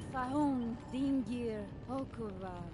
Fahoon Dingir Okurvar.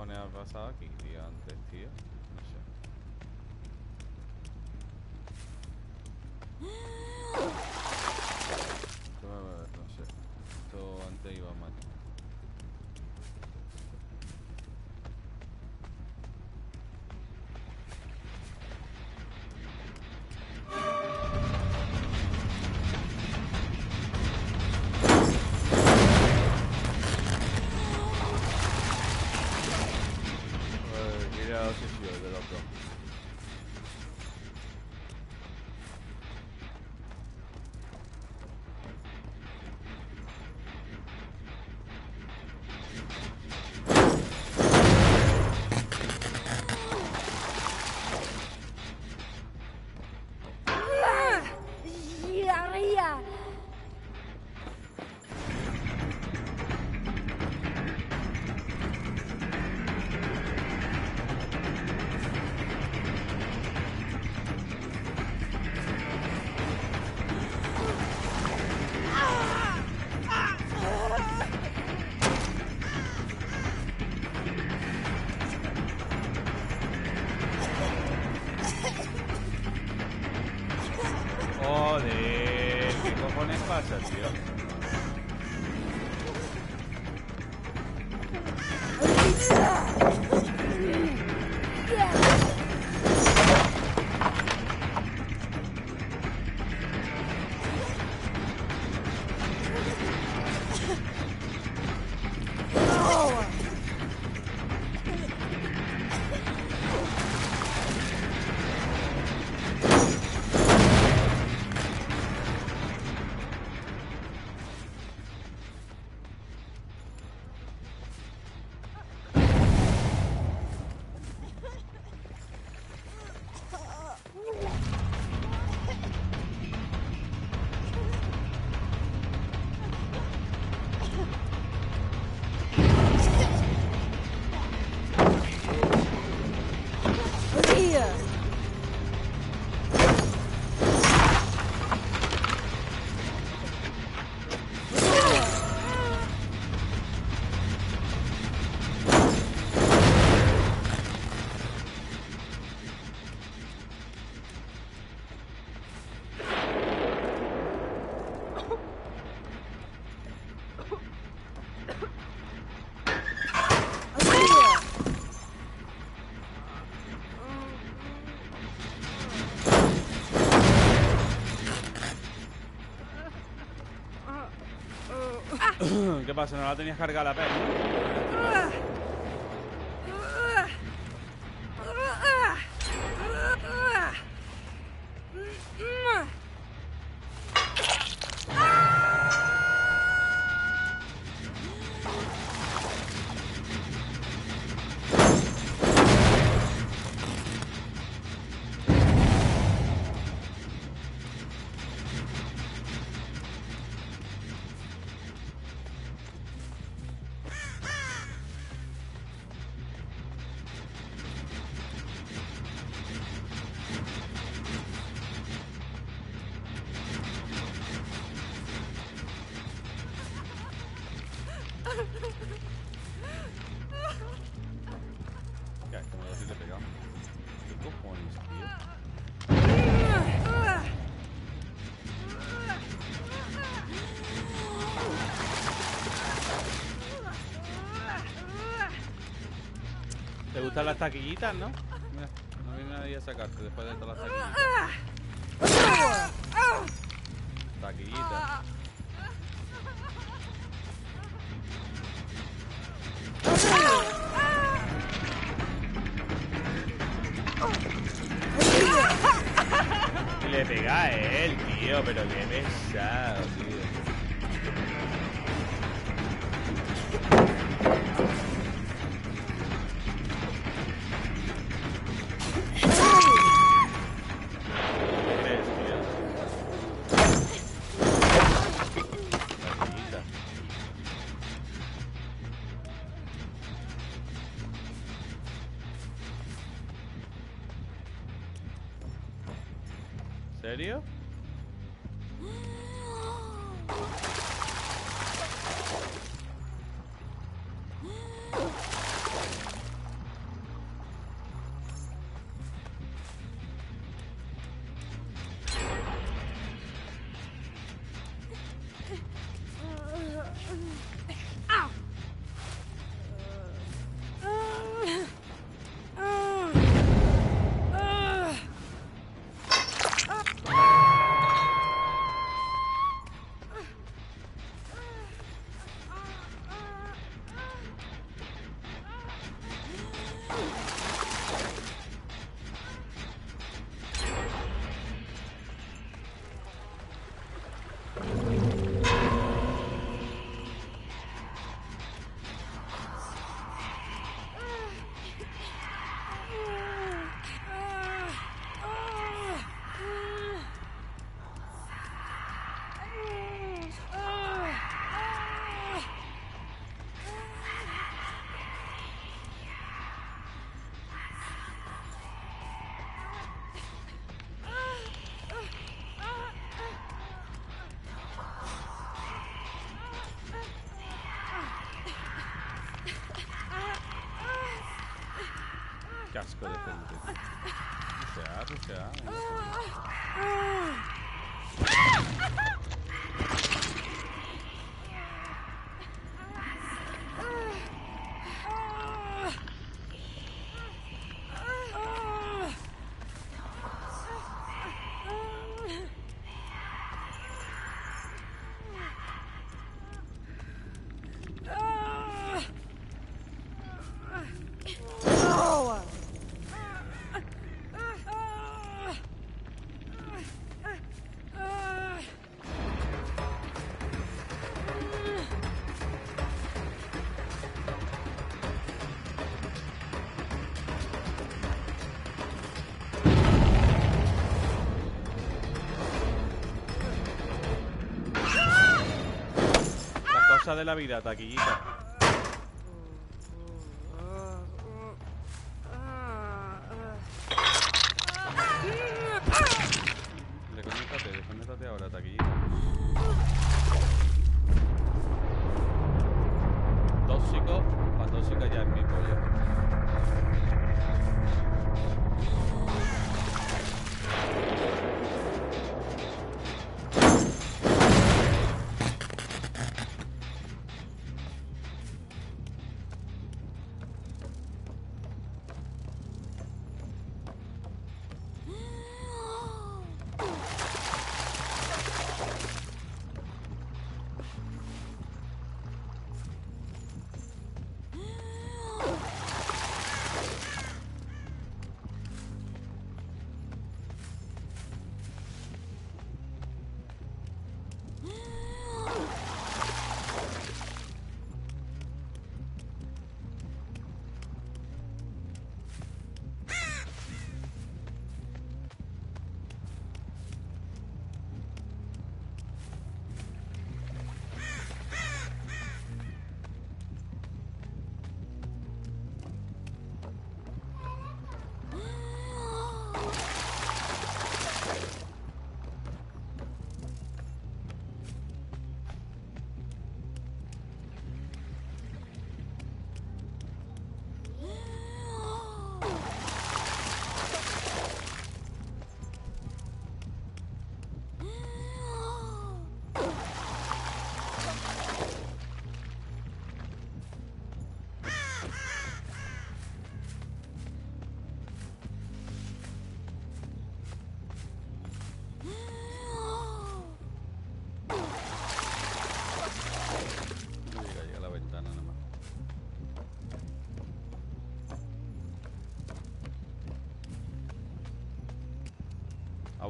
cojones ha pasado aquí, tío, antes, tío? ¿qué pasa? ¿No la tenías cargada la? están las taquillitas, ¿no? video? cascou depois do tempo. Já, já. de la vida, taquillita.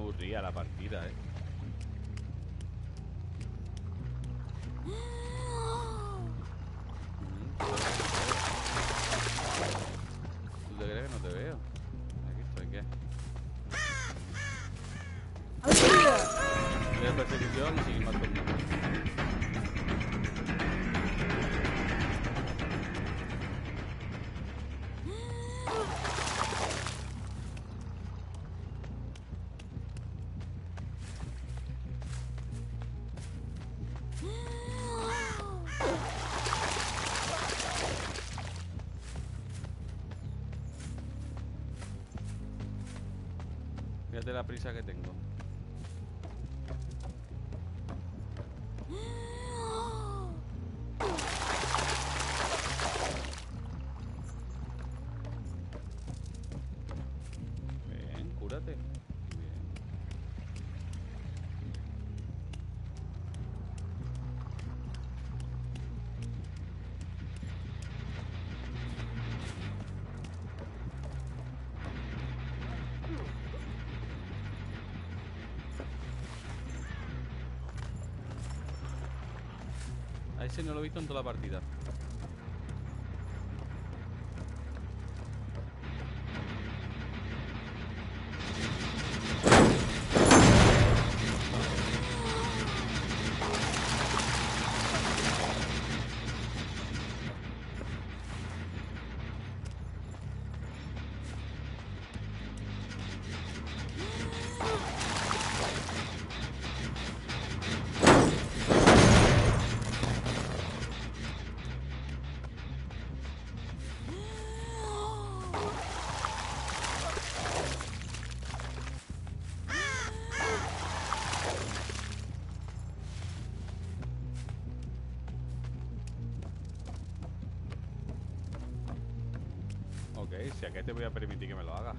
aburría la partida, eh. de la prisa que tengo. he visto en toda la partida. Si a qué te voy a permitir que me lo haga.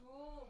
Ya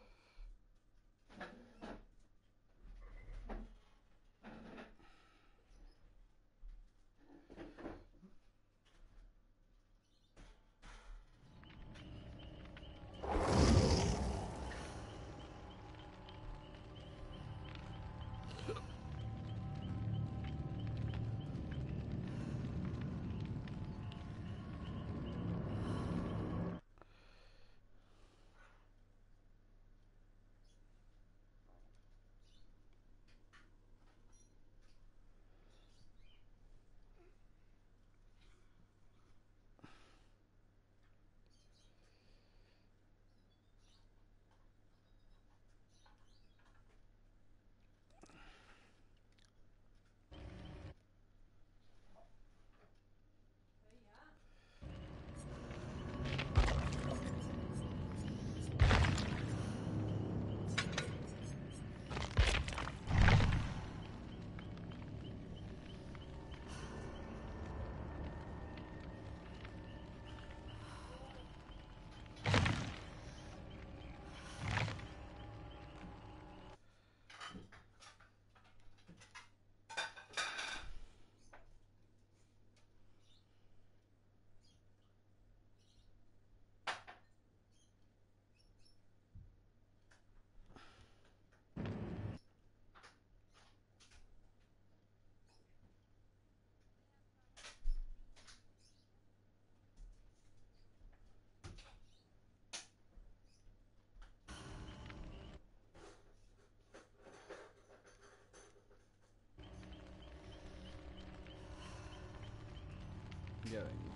vengo.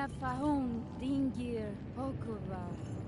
Herr Dingir, Okuba.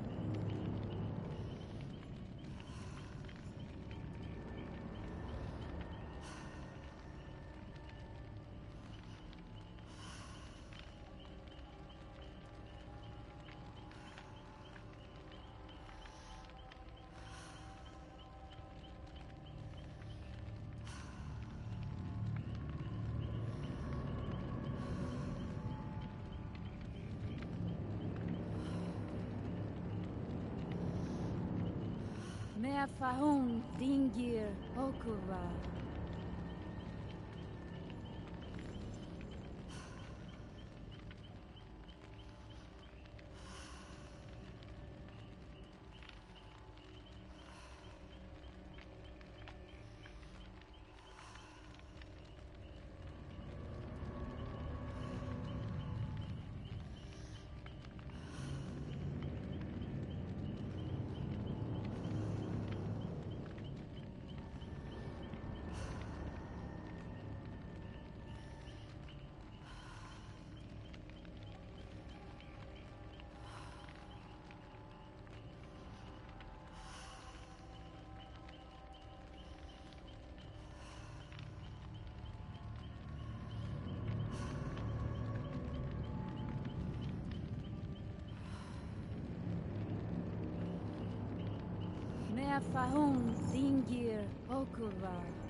Fahum, Dingir, Okura. Fahum Zingir Okubar.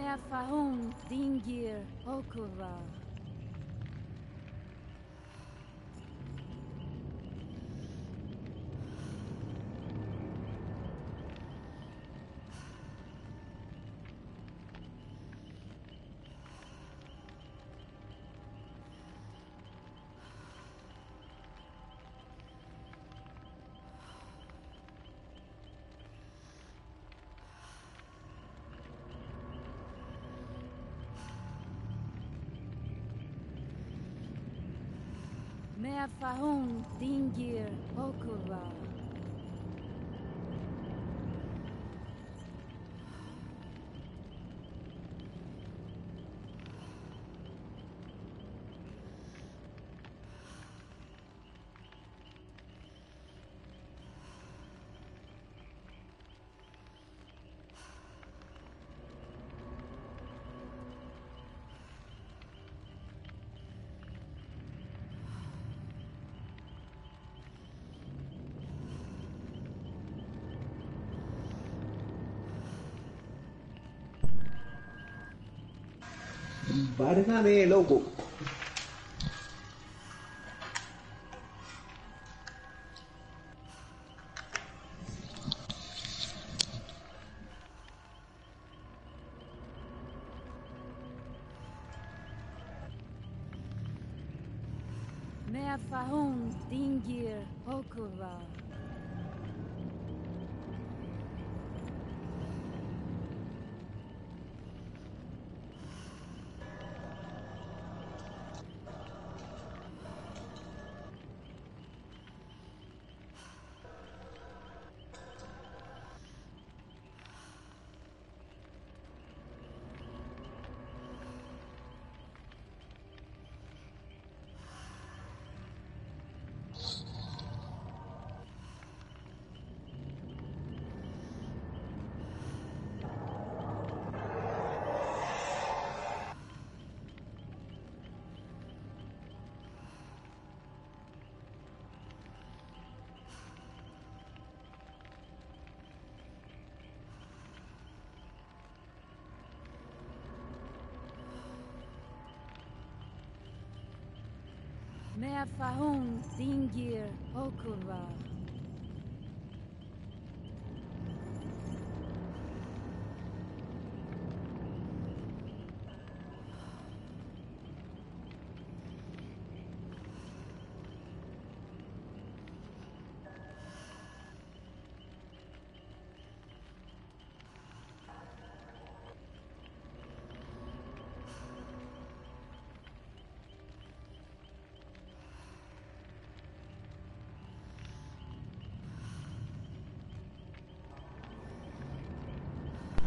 have found Dingir Okura. Fahum Dingir Okuba. Barganê, louco. Merfahung Dingir Hokuval. Mer Fahun Zingir Okurwa.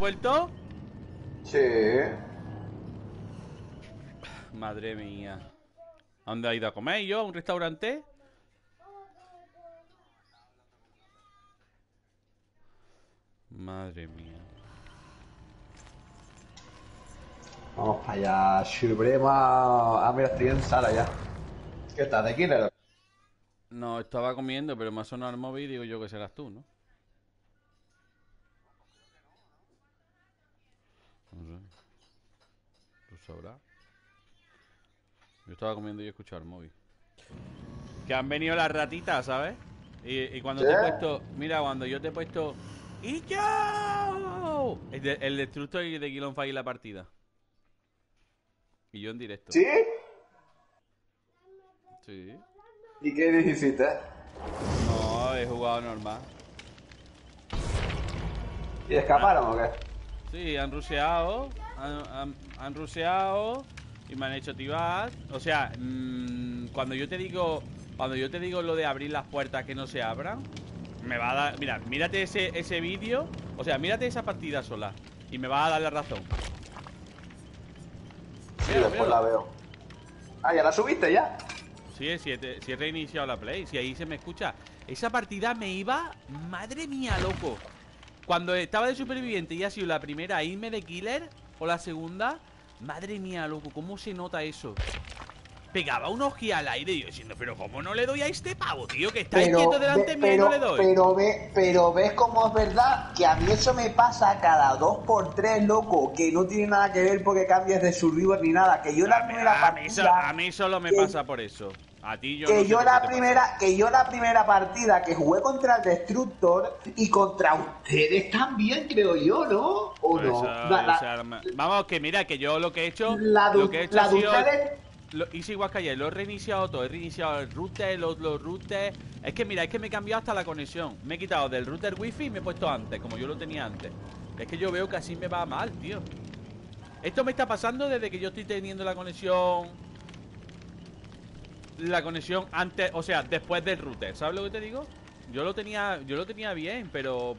¿Vuelto? Sí. Madre mía. ¿A dónde ha ido a comer yo? ¿A un restaurante? Madre mía. Vamos para allá. Suprema. Ah, mira, estoy en sala ya. ¿Qué tal? ¿De era? No, estaba comiendo, pero me ha sonado el móvil y digo yo que serás tú. No sé. Tú sabrás. Yo estaba comiendo y he escuchado el móvil. Que han venido las ratitas, ¿sabes? Y, y cuando te he puesto... Mira, cuando yo te he puesto... ¡Y yo! El, de- el destructor y de Killon Fire la partida. Y yo en directo. ¿Sí? Sí. ¿Y qué hiciste? No, he jugado normal. ¿Y escaparon o qué? Sí, han ruseado, han, han, han ruseado y me han hecho tibar. O sea, mm, cuando yo te digo, cuando yo te digo lo de abrir las puertas que no se abran, me va a dar, mira, mírate ese, ese vídeo, o sea, mírate esa partida sola y me va a dar la razón. Sí, Míralo, después míralo. la veo. Ah, ¿ya la subiste ya? Sí, sí, he- sí he reiniciado la play, si ahí se me escucha. Esa partida me iba, madre mía, loco. Cuando estaba de superviviente y ha sido la primera irme de killer, o la segunda, madre mía, loco, ¿cómo se nota eso? Pegaba un oji al aire y yo diciendo, pero ¿cómo no le doy a este pavo, tío? Que está ahí quieto delante mío y no le doy. pero, ve- pero ves cómo es verdad que a mí eso me pasa cada dos por tres, loco, que no tiene nada que ver porque cambies de survivor ni nada. Que yo la a, mí, primera a mí so- a mí solo me que- pasa por eso. A ti yo que no yo la primera, que yo la primera partida que jugué contra el Destructor y contra ustedes también, creo yo, ¿no? ¿O Pues no? esa- La- la- esa arma- Vamos, que mira, que yo lo que he hecho. La lo que he hecho la ha de sido- ustedes- Lo, hice igual que ayer, lo he reiniciado todo. He reiniciado el router, los, los routers. Es que mira, es que me he cambiado hasta la conexión. Me he quitado del router wifi y me he puesto antes, como yo lo tenía antes. Es que yo veo que así me va mal, tío. Esto me está pasando desde que yo estoy teniendo la conexión. La conexión antes, o sea, después del router. ¿Sabes lo que te digo? Yo lo tenía, yo lo tenía bien, pero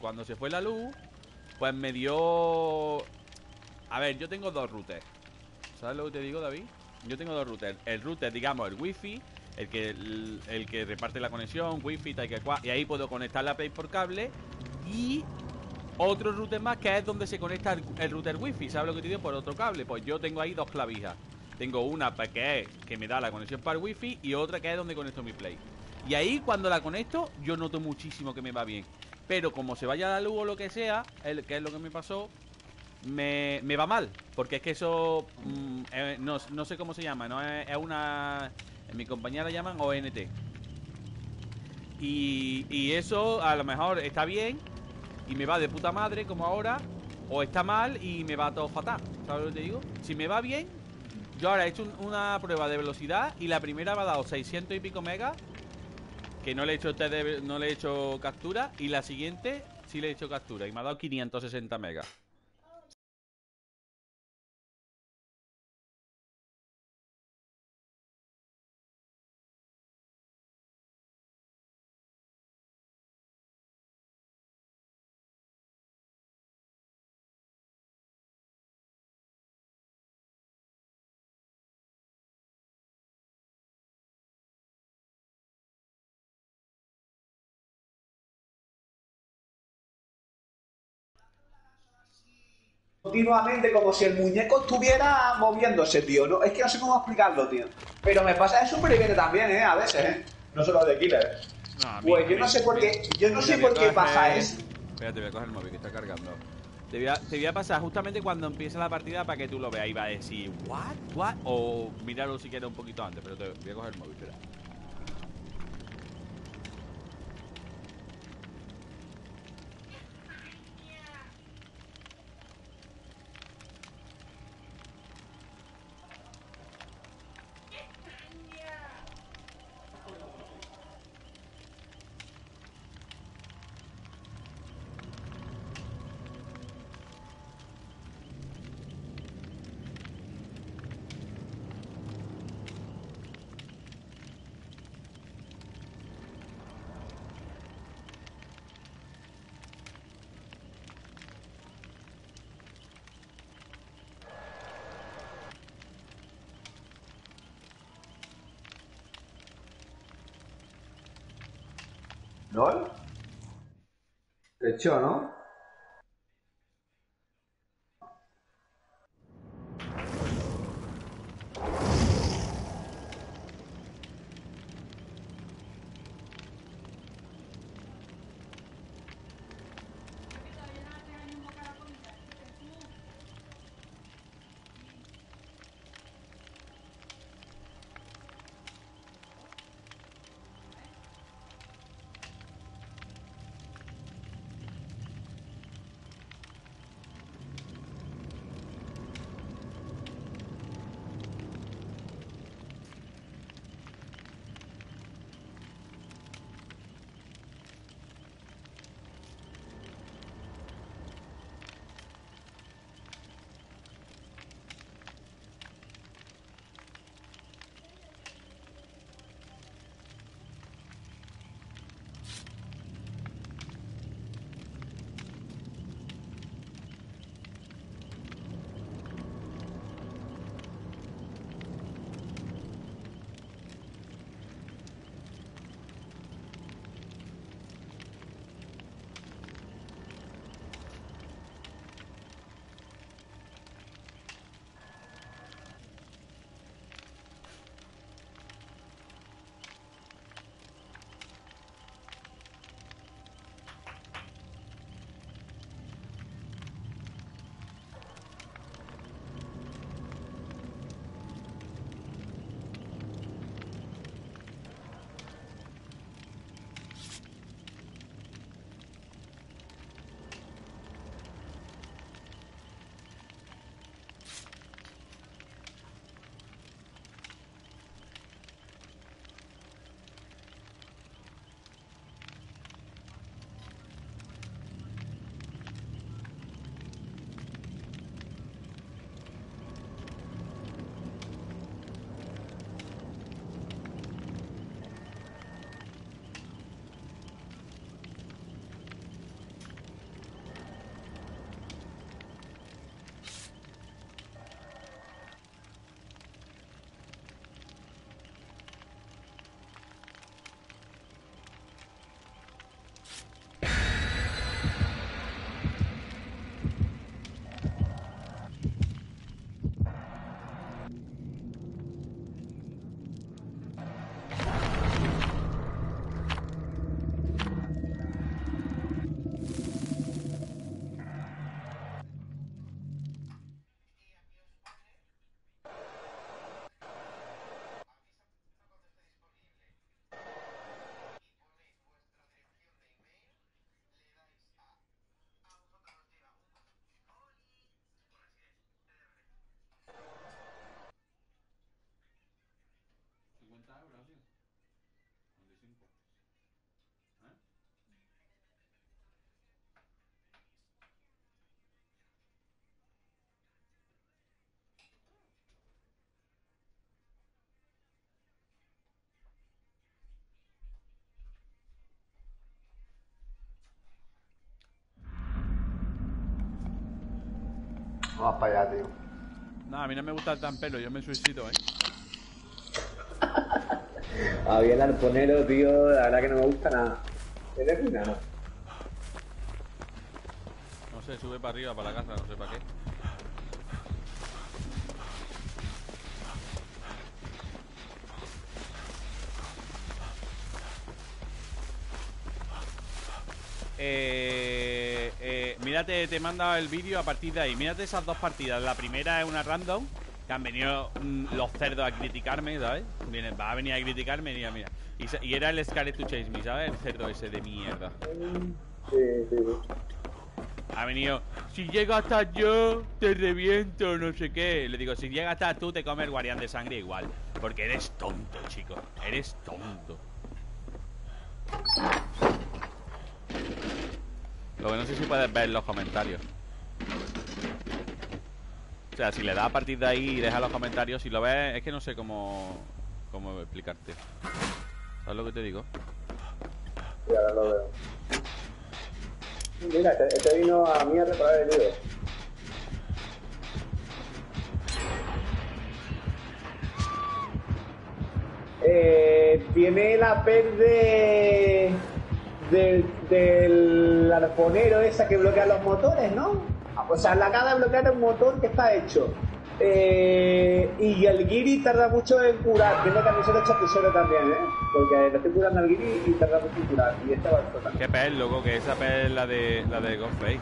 cuando se fue la luz, pues me dio. A ver, yo tengo dos routers. ¿Sabes lo que te digo, David? Yo tengo dos routers. El router, digamos, el wifi, el que, el que reparte la conexión, wifi, tal que cual, y ahí puedo conectar la Play por cable. Y otro router más que es donde se conecta el, el router wifi, ¿sabes lo que te digo? Por otro cable. Pues yo tengo ahí dos clavijas. Tengo una que es que me da la conexión para el wifi y otra que es donde conecto mi Play. Y ahí cuando la conecto, yo noto muchísimo que me va bien. Pero como se vaya la luz o lo que sea, el, que es lo que me pasó, me, me va mal. Porque es que eso. mm, eh, no, no sé cómo se llama, ¿no? Es, es una. En mi compañía la llaman ONT. Y, y eso a lo mejor está bien y me va de puta madre, como ahora. O está mal y me va todo fatal. ¿Sabes lo que te digo? Si me va bien, yo ahora he hecho un- una prueba de velocidad y la primera me ha dado 600 y pico megas. Que no le he hecho no le he hecho captura. Y la siguiente sí le he hecho captura y me ha dado 560 megas. Continuamente como si el muñeco estuviera moviéndose, tío. No, es que no sé cómo explicarlo, tío. Pero me pasa eso superviviente también, ¿eh? A veces, ¿eh? No solo de killer. No, mí- Pues yo no sé por qué, yo no Mira, sé por qué coger- pasa eso. Espérate, voy a coger el móvil que está cargando. Te voy, a, te voy a pasar justamente cuando empiece la partida para que tú lo veas y va a decir, ¿what? ¿what? O míralo si quieres un poquito antes, pero te voy a coger el móvil, espera. ¿Lol? De hecho, ¿no? Vamos para allá, tío. No, a mí no me gusta el tan pelo, yo me suicido, ¿eh? Había el arponero, tío, la verdad que no me gusta nada. ¿Eres nada? No sé, sube para arriba, para la casa, no sé para qué. Eh, eh, te he mandado el vídeo a partir de ahí. Mírate esas dos partidas. La primera es una random. Que han venido mm, los cerdos a criticarme, ¿sabes? Vienen, va a venir a criticarme mira, mira. Y, y era el Scarlet to Chase Me, ¿sabes? El cerdo ese de mierda. Ha venido, si llega hasta yo, te reviento, no sé qué. Le digo, si llega hasta tú, te comes el guardián de sangre igual. Porque eres tonto, chico. Eres tonto. No sé si puedes ver los comentarios. O sea, si le das a partir de ahí y dejas los comentarios, si lo ves, es que no sé cómo, cómo explicarte. ¿Sabes lo que te digo? Sí, ahora lo veo. Mira, este, este vino a mí a reparar el lío. Eh, tiene la PER de, del, del arponero esa que bloquea los motores, ¿no? Ah, O sea, la acaba de bloquear el motor que está hecho. Eh, y el Giri tarda mucho en curar. Tiene camiseta chapisero también, ¿eh? Porque le estoy curando al Giri y tarda mucho en curar. Y este va a. ¿Qué pez, loco? Que esa pez es la de, la de Ghostface.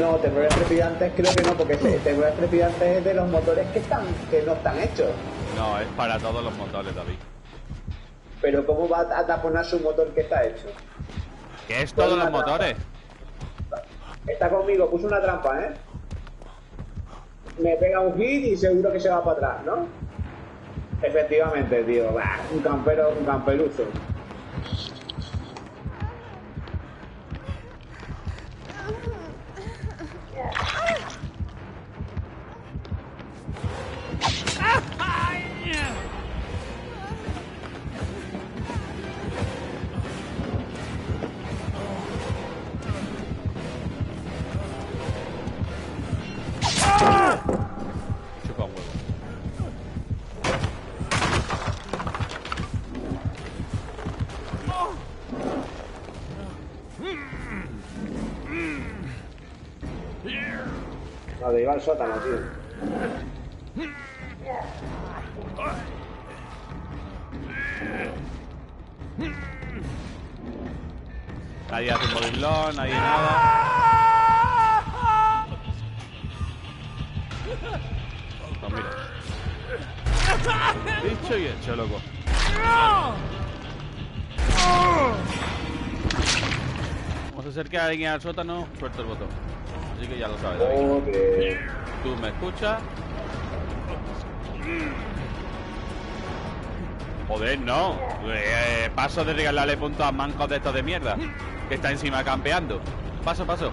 No, temblores trepidantes creo que no, porque este- temblores trepidantes es de los motores que están que no están hechos. No, es para todos los motores, David. Pero ¿cómo va a taponar su motor que está hecho? ¿Qué es todos los motores? Está conmigo, puso una trampa, ¿eh? Me pega un hit y seguro que se va para atrás, ¿no? Efectivamente, tío. Un campero, un camperuzo. Al sótano, tío. Nadie hace un modilón, nadie nada. Pues mira. Dicho y hecho, loco. Como se acerque a alguien al sótano, suelto el botón. Así que ya lo sabes, David. Tú me escuchas. Joder, no. Eh, paso de regalarle puntos a mancos de estos de mierda. Que está encima campeando. Paso, paso.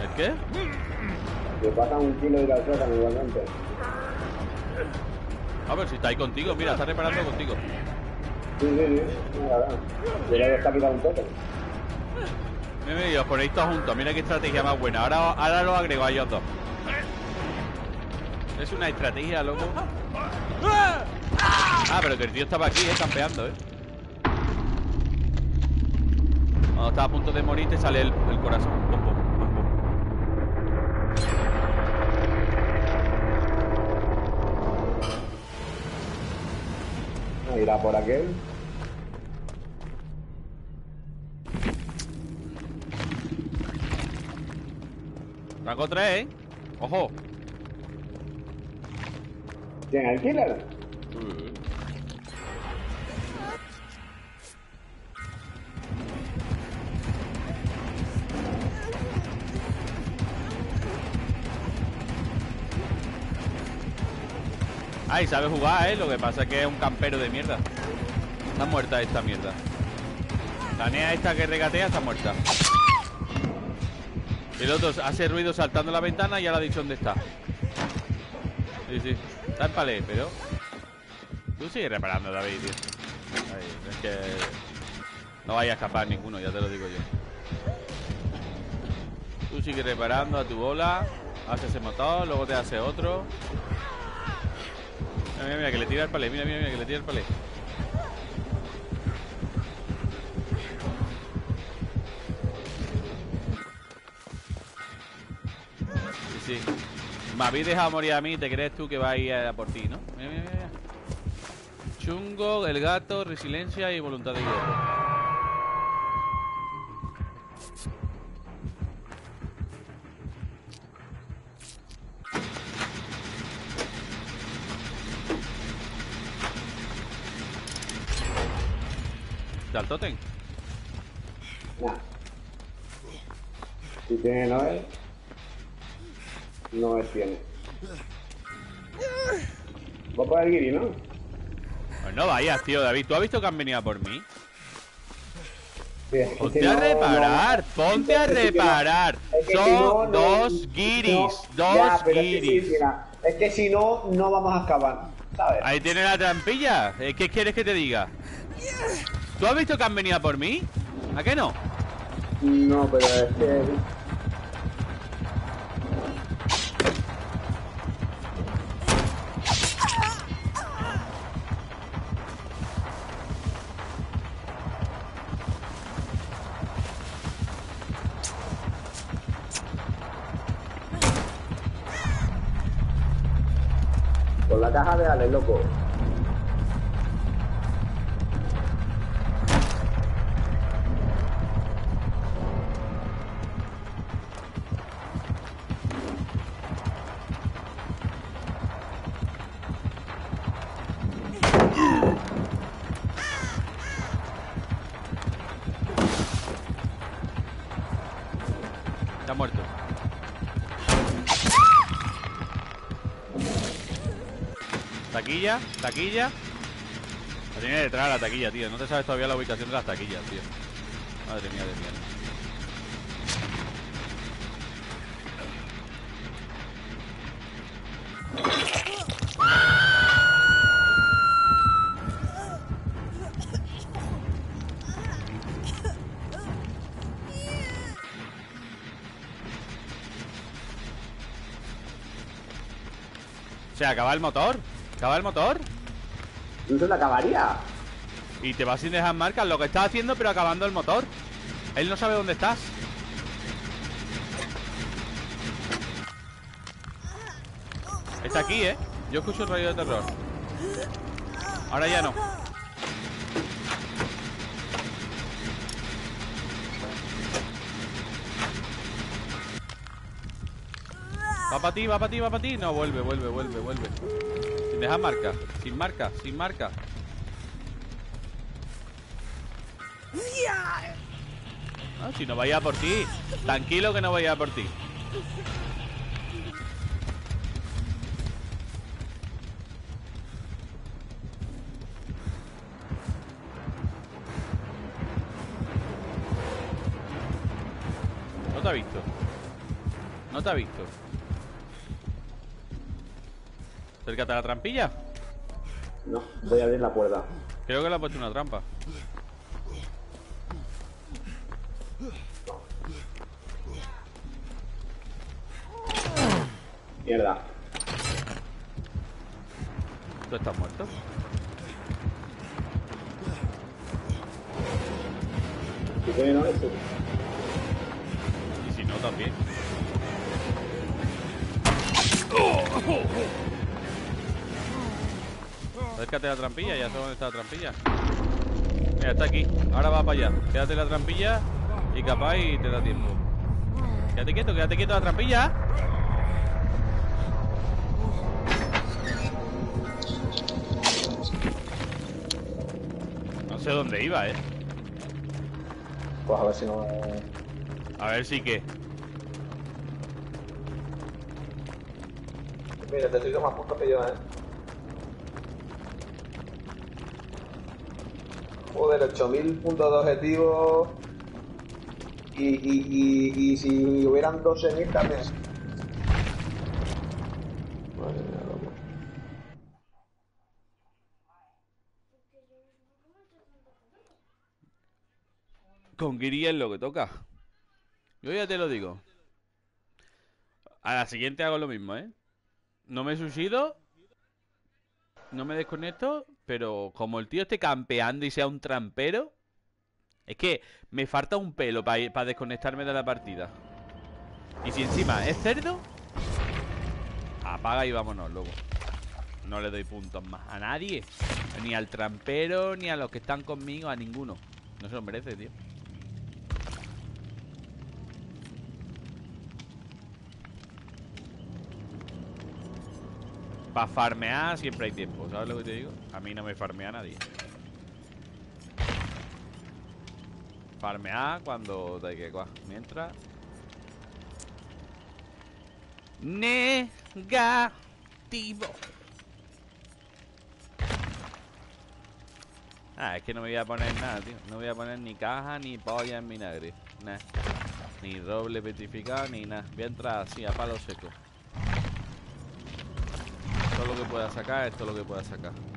¿El qué? Que pasa un kilo de sótano, igualmente. A ver si está ahí contigo. Mira, está reparando contigo. Sí, sí, sí. Mira, creo que está quitado un toque. Mira, mira, os ponéis todos juntos. Mira qué estrategia más buena. Ahora, ahora lo agrego a ellos dos. Es una estrategia, loco. Ah, pero que el tío estaba aquí, eh, campeando, eh. Cuando estaba a punto de morir te sale el, el corazón. Pum, pum, pum, pum. No, irá por aquel. Rango 3, eh. Ojo. ¿Quién? ¿El killer? Ay, sabe jugar, eh. Lo que pasa es que es un campero de mierda. Está muerta esta mierda. La nea esta que regatea está muerta. El otro hace ruido saltando la ventana y le ha dicho dónde está. Sí, sí. Está en palé, pero... Tú sigues reparando, David, tío. Es que... No vaya a escapar ninguno, ya te lo digo yo. Tú sigues reparando a tu bola. Haces ese motor, luego te hace otro. Mira, mira, mira, que le tira el palé. Mira, mira, mira, que le tira el palé. Sí, sí. Me habéis dejado morir a mí, ¿te crees tú que va a ir a por ti, no? Mira, mira, mira. Chungo, el gato, resiliencia y voluntad de hierro. ¿Da el tótem? Nah. Si tiene Noel, Noel tiene. Va por el guiri, ¿no? Pues no vayas, tío, David. ¿Tú has visto que han venido a por mí? Sí, es que Ponte si a no, reparar, no- ponte a es no- reparar. es que Son no, no- dos guiris, no- dos ya, es que guiris. Es que si no, no vamos a acabar, ¿sabes? Ahí tiene la trampilla. Eh, ¿Qué quieres que te diga? ¿Tú has visto que han venido por mí? ¿A qué no? No, pero es que... Con la caja de Ale, loco. Taquilla, taquilla. La tiene detrás la taquilla, tío. No te sabes todavía la ubicación de las taquillas, tío. Madre mía de. O sea, acaba el motor. Acaba el motor. ¿Tú se la acabaría? Y te vas sin dejar marcas lo que estás haciendo, pero acabando el motor. Él no sabe dónde estás. Está aquí, ¿eh? Yo escucho un rayo de terror. Ahora ya no. Va para ti, va para ti, va para ti. No, vuelve, vuelve, vuelve, vuelve. Sin dejar marca, sin marca, sin marca. Si no vaya por ti. Tranquilo que no vaya por ti. No te ha visto. No te ha visto. Acércate a la trampilla. No, voy a abrir la puerta. Creo que le ha puesto una trampa. Mierda. ¿Tú estás muerto? Si Noel, sí. Y si no, también. Acércate a la trampilla, ya sé dónde está la trampilla. Mira, está aquí. Ahora va para allá. Quédate en la trampilla y capaz y te da tiempo. Quédate quieto, quédate quieto en la trampilla. No sé dónde iba, eh. Pues a ver si no... A ver si que. Mira, te estoy más puntos que yo, eh. joder, 8000 puntos de objetivo. Y, y, y, y si hubieran 12000 también. Con guiría lo que toca. Yo ya te lo digo. A la siguiente hago lo mismo, ¿eh? No me suicido. No me desconecto pero como el tío esté campeando y sea un trampero. Es que me falta un pelo para desconectarme de la partida. Y si encima es cerdo, apaga y vámonos, luego. No le doy puntos más a nadie. Ni al trampero, ni a los que están conmigo, a ninguno. No se lo merece, tío. Para farmear siempre hay tiempo, ¿sabes lo que te digo? A mí no me farmea nadie. Farmear cuando de que mientras negativo. Ah, es que no me voy a poner nada, tío. No voy a poner ni caja ni polla en vinagre. Nada. Ni doble petrificado ni nada. Voy a entrar así a palo seco. Lo que pueda sacar es todo lo que pueda sacar.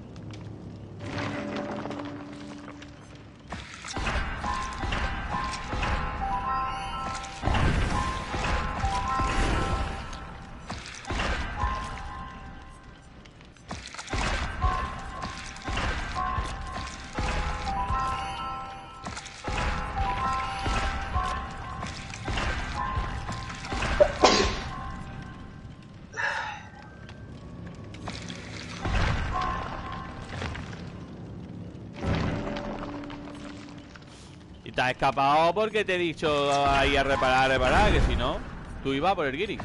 Has escapado porque te he dicho ahí a reparar, a reparar, que si no, tú ibas por el Giri.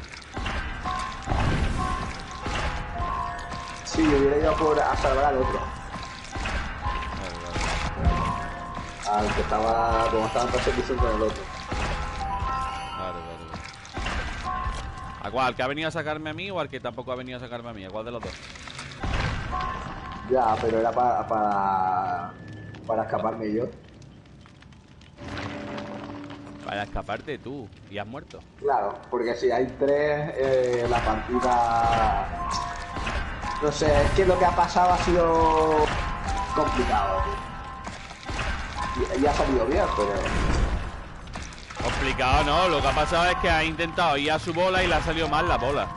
Sí, yo hubiera ido por a salvar al otro. Al que estaba, como estaba en persecución con el otro. Claro, claro, ¿A cuál? ¿Al que ha venido a sacarme a mí o al que tampoco ha venido a sacarme a mí? ¿A cuál de los dos? Ya, pero era para, para, para escaparme yo. Para escaparte tú. Y has muerto. Claro, porque si hay tres, eh, la partida... No sé, es que lo que ha pasado ha sido complicado. Y, ha salido bien, pero... Complicado no, lo que ha pasado es que ha intentado ir a su bola y le ha salido mal la bola.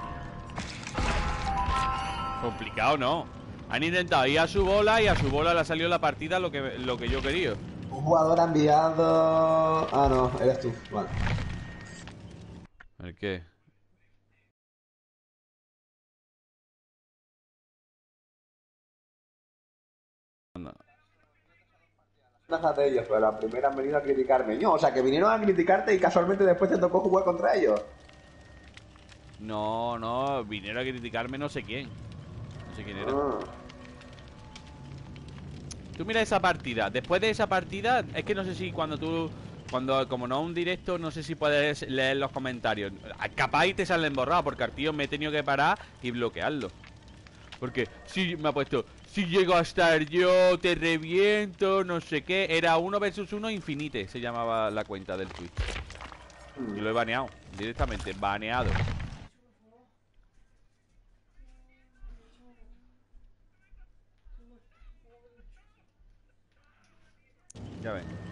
Complicado no. Han intentado ir a su bola y a su bola le ha salido la partida lo que, lo que yo quería. Jugador ha enviado... Ah, no, eres tú. Vale. ¿El qué? No. de ellos, pero la primera han venido a criticarme. Yo, o sea, que vinieron a criticarte y casualmente después te tocó jugar contra ellos. No, no, vinieron a criticarme no sé quién. No sé quién era. Ah. Tú mira esa partida. Después de esa partida, es que no sé si cuando tú. Cuando, como no un directo, no sé si puedes leer los comentarios. Capaz y te salen borrados, porque al tío me he tenido que parar y bloquearlo. Porque si me ha puesto, si llego a estar yo, te reviento, no sé qué. Era uno versus uno infinite, se llamaba la cuenta del Twitch. Y lo he baneado, directamente, baneado. Ya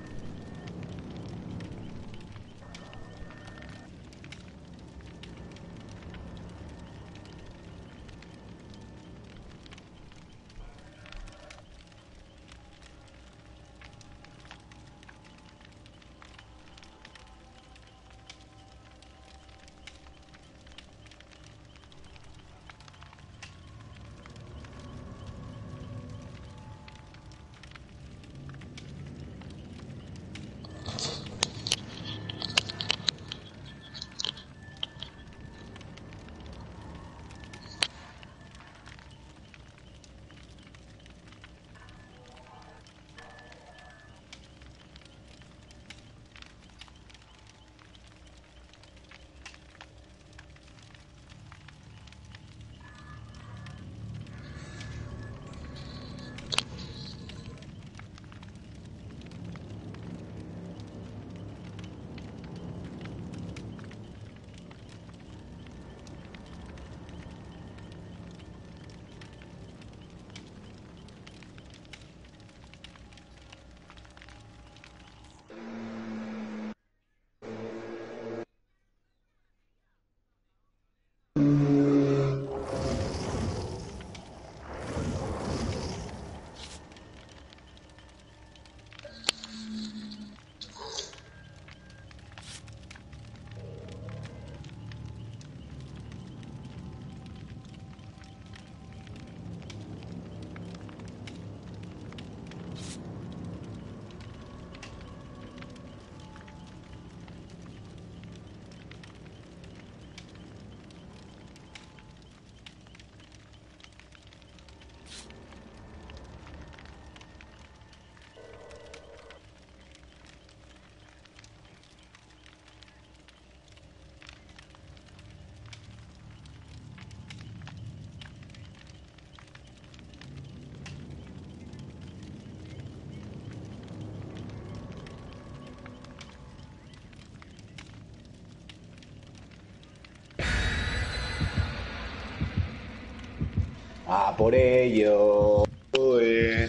A por ello. Uy.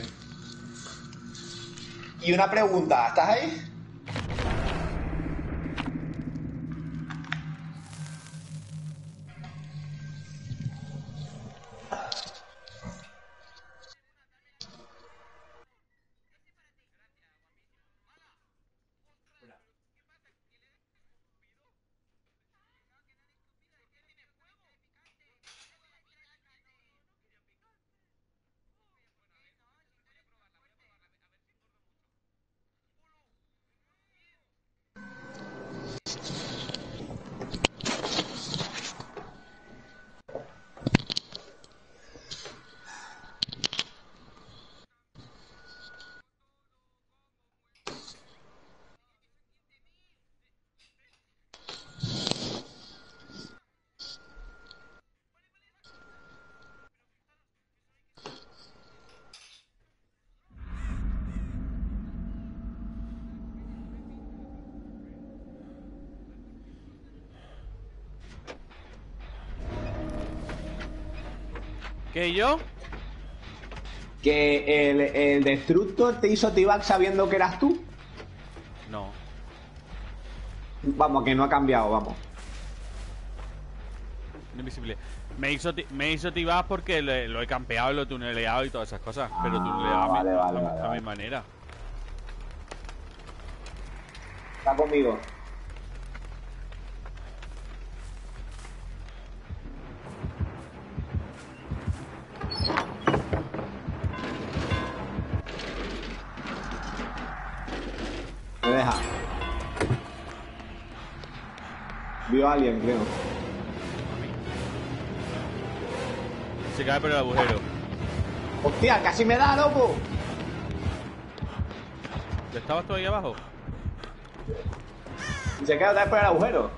Y una pregunta, ¿estás ahí? ¿Qué y yo? Que el, el Destructor te hizo T-Bag sabiendo que eras tú. No. Vamos, que no ha cambiado, vamos. Invisible. Me hizo, me hizo tibas porque le- lo he campeado lo he tuneleado y todas esas cosas. Pero tuneleado a, mi- vale, vale, a mi- vale, a mi manera. Está conmigo. Creo. Se cae por el agujero. ¡Hostia, casi me da, loco! ¿Ya estabas tú ahí abajo? Y se queda otra vez por el agujero.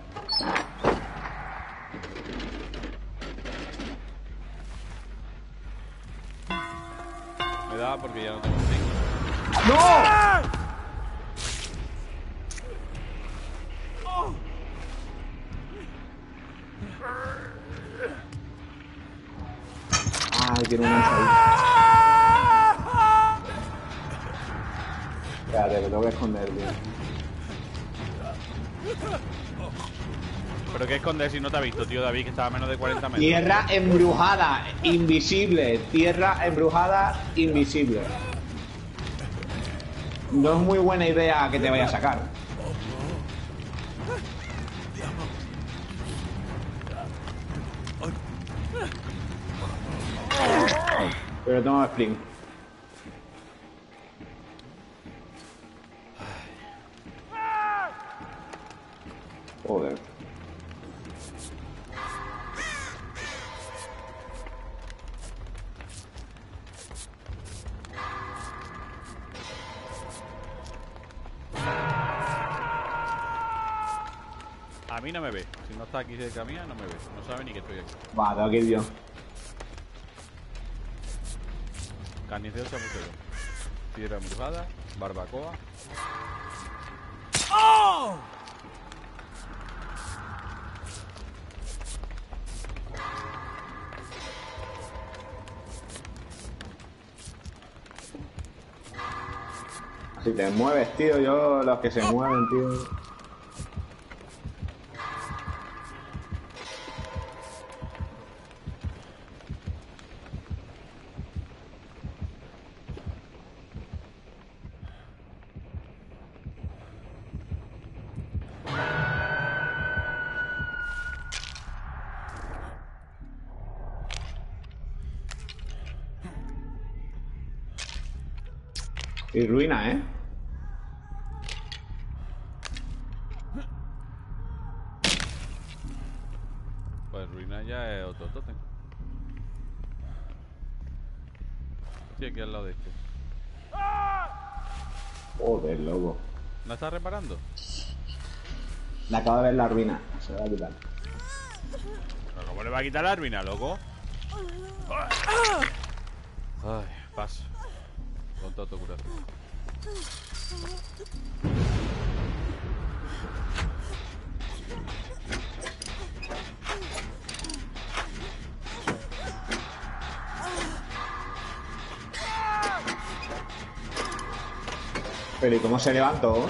Si no te ha visto, tío David, que estaba a menos de 40 metros? Tierra embrujada, invisible. Tierra embrujada, invisible. No es muy buena idea que te vaya a sacar. Pero tengo sprint. Aquí cerca mía, no me ve. No sabe ni que estoy aquí. Va, tengo que ir yo. Carnicero chapucero. Tierra embrujada. Barbacoa. Si te mueves, tío, yo los que se mueven, tío. Le acabo de ver la ruina. Se la va a quitar. ¿Cómo le va a quitar la ruina, loco? Ay, paso. Con todo tu curación. Pero ¿y cómo se levantó?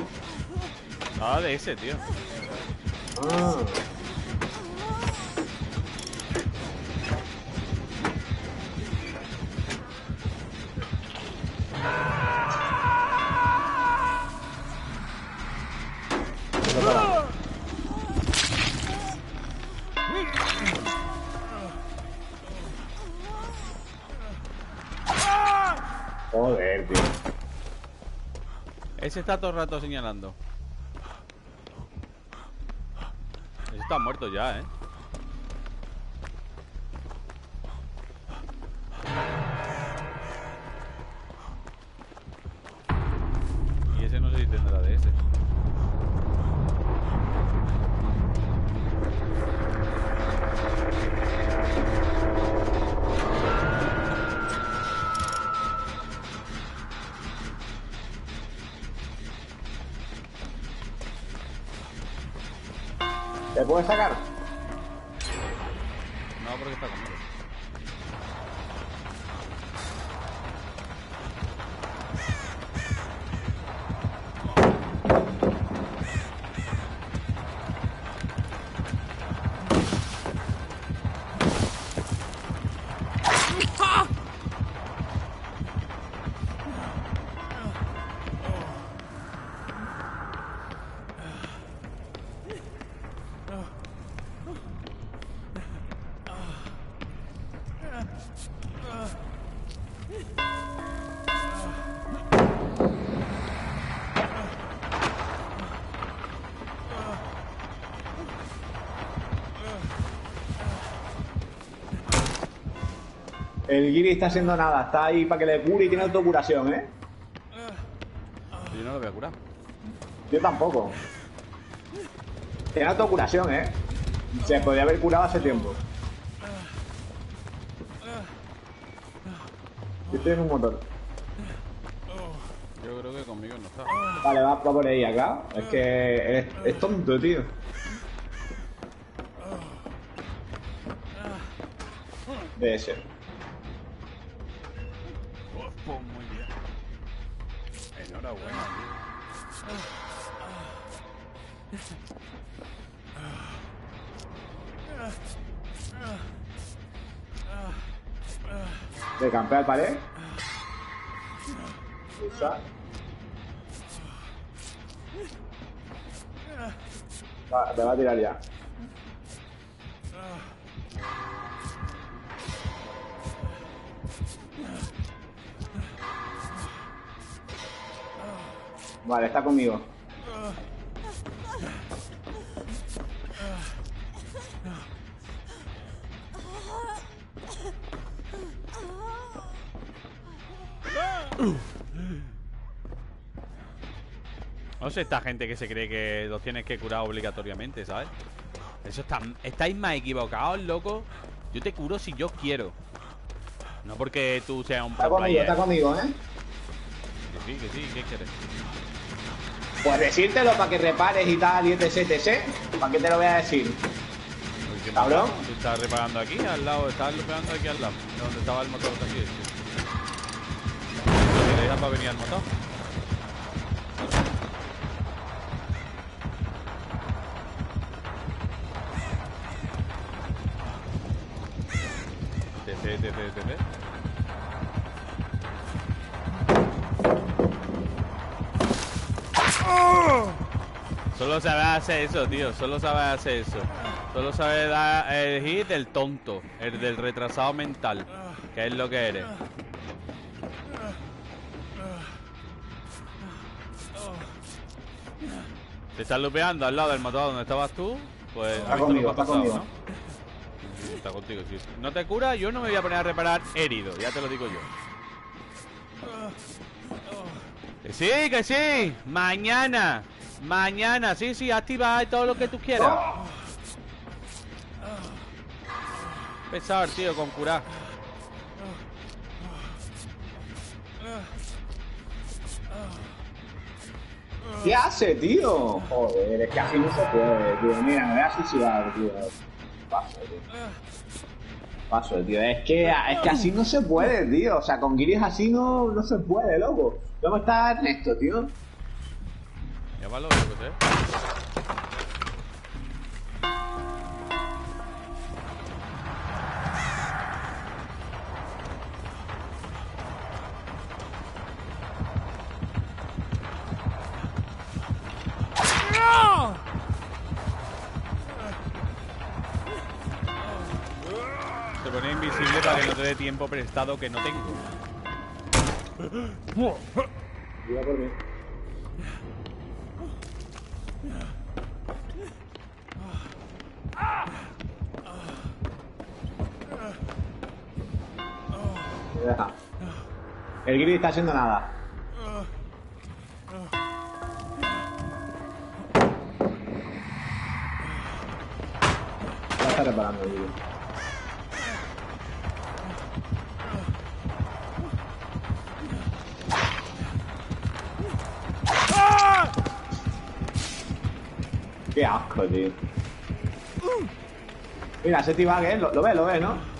Nada de ese, tío. Joder, tío. Ese está todo el rato señalando. Ese muerto ya, ¿eh? Puedes sacar? El Giri está haciendo nada, está ahí para que le cure y tiene autocuración, ¿eh? Yo no lo voy a curar. Yo tampoco. Tiene autocuración, ¿eh? Se podría haber curado hace tiempo. Yo estoy en un motor. Yo creo que conmigo no está. Vale, va, va por ahí acá. Es que es, es tonto, tío. De ese. Campear pared. Usa. Va, te va a tirar ya. Vale, está conmigo. Esta gente que se cree que los tienes que curar obligatoriamente, ¿sabes? Eso está... Estáis más equivocados, loco. Yo te curo si yo quiero. No porque tú seas un Está pro conmigo, player. está conmigo, ¿eh? Que sí, que sí, ¿qué quieres? Pues decírtelo para que repares y tal, y etc, etc. ¿Para qué te lo voy a decir? Uy, ¿qué Cabrón. pasa? ¿Tú estás reparando aquí, al lado? ¿Estás reparando aquí al lado? Donde estaba el motor así. ¿Te dejas para venir al motor? Sabe hacer eso, tío. Solo sabe hacer eso. Solo sabe dar el hit del tonto, el del retrasado mental, que es lo que eres. Te estás lupeando al lado del motor donde estabas tú, pues Está conmigo, ha está pasado, conmigo. ¿no? Sí, Está contigo, sí. No te cura, yo no me voy a poner a reparar herido, ya te lo digo yo. Que sí, que sí. Mañana. Mañana, sí, sí, activa todo lo que tú quieras. Pesado, tío, con curar. ¿Qué hace, tío? Joder, es que así no se puede, tío. Mira, me voy a suicidar, tío. Paso, tío. Paso, tío. Es que, es que así no se puede, tío. O sea, con guiris así no, no se puede, loco. ¿Cómo está Ernesto, tío? Llévalo, yo qué sé. Se pone invisible para que no te dé tiempo prestado que no tengo. Iba por mí. El grid está haciendo nada. Reparando el. Qué asco, tío. Mira, ese T-Bag, ¿eh? Lo, lo ves, lo ves, ¿no?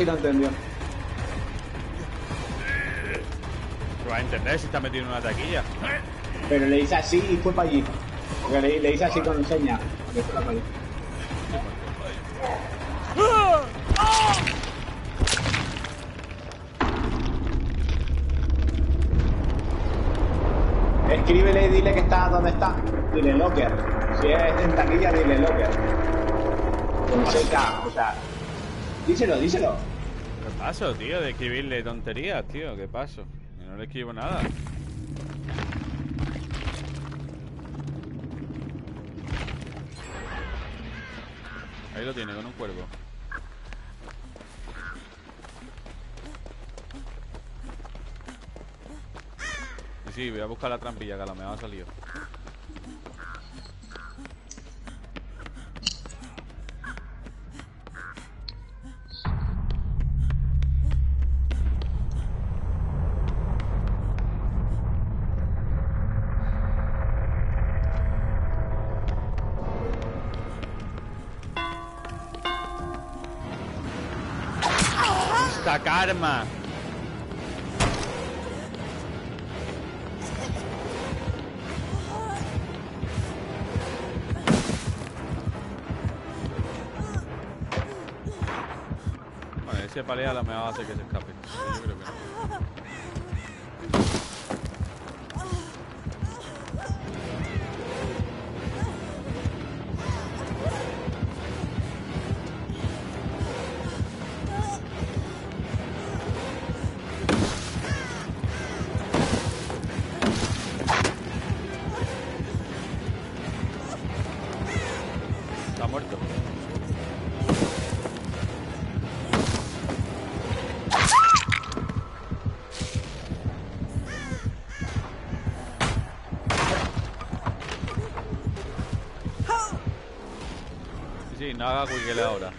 A lo entendió. Lo va a entender si está metido en una taquilla. Pero le hice así y fue para allí. Porque le, le hice así con seña. que fue para allí. Escríbele y dile que está donde está. Dile locker. Si es en taquilla, dile locker. Con seca, o sea. Díselo, díselo. ¿Qué paso, tío? De escribirle tonterías, tío. ¿Qué paso? Yo no le escribo nada. Ahí lo tiene, con un cuervo. Y sí, voy a buscar la trampilla que a lo mejor ha salido. Palea la me va a hacer que se escape. Wiggle ahora.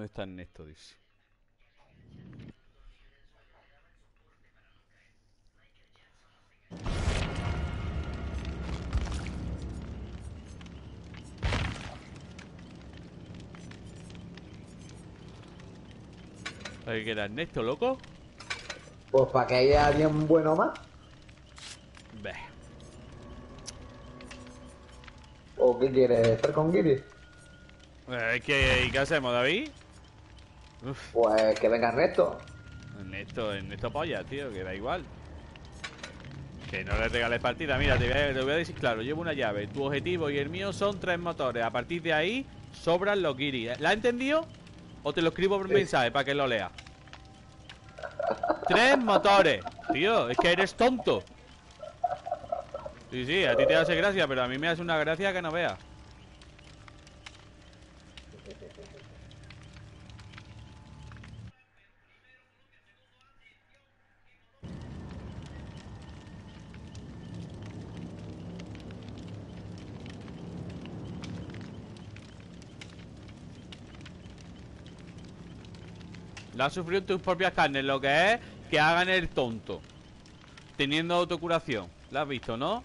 ¿Dónde está Ernesto? Dice. ¿Para qué era Ernesto, loco? Pues para que haya alguien bueno más. Ve. ¿O qué quieres? ¿Estar con Giri? Eh, ¿qué, ¿Y qué hacemos, David? Uf, Pues que venga Ernesto. Ernesto, Ernesto polla, tío, que da igual. Que no le regales partida. Mira, te voy, a, te voy a decir claro, llevo una llave. Tu objetivo y el mío son tres motores. A partir de ahí, sobran los guiris. ¿La has entendido? O te lo escribo por Sí. mensaje para que lo leas. Tres motores. Tío, es que eres tonto. Sí, sí, a ti te hace gracia, pero a mí me hace una gracia que no veas. Lo has sufrido tus propias carnes, lo que es que hagan el tonto. Teniendo autocuración. ¿Lo has visto, no?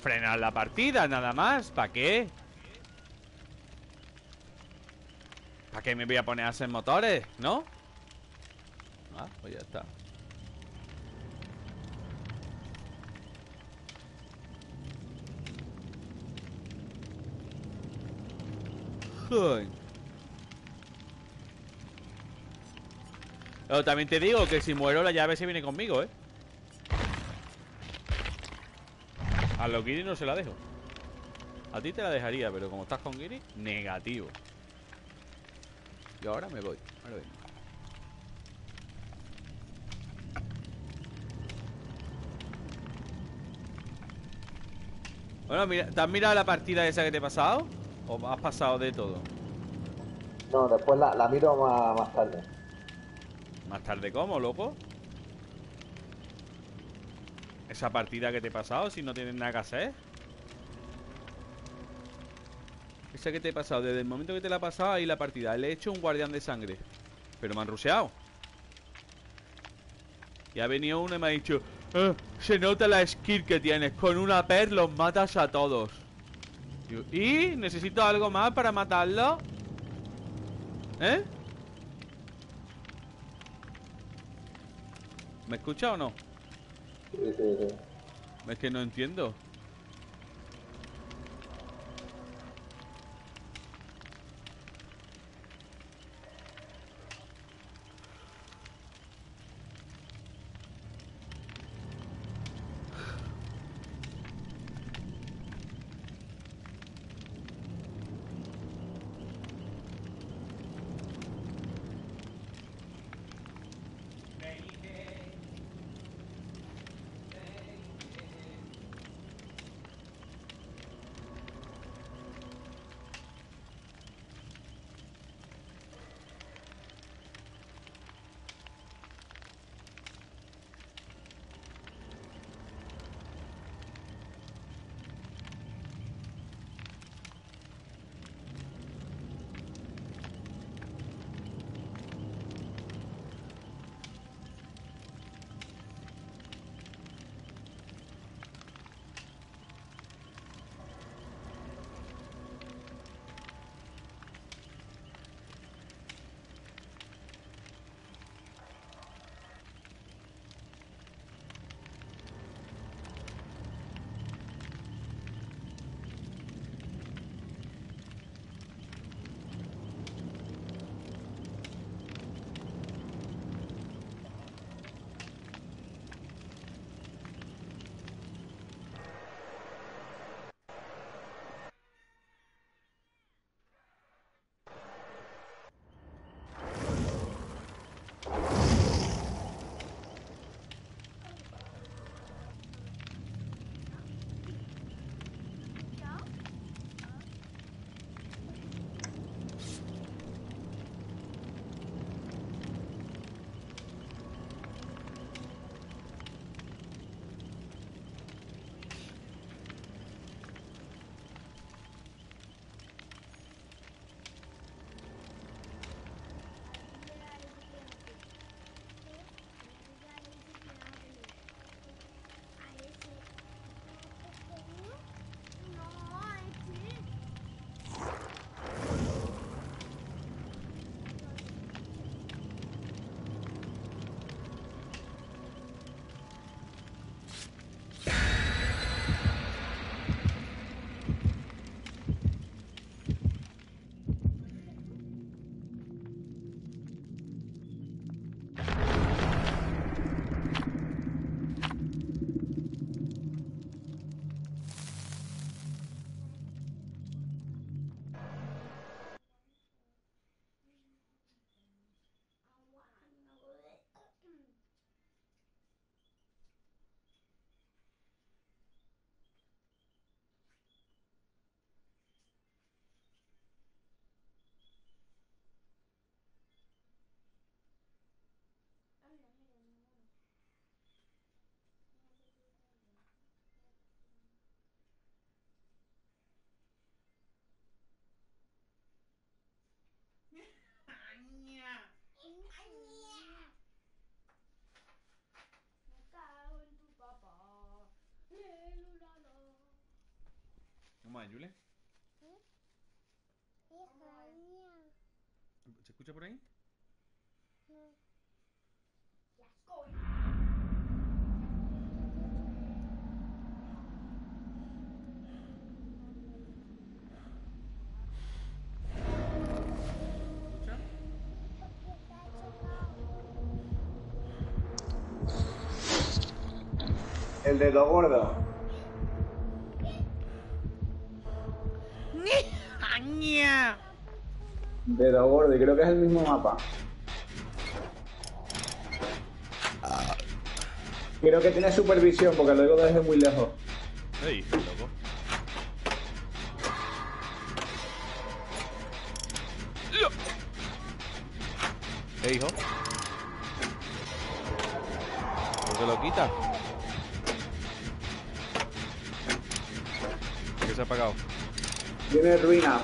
Frenar la partida, nada más. ¿Para qué? ¿Para qué me voy a poner a hacer motores? ¿No? Ah, pues ya está. Joder. Pero también te digo que si muero la llave se viene conmigo, ¿eh? A los Giri no se la dejo. A ti te la dejaría, pero como estás con Giri, negativo. Y ahora me voy. Ahora vengo. Bueno, mira, ¿te has mirado la partida esa que te he pasado? ¿O has pasado de todo? No, después la, la miro más tarde. ¿Más tarde cómo, loco? Esa partida que te he pasado si no tienes nada que hacer. Esa que te he pasado, desde el momento que te la he pasado ahí la partida. Le he hecho un guardián de sangre. Pero me han rusheado. Y ha venido uno y me ha dicho "Ah, Se nota la skill que tienes Con una per los matas a todos ¿Y? ¿Necesito algo más para matarlo? ¿Eh? ¿Me escucha o no? Sí, sí, sí. Es que no entiendo. ¿Se escucha por ahí? El dedo gordo. Dedo gordo, y creo que es el mismo mapa. Creo que tiene supervisión porque lo digo desde muy lejos. ¿Qué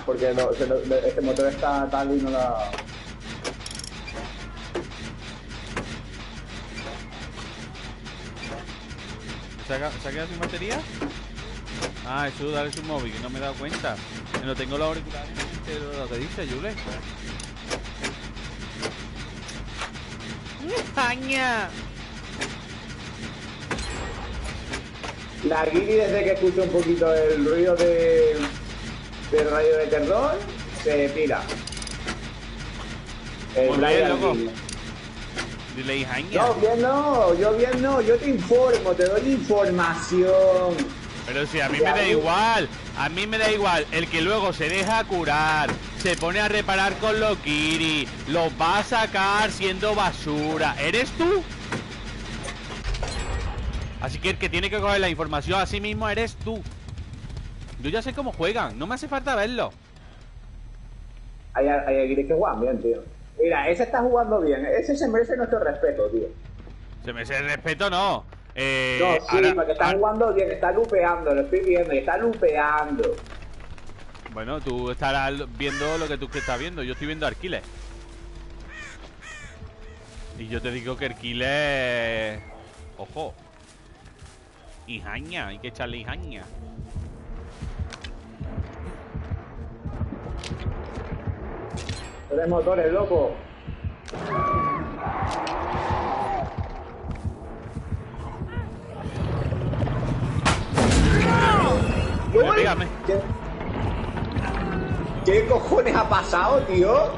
porque lo- se este motor está tal y no la. ¿Se ha, se ha quedado sin batería? Ah, eso dale su móvil, que no me he dado cuenta. Que no tengo los auriculares. Pero lo que dice, Yule. ¡España! La Guiri desde que escucha un poquito el ruido de del radio de terror se pira. El Muy bien, Brian loco. Dile, hijaña. No, bien no, yo bien no, yo te informo, te doy información. Pero si a mí me da igual, a mí me da igual el que luego se deja curar, se pone a reparar con los kiri, los va a sacar siendo basura. ¿Eres tú? Así que el que tiene que coger la información a sí mismo eres tú. Yo ya sé cómo juegan, no me hace falta verlo. Hay, hay que juegan bien, tío. Mira, ese está jugando bien, ese se merece nuestro respeto, tío. Se me el respeto, no. Eh, No, sí, ahora- porque está ahora- jugando bien, está lupeando, lo estoy viendo, está lupeando. Bueno, tú estarás viendo lo que tú que estás viendo. Yo estoy viendo a Arquiles. Y yo te digo que Arquiles... Ojo. Hijaña, hay que echarle hijaña. Tres motores, loco. ¿Qué, ¿Qué cojones ha pasado, tío?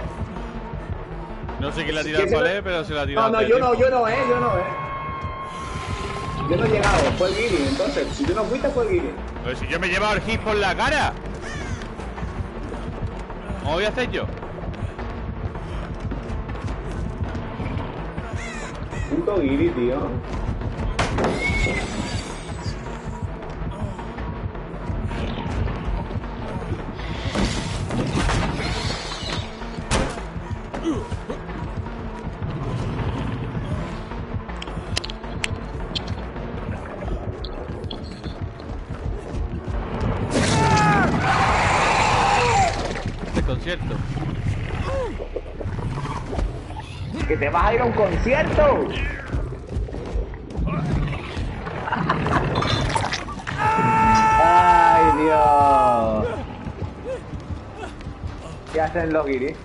No sé quién la ha ¿Qué tirado lo- él, pero se la ha tirado. No, no, yo de no, tiempo. yo no, eh, yo no, eh. Yo no he llegado, fue el Guiri, entonces, si tú no fuiste fue el Guiri. Pero si yo me he llevado el hit por la cara. ¿Cómo voy a hacer yo? Puto Guiri, tío. Este Vas a ir a un concierto. Ay, Dios. ¿Qué hacen los guiris?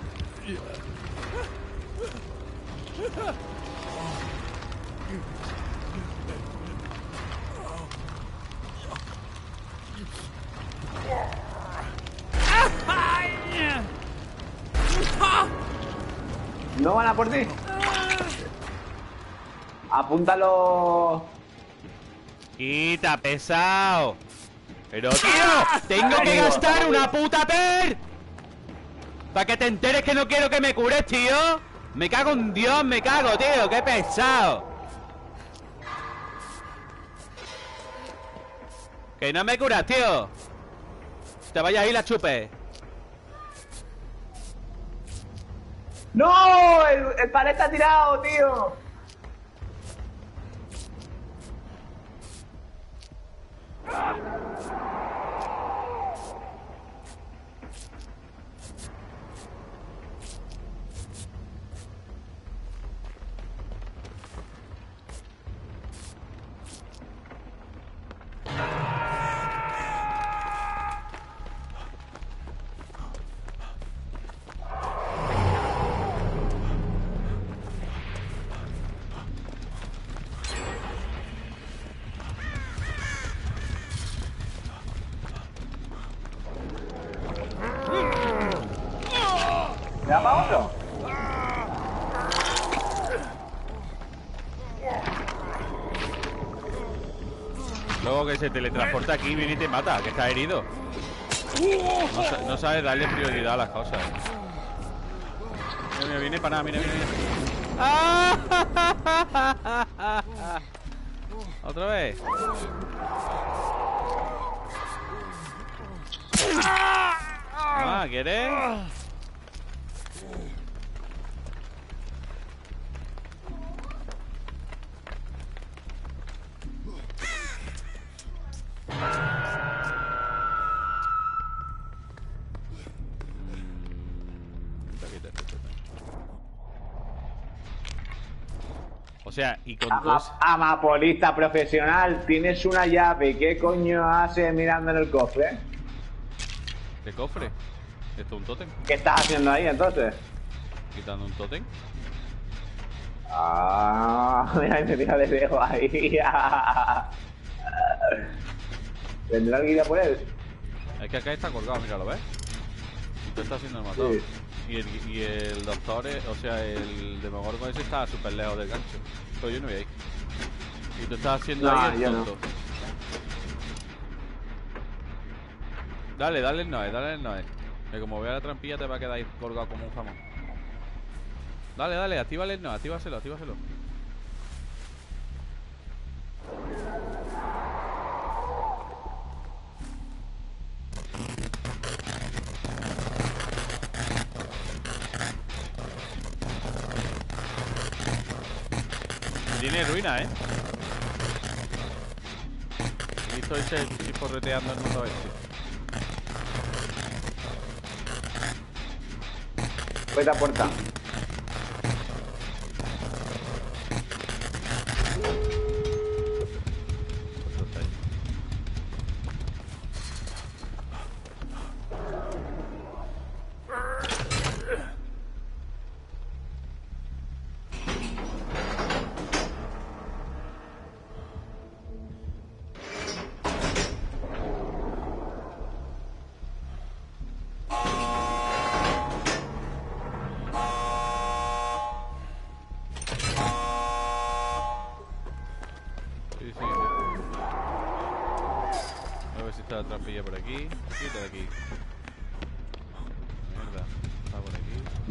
Apúntalo. Quita, pesado. Pero, tío, tengo que gastar una puta per. Para que te enteres que no quiero que me cures, tío. Me cago en Dios, me cago, tío. Qué pesado. Que no me curas, tío. Te vayas a ir la chupe. ¡No! El, el está tirado, tío. Ah! Que se teletransporta aquí, viene y te mata, que está herido. No, no sabe darle prioridad a las cosas. Mira, mira, viene para nada, mira, mira, mira. ¡Ah! Otra vez. Ah, ¿quieres? Sea, y con Ama- dos. amapolista profesional, tienes una llave. ¿Qué coño haces mirando en el cofre? ¿Qué cofre? ¿Esto es un tótem? ¿Qué estás haciendo ahí entonces? ¿Quitando un tótem? Ah, mira, me tira de lejos ahí. ¿Vendrá alguien a por él? Es que acá está colgado, mira, ¿lo ves? Y tú estás haciendo el matado. Sí. Y, el, y el doctor, eh, o sea, el Demogorgon ese está súper lejos del gancho. Pero yo no voy ahí. Y tú estás haciendo ahí el no. tonto. Dale, dale el Noé, dale el Noé. Que como vea la trampilla te va a quedar ahí colgado como un jamón. Dale, dale, actívale el Noé, actívaselo, actívaselo. Tiene ruina, ¿eh? He visto ese chisporreteando el mundo este. Puerta.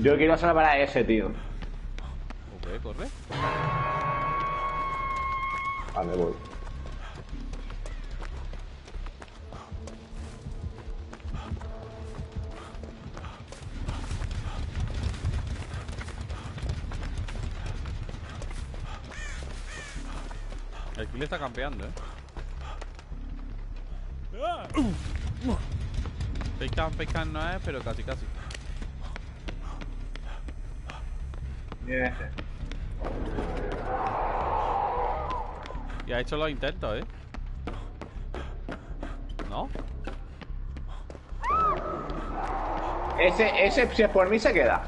Yo quiero salvar a ese, tío. Ok, corre. Vale, voy. El kill está campeando, eh. Fake cam, fake no es, pero casi, casi. Y ha hecho los intentos, eh. ¿No? Ese, ese, si es por mí, se queda.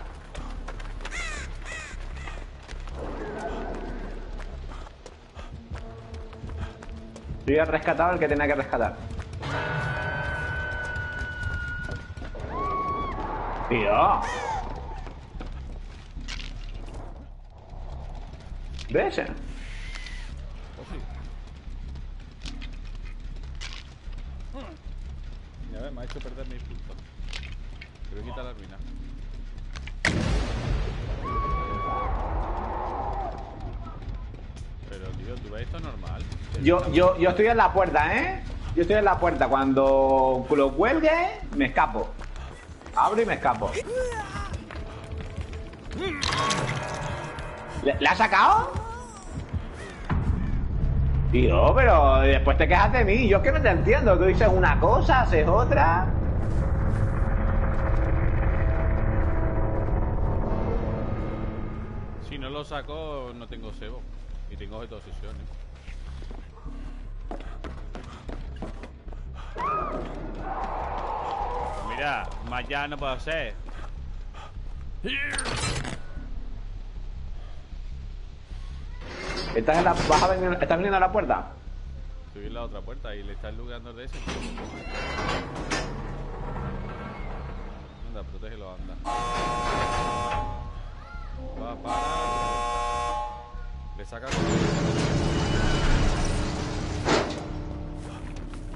Yo ya he rescatado el que tenía que rescatar. Tío. ¿Ves? Sí. Ya ves, me ha hecho perder mis puntos. Quiero quitar la ruina. Pero, tío, ¿tú ves esto normal? Yo, yo, yo estoy en la puerta, ¿eh? Yo estoy en la puerta. Cuando lo cuelgue, me escapo. Abro y me escapo. ¿Le, ¿le ha sacado? Tío, pero después te quejas de mí. Yo es que no te entiendo. Tú dices una cosa, haces otra. Si no lo saco, no tengo sebo. Y tengo objeto de obsesión. Pues mira, más ya no puedo ser. ¿Estás, en la, vas a venir- ¿Estás viniendo a la puerta? Subir la otra puerta y le estás lugando de ese. Anda, protégelo, anda. Va para. Le saca.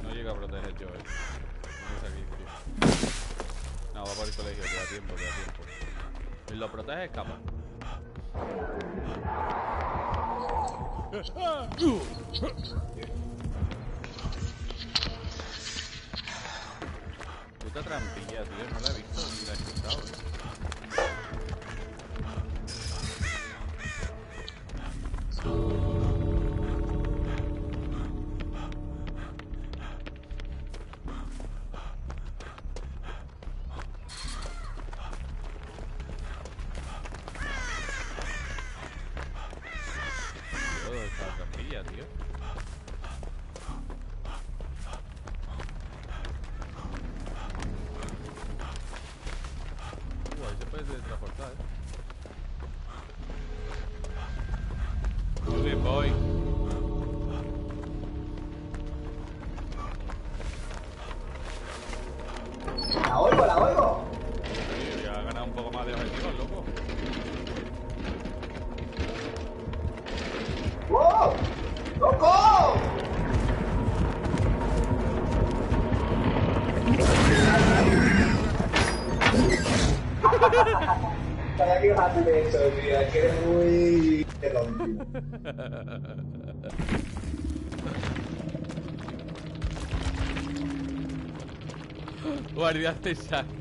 No llega a proteger yo, eh. No va por el colegio, te da tiempo, te tiempo. Si lo protege, escapa. Puta trampilla, tío, no la he visto ni la he escuchado. Teletransportar. Muy bien, voy. De sangre.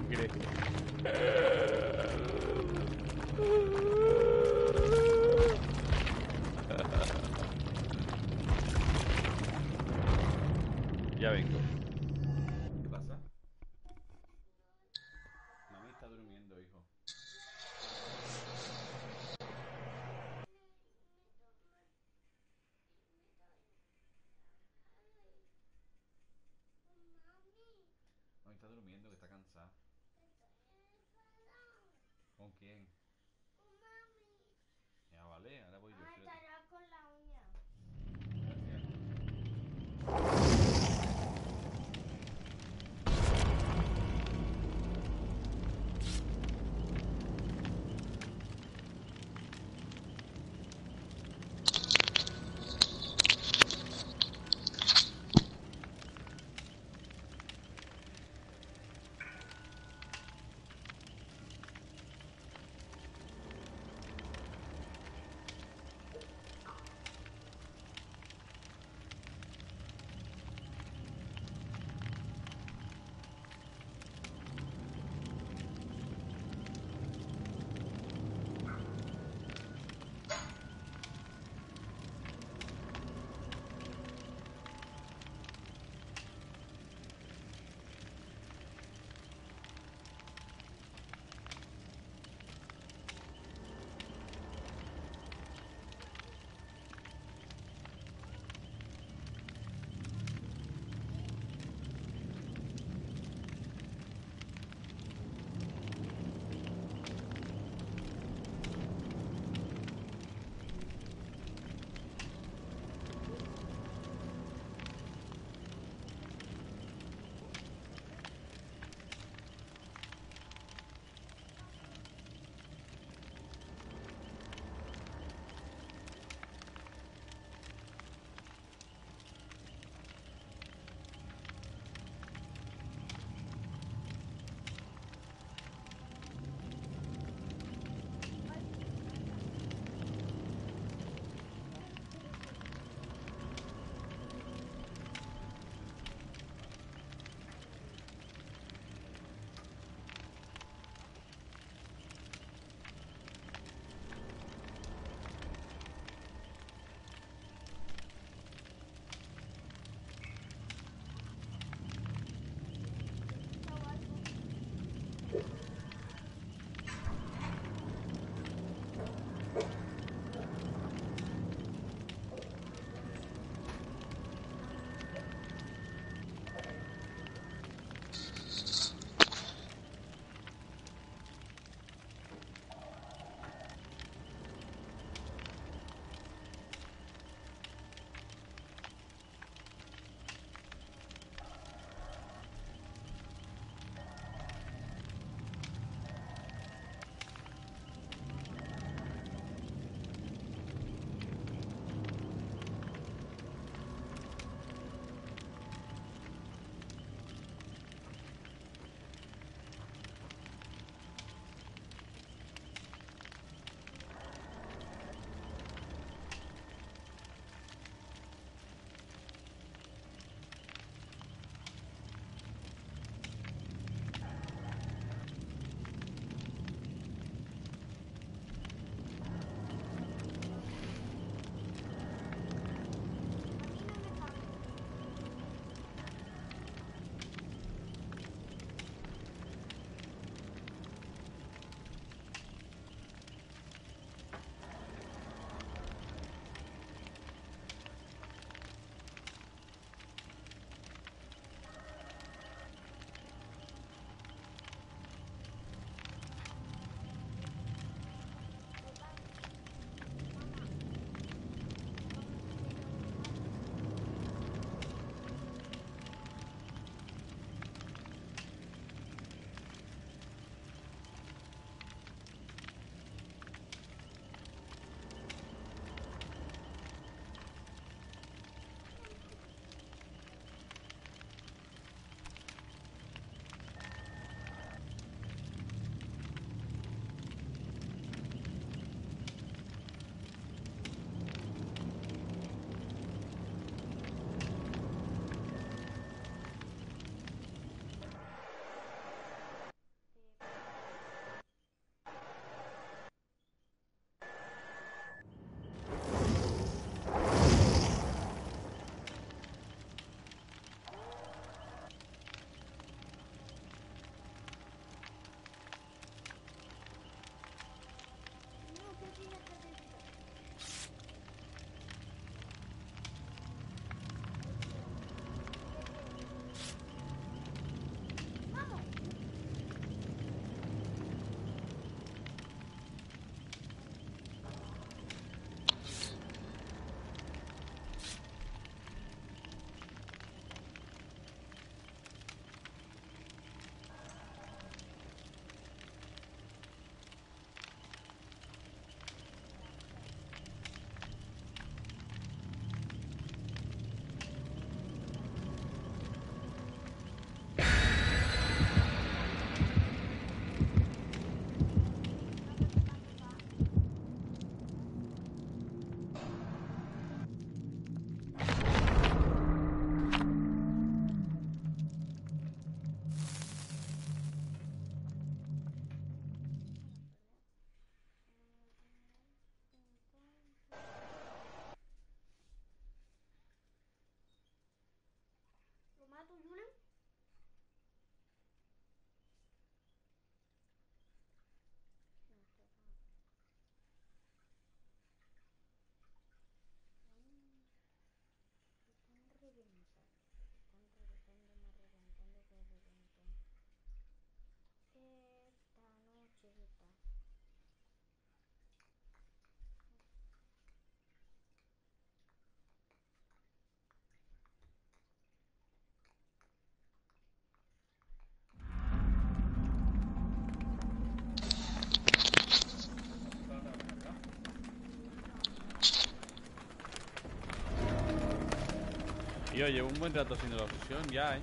Yo llevo un buen rato haciendo la obsesión ya, ¿eh?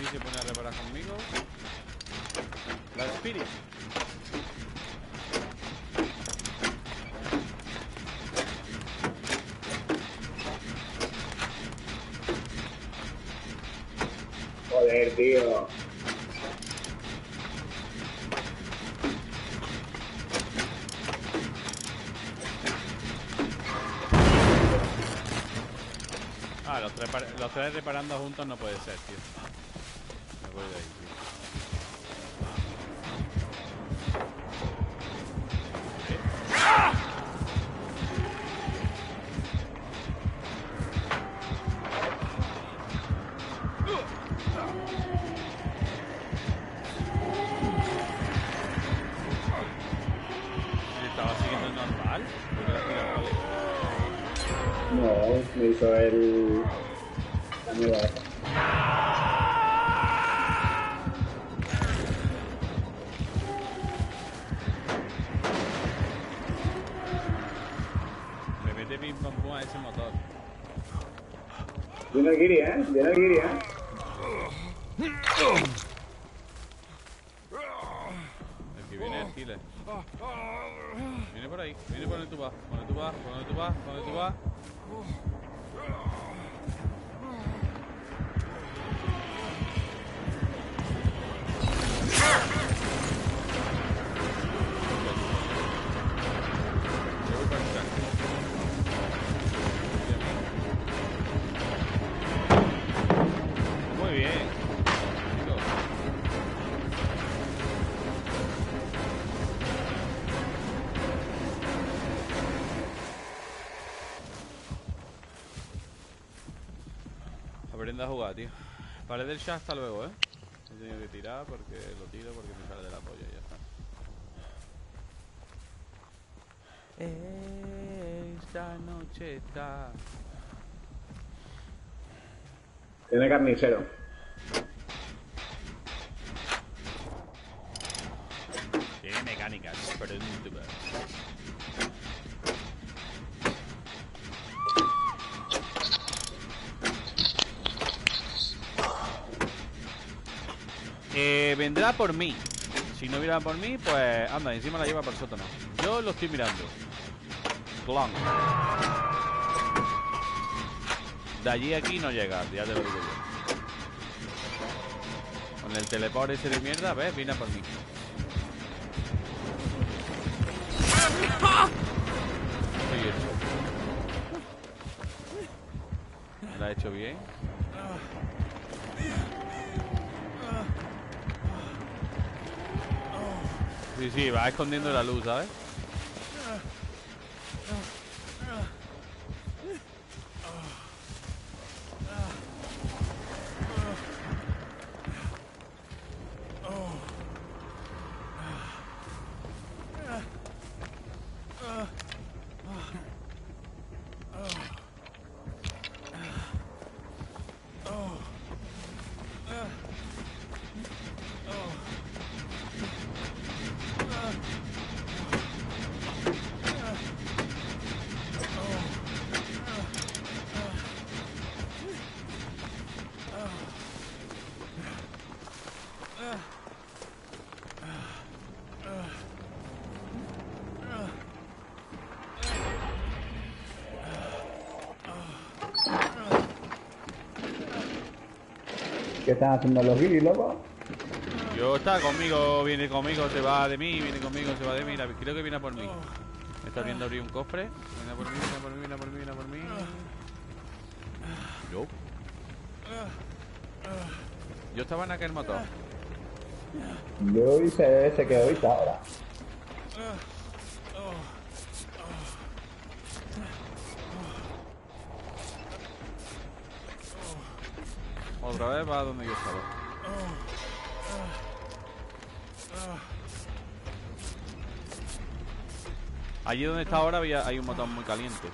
Y se pone a reparar conmigo. La Spirit. Joder, tío. Los reparando juntos no puede ser, tío. Me voy de ahí, tío. ¿Y ¿Estaba siguiendo normal? No, me hizo el. Me mete pim pam pum a ese motor. Yo no quería, ¿eh? Yo no quería. El que viene es Killer. Viene por ahí, viene por donde tú vas, por donde tú vas, por donde tú vas, por donde tú vas. Jugar, tío. Vale del chat hasta luego, ¿eh? He tenido que tirar porque lo tiro porque me sale de la polla y ya está. Esta noche está... Tiene carnicero. Tiene mecánicas, pero en Eh, vendrá por mí. Si no viera por mí, pues anda, encima la lleva por sótano. Yo lo estoy mirando. Clon. De allí a aquí no llega, ya te lo digo yo. Con el teleport ese de mierda, ¿ves? Viene por mí. Soy eso. ¿La he hecho bien? Sí, sí, va escondiendo la luz, ¿sabes? Están haciendo los guiris, loco? Yo está conmigo, viene conmigo, se va de mí, viene conmigo, se va de mí. La- Creo que viene a por mí. Me está viendo abrir un cofre. Viene a por mí, viene a por mí, viene a por mí, viene a por mí. Yo. Yo estaba en aquel motor. Yo hice ese que oíste ahora. Otra vez va donde Allí donde está ahora había, hay un motor muy caliente.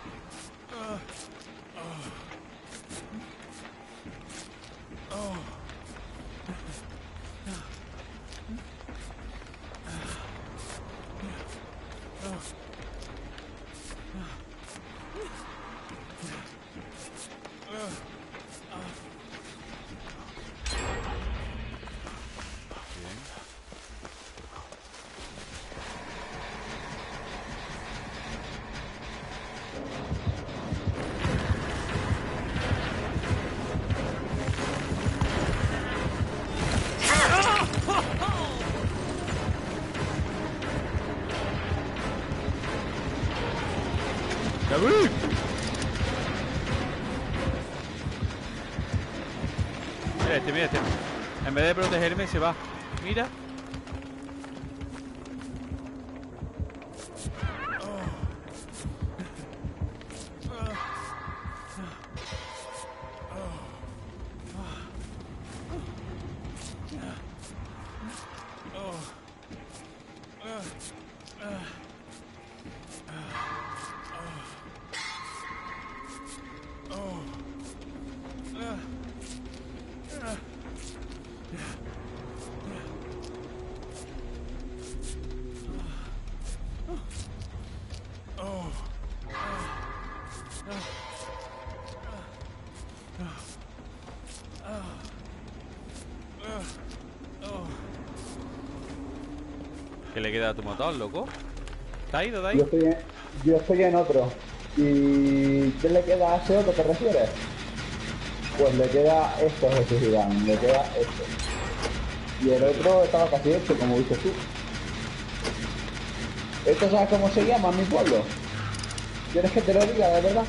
Protegerme se a tu motor, loco? ¿Te ha ido de Yo estoy, en, yo estoy en otro. ¿Y qué le queda a ese otro? ¿Te refieres? Pues le queda esto, Jesús Iván, le queda esto. Y el otro estaba casi hecho, como dices tú. ¿Esto sabes cómo se llama en mi pueblo? ¿Quieres que te lo diga, de verdad?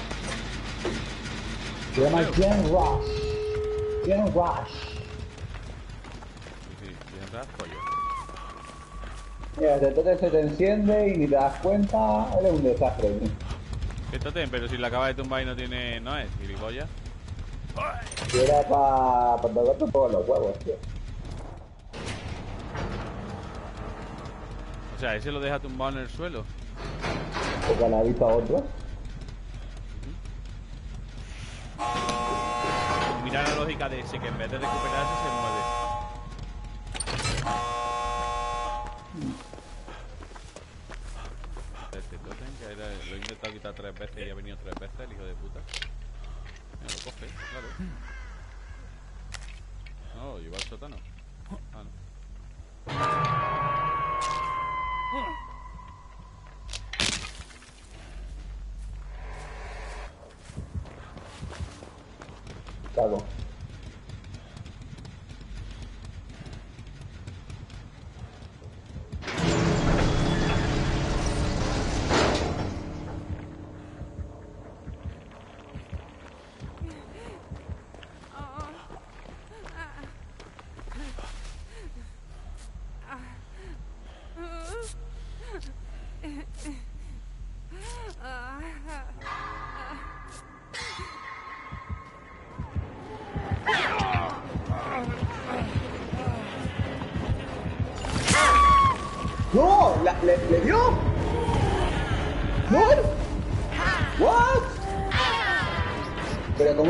Se llama Gen Rush. Gen Rush. Sí, bien ras, pollo. Entonces se te enciende y ni te das cuenta, eres un desastre. ¿Qué totem? Pero si la acaba de tumbar y no tiene... No es, gilipollas. Era para pa tocarte un poco los huevos, tío. O sea, ese lo deja tumbado en el suelo. Porque la visto a otro. Mira la lógica de ese, que en vez de recuperarse se mueve.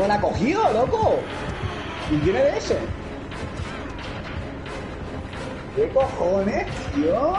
Cómo la ha cogido, loco? ¿Y tiene de ese? ¿Qué cojones, tío?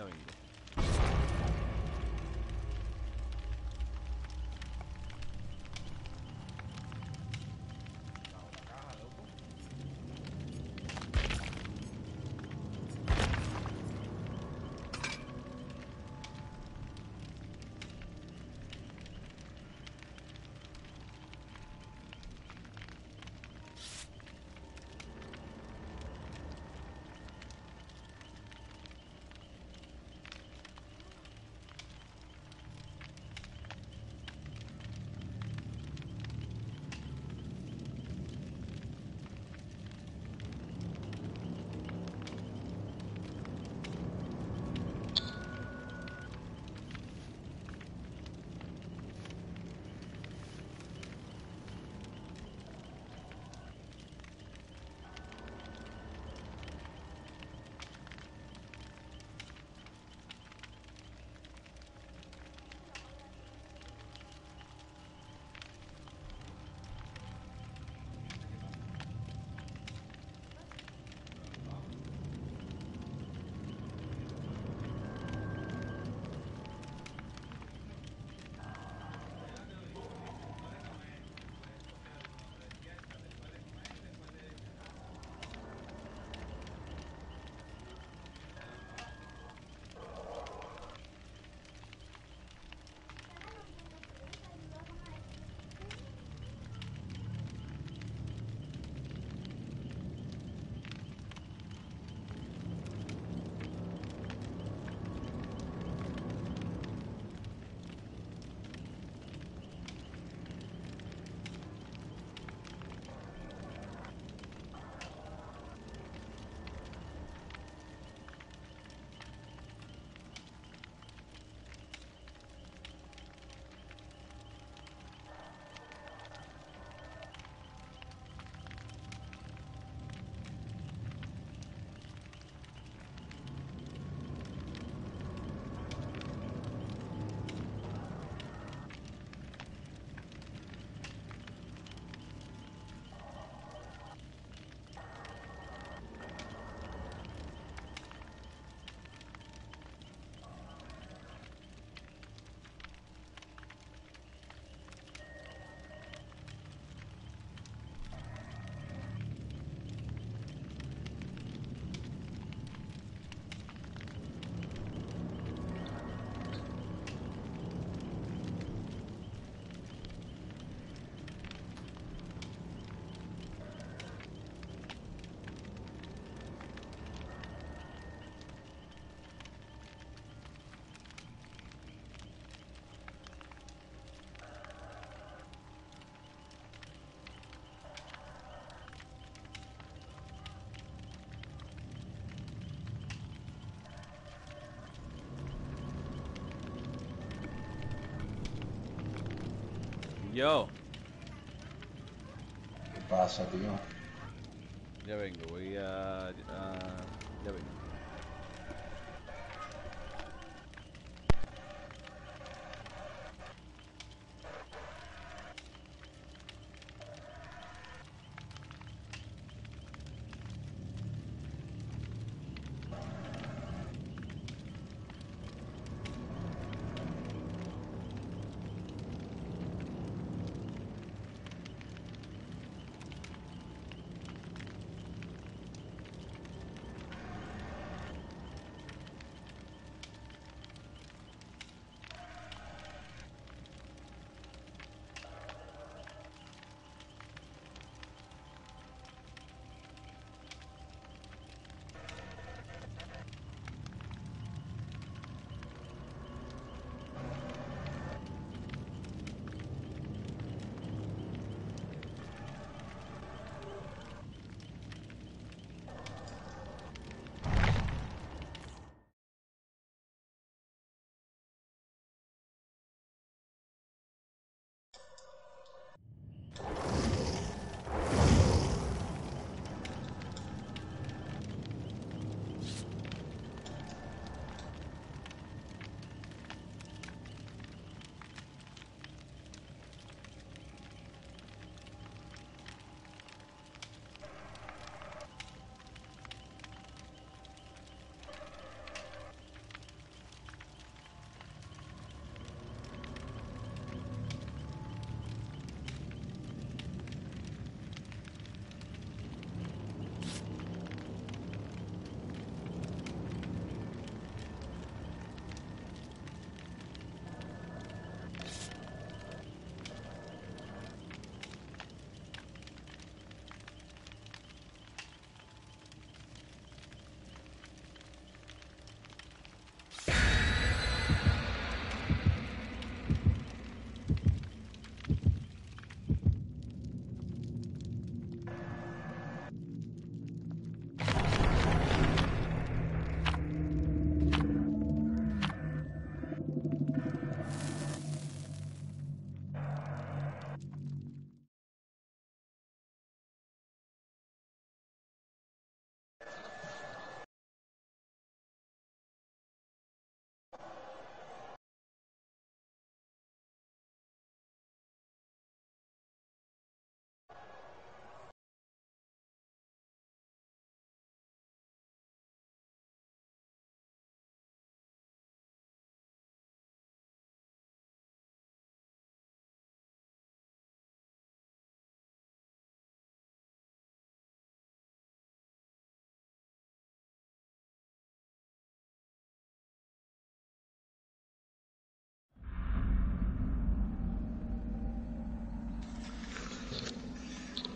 Ya Yo, ¿Qué pasa, tío? ya vengo, voy a... a-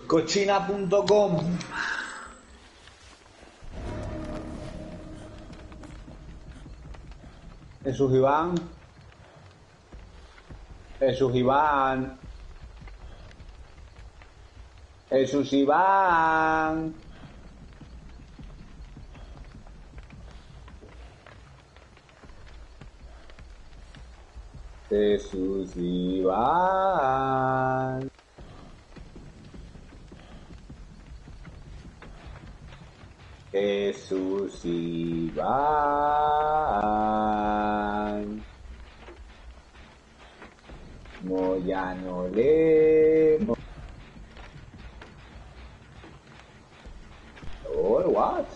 Cochina.com. Jesús Iván. Jesús Iván. Jesús Iván. Jesús Iván. Jesús Iván. Moyano Lemo. Or what?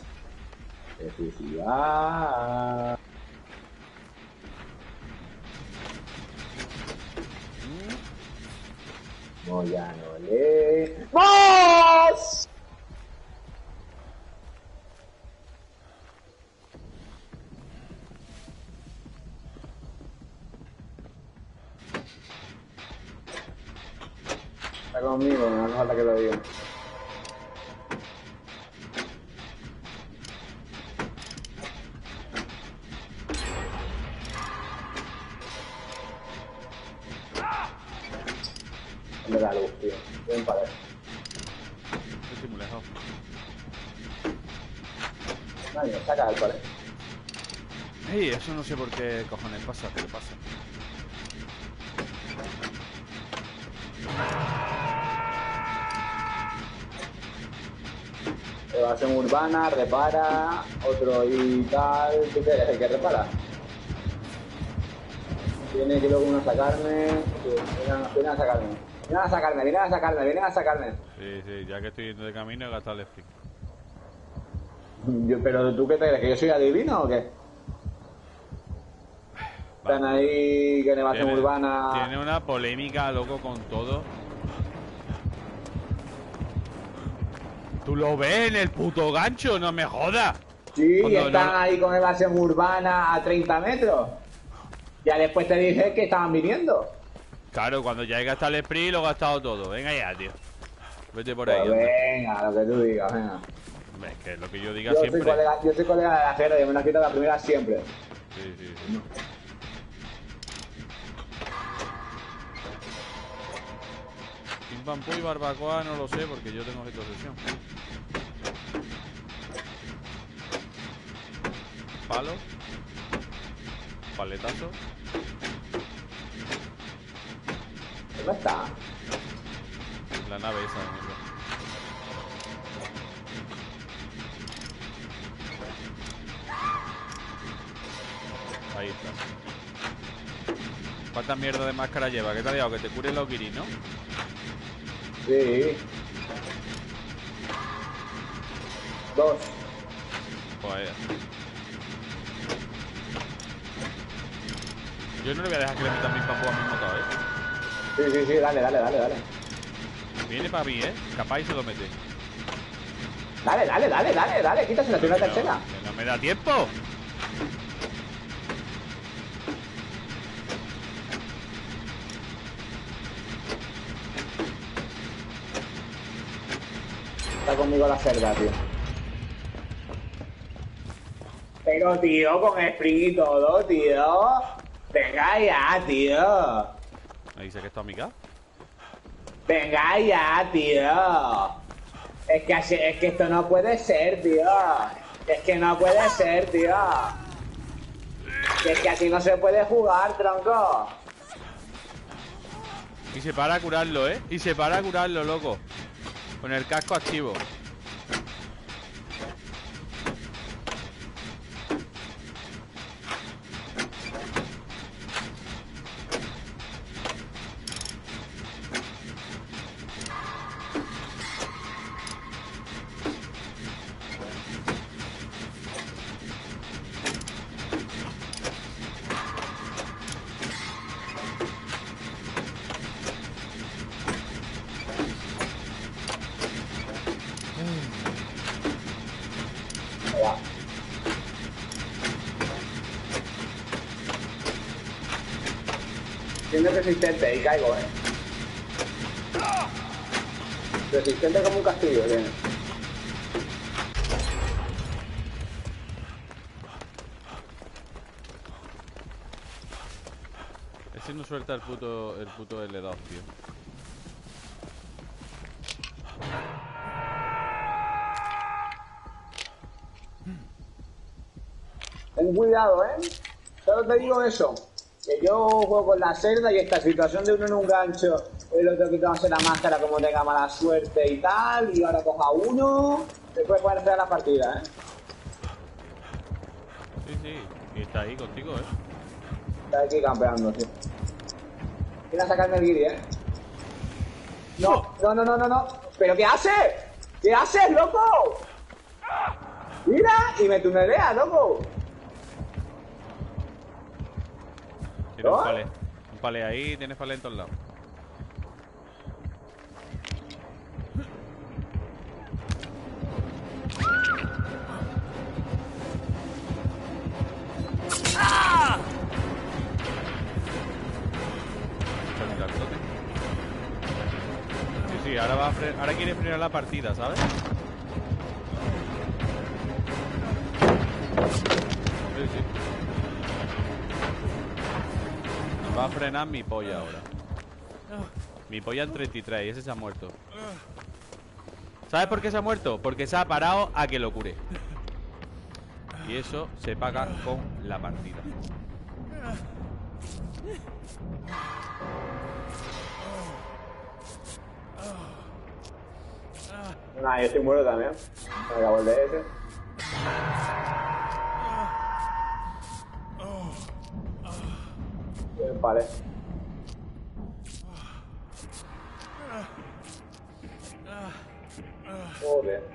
Jesús Iván. Moyano Lemos. Está conmigo, no hace falta que lo diga. Me da luz, tío. Ven para ver. Estoy muy lejos. Nadie, saca el pared. Ey, eso no sé por qué cojones pasa, pero pasa. Evasión urbana, repara, otro y tal. ¿Tú qué eres? ¿El que repara? Tiene que luego uno sacarme. Sí, Vienen a- sacarme. Vienen a sacarme, vienen a sacarme, vienen a sacarme. Sí, sí, ya que estoy yendo de camino he gastado el sprint. Yo, pero tú qué te crees, que yo soy adivino o qué? Están ahí que en evasión Tiene- urbana. Tiene una polémica, loco, con todo. ¿Tú lo ves en el puto gancho? ¡No me jodas! Sí, Cuando están no- ahí con evasión urbana a 30 metros. Ya después te dije que estaban viniendo. Claro, cuando ya he gastado el sprint lo he gastado todo. Venga ya, tío. Vete por Pues ahí. anda. venga, lo que tú digas, venga. Es que lo que yo diga Yo soy, siempre. colega, yo soy colega de la Jero y me la quito la primera siempre. Sí, sí, sí. Pim pam y barbacoa no lo sé porque yo tengo esta sesión. Palo. Paletazo. ¿Dónde está? La nave esa. mierda. Ahí está. ¿Cuánta mierda de máscara lleva? ¿Qué te ha dado? Que te cure los guiris, ¿no? Sí. Dos. Pues Yo no le voy a dejar que le metan mis pampos a mi motor, ¿eh? Sí, sí, sí, dale, dale, dale, dale. Viene para mí, ¿eh? Capaz y se lo mete. Dale, dale, dale, dale, dale, quítasela, la primera Que no- tercera. que no me da tiempo. Está conmigo la cerda, tío. Pero, tío, con sprint y todo, tío. Venga ya, tío. Me dice que está amiga. Venga ya, tío. Es que, así- es que esto no puede ser, tío. Es que no puede ser, tío. Es que así no se puede jugar, tronco. Y se para a curarlo, ¿eh? Y se para a curarlo, loco. Con el casco activo. Caigo, eh. Resistente como un castillo, bien. Ese no suelta el puto, el puto L2, tío. Ten cuidado, ¿eh? Solo te digo eso. Que yo juego con la cerda y esta situación de uno en un gancho, el otro hacer la máscara como tenga mala suerte y tal, y ahora coja uno, te puede fea la partida, ¿eh? Sí, sí. Y está ahí contigo, ¿eh? Está aquí campeando, tío. Quiere sacarme el guiri, ¿eh? No, no, no, no, no, no. ¿Pero qué haces? ¿Qué haces, loco? Mira, y me tunelea, loco. Tiene un palé. Un palé ahí, tienes palé en todos lados. Sí, sí, ahora, va a fre- ahora quiere frenar la partida, ¿sabes? Sí, sí. Va a frenar mi polla ahora. Mi polla en 33 y ese se ha muerto. ¿Sabes por qué se ha muerto? Porque se ha parado a que lo cure. Y eso se paga con la partida. Nah, yo estoy muerto también. Me acabo el de ese. Bien, vale. Joder.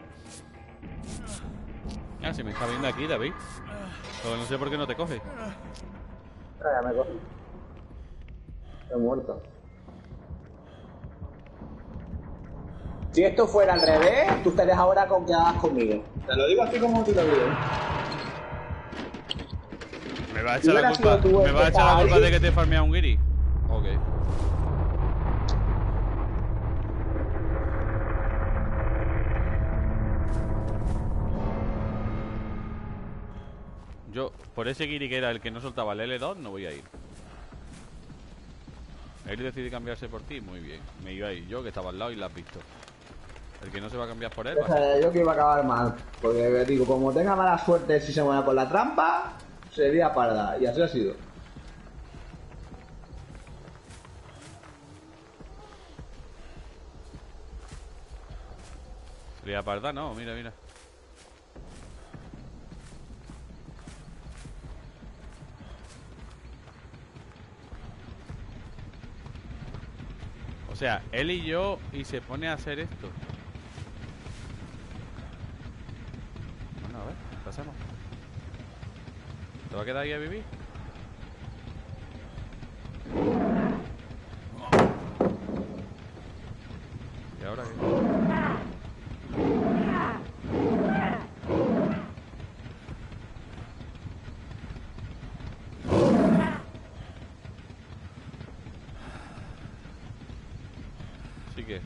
Ah, si me está viendo aquí, David. Pero no sé por qué no te coge. Ah, ya me coge. Estoy muerto. Si esto fuera al revés, tú estarías ahora con que hagas conmigo. Te lo digo así como tú lo digo. Me va a echar la culpa. Me va a que echar la culpa ahí. de que te farmea un guiri. Ok. Yo, por ese guiri que era el que no soltaba el L2, no voy a ir. Él decide cambiarse por ti, muy bien. Me iba a ir yo, que estaba al lado y la has visto. El que no se va a cambiar por él, va a ser- yo que iba a acabar mal. Porque digo, como tenga mala suerte si se mueve con la trampa, sería parda. Y así ha sido. Sería parda, no, mira, mira. O sea, él y yo y se pone a hacer esto. Bueno, a ver, pasemos. ¿Te va a quedar ahí a vivir? ¿Y ahora qué? Así que.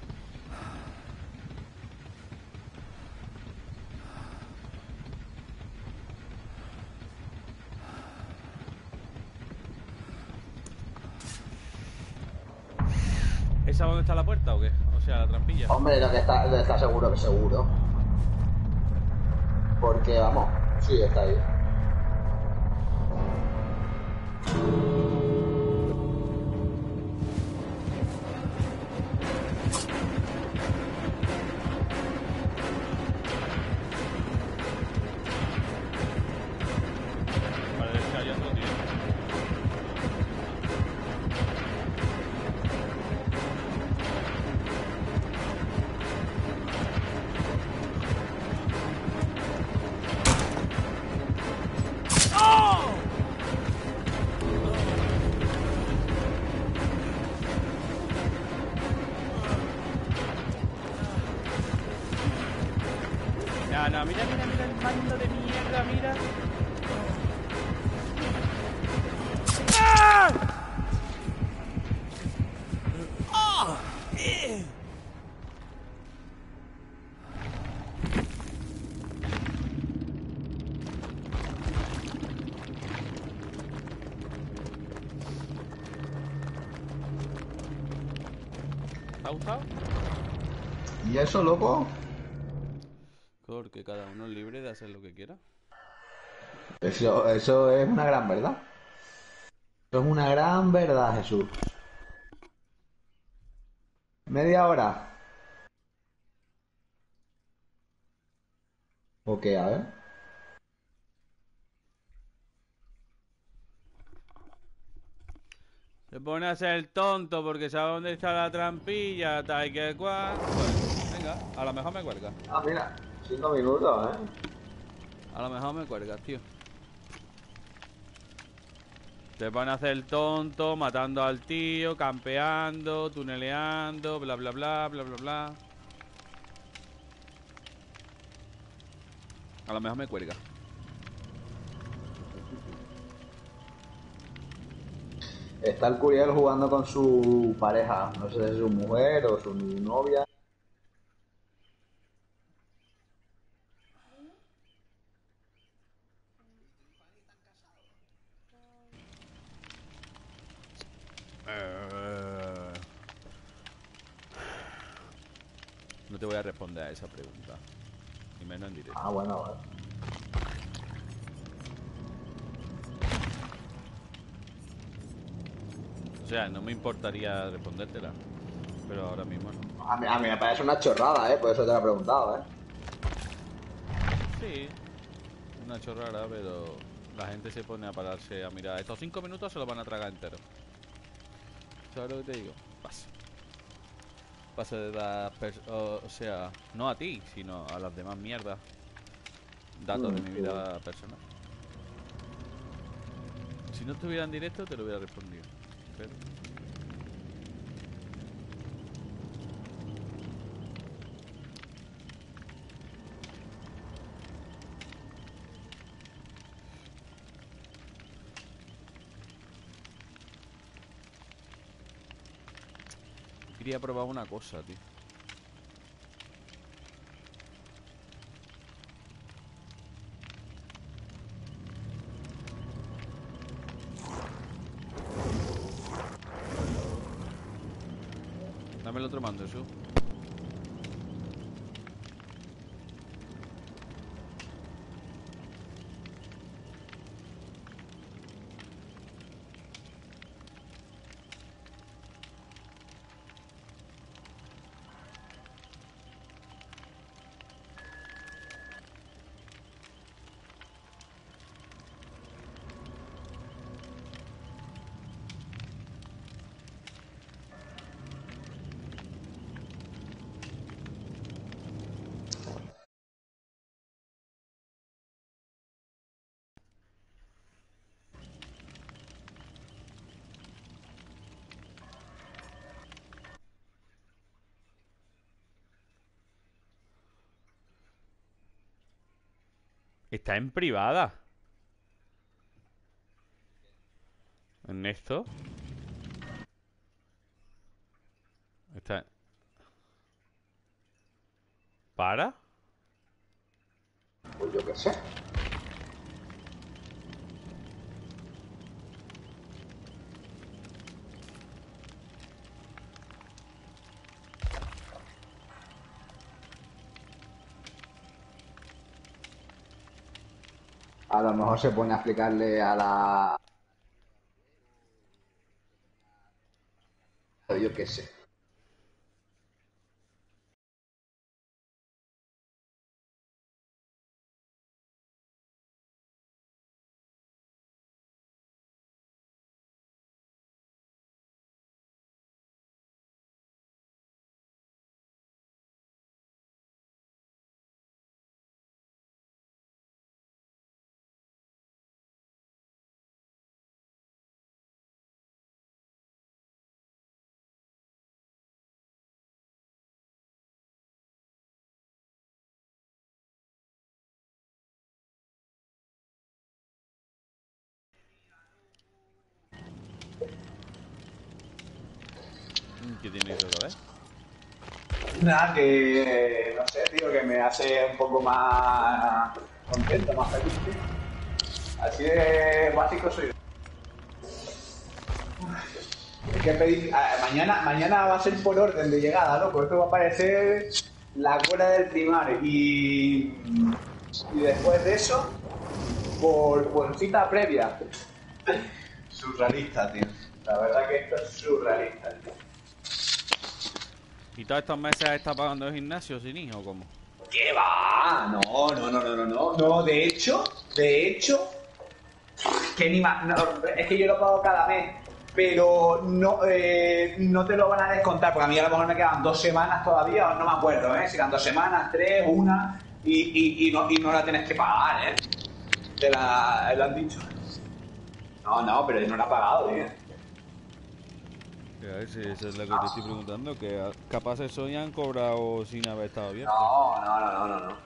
¿Esa dónde está la o sea, la trampilla. Hombre, lo que está, está seguro que seguro. Porque, vamos, sí, está ahí. Eso, loco? Porque cada uno es libre de hacer lo que quiera. Eso, eso es una gran verdad. Eso es una gran verdad, Jesús. Media hora. Ok, a ver. Se pone a ser tonto porque sabe dónde está la trampilla, tal que cual. Venga, a lo mejor me cuelga. Ah, mira, cinco minutos, ¿eh? A lo mejor me cuelgas, tío. Se pone a hacer tonto, matando al tío, campeando, tuneleando, bla bla bla, bla bla bla. A lo mejor me cuelga. Está el Curiel jugando con su pareja. No sé si es su mujer o su novia. Eh, No te voy a esa pregunta. Ni menos en directo. Ah, bueno, vale. O sea, no me importaría respondértela. Pero ahora mismo no. A mí, a mí me parece una chorrada, ¿eh? Por eso te lo he preguntado, ¿eh? Sí, una chorrada, pero la gente se pone a pararse a mirar. Estos cinco minutos se los van a tragar entero. ¿Sabes lo que te digo? Pasa. De dar. O, o sea, no a ti, sino a las demás mierdas. Datos de Mm, mi vida personal. Si no estuviera en directo, te lo hubiera respondido. Pero. Quería probar una cosa, tío. Dame el otro mando, eso. Está en privada. Ernesto. Está. ¿Para? Pues yo qué sé. A lo mejor se pone a explicarle a la... Yo qué sé. Que no sé, tío, que me hace un poco más contento, más feliz. Así de básico soy. Es que pedir. mañana, mañana va a ser por orden de llegada, loco. Esto va a parecer la cola del primar. Y, y después de eso, por, por cita previa. Surrealista, tío. La verdad que esto es surrealista, tío. ¿Y todos estos meses está pagando el gimnasio sin hijo cómo? ¿Qué va? No, no, no, no, no, no. No, de hecho, de hecho, que ni más. es que yo lo pago cada mes. Pero no, eh, no te lo van a descontar, porque a mí a lo mejor me quedan dos semanas todavía, no me acuerdo, ¿eh? Si quedan dos semanas, tres, una, y, y, no, y no la tienes que pagar, ¿eh? Te la, lo han dicho. No, no, pero no la ha pagado, tío. Que a ver si eso es lo que te estoy preguntando, que capaz eso ya han cobrado sin haber estado abierto. No, no, no, no, no, no.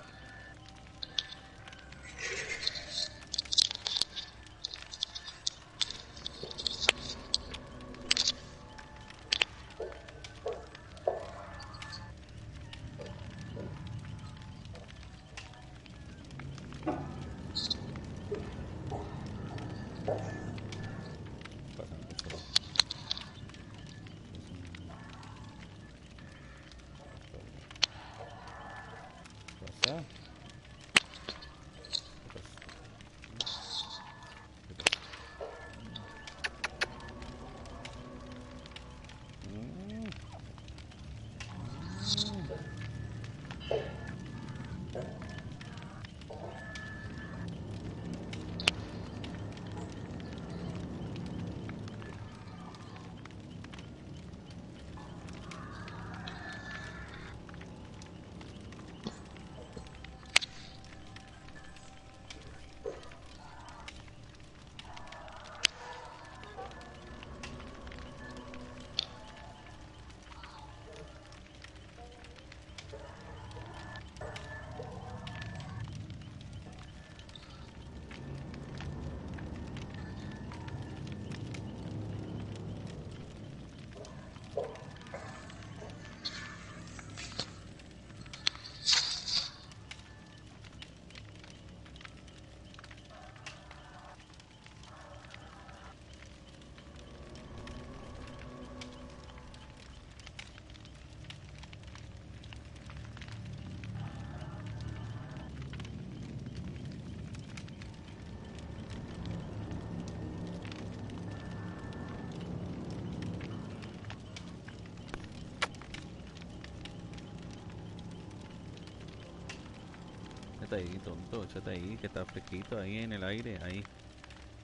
Échate ahí, tonto, échate ahí, que está fresquito ahí en el aire, ahí.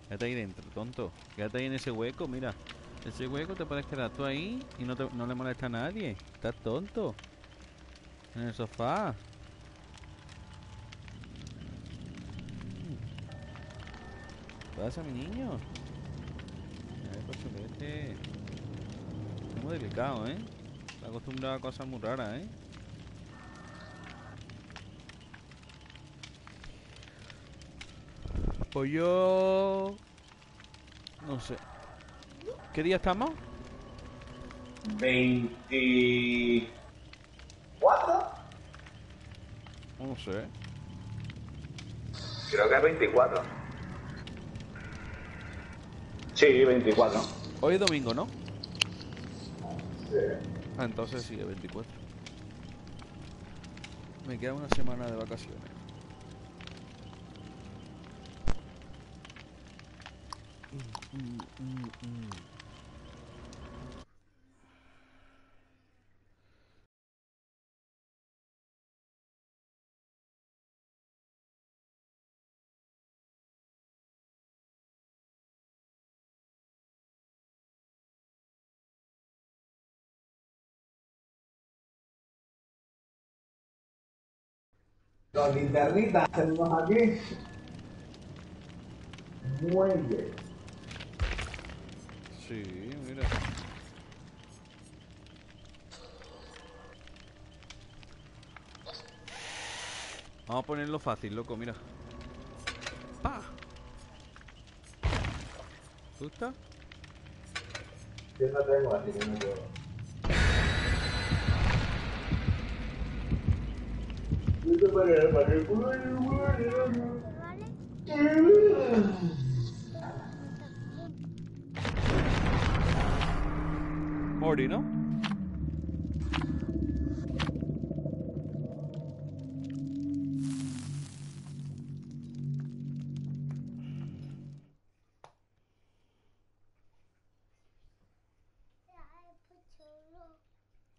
Quédate ahí dentro, tonto. Quédate ahí en ese hueco, mira. Ese hueco te puedes quedar tú ahí y no, te, no le molesta a nadie. Estás tonto. En el sofá. ¿Qué pasa, mi niño? Por su leche. Es muy delicado, ¿eh? Está acostumbrado a cosas muy raras, ¿eh? Pues yo... No sé. ¿Qué día estamos? 24. No sé. Creo que es 24. Sí, 24. Hoy es domingo, ¿no? Ah, entonces sí, es 24. Me queda una semana de vacaciones. Mm, mm, mm. Los linternitas tenemos aquí. Sí, mira. Vamos a ponerlo fácil, loco, mira. ¡Pa! ¿Te gusta? Yo no tengo así que no puedo. Yo te paré, paré,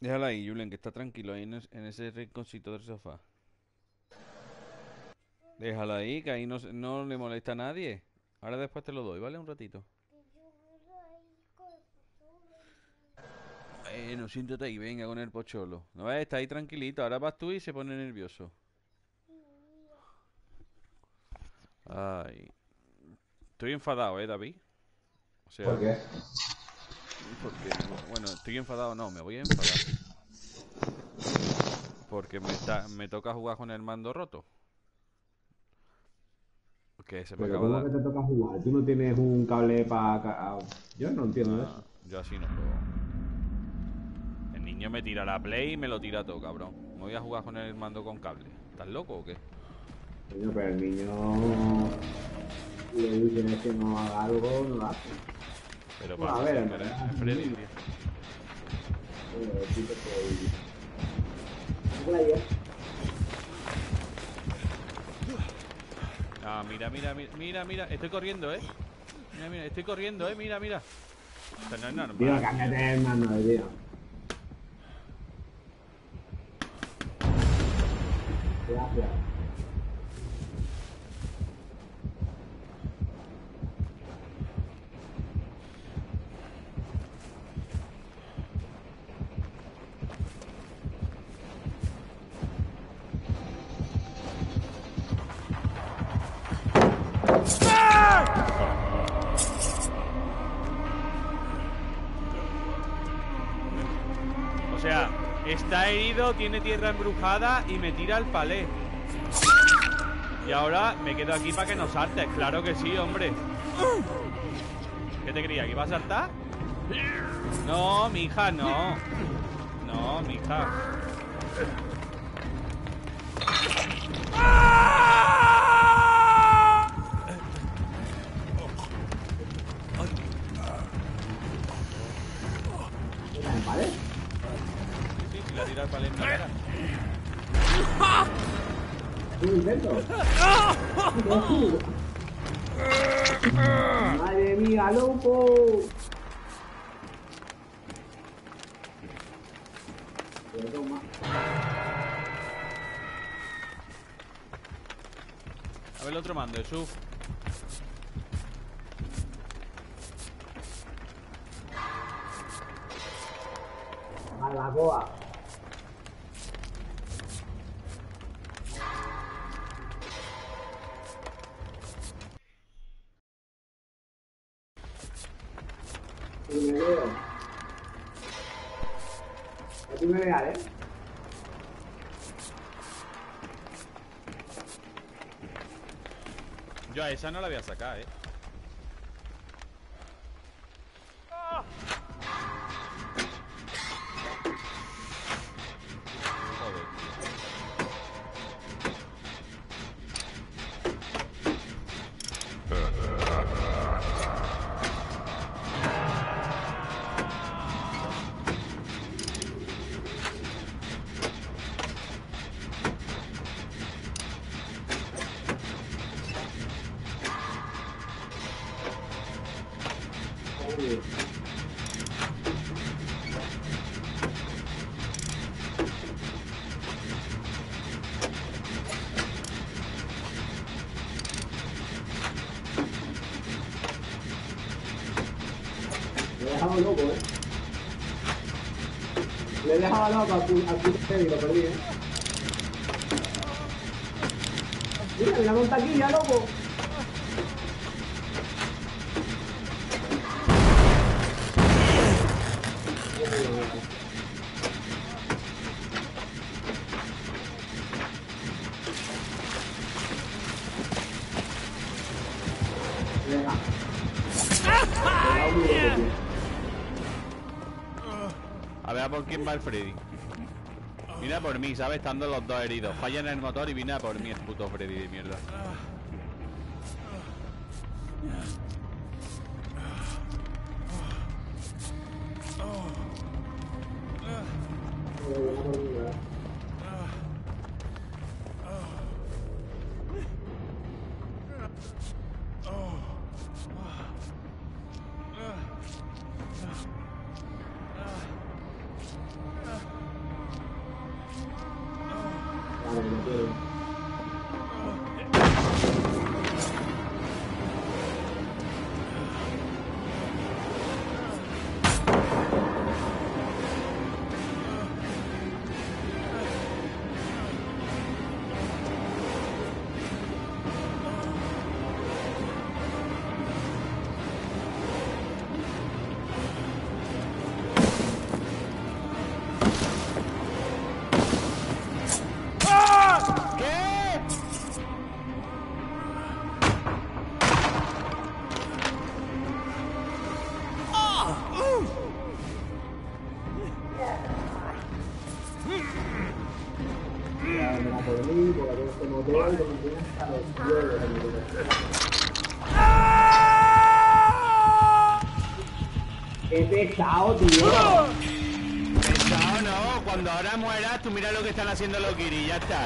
Déjala ahí, Julen, que está tranquilo ahí en, es- en ese rinconcito del sofá. Déjala ahí, que ahí no, no le molesta a nadie. Ahora después te lo doy, ¿vale? Un ratito. Bueno, siéntate ahí, venga con el pocholo. No ves, está ahí tranquilito. Ahora vas tú y se pone nervioso. Ay. Estoy enfadado, ¿eh, David? O sea, ¿Por qué? porque, bueno, estoy enfadado, no, me voy a enfadar. Porque me, está, me toca jugar con el mando roto. Que se me Pero acaba ¿cómo de que dar. te toca jugar? ¿Tú no tienes un cable para...? Yo no entiendo eso. Ah, yo así no juego. El niño me tira la play y me lo tira todo, cabrón. Me voy a jugar con el mando con cable. ¿Estás loco o qué? Coño, pero el niño... Le dicen que no haga algo, no lo hace. Pero Bueno, para a ver, Freddy, tío. Ah, mira, mira, mira, mira, mira, estoy corriendo, ¿eh? Mira, mira, estoy corriendo, ¿eh? Mira, mira. Esto no es normal. Tío, cámbiate el mando, tío. Gracias. O tiene tierra embrujada y me tira el palé. Y ahora me quedo aquí para que no saltes. Claro que sí, hombre. ¿Qué te creía? ¿Que iba a saltar? No, mi hija, no. No, mi hija. La tira el palé en la. Madre mía, loco. A ver el otro mando. Y me Aquí me vea, ¿eh? Yo a esa no la voy a sacar, eh. Al puto Freddy, lo perdí, ¿eh? Mira. Le he dado muy loco. A ver a por quién va el Freddy. Mí, ¿sabes? Estando los dos heridos. Falla en el motor y viene a por mí el puto Freddy de mierda.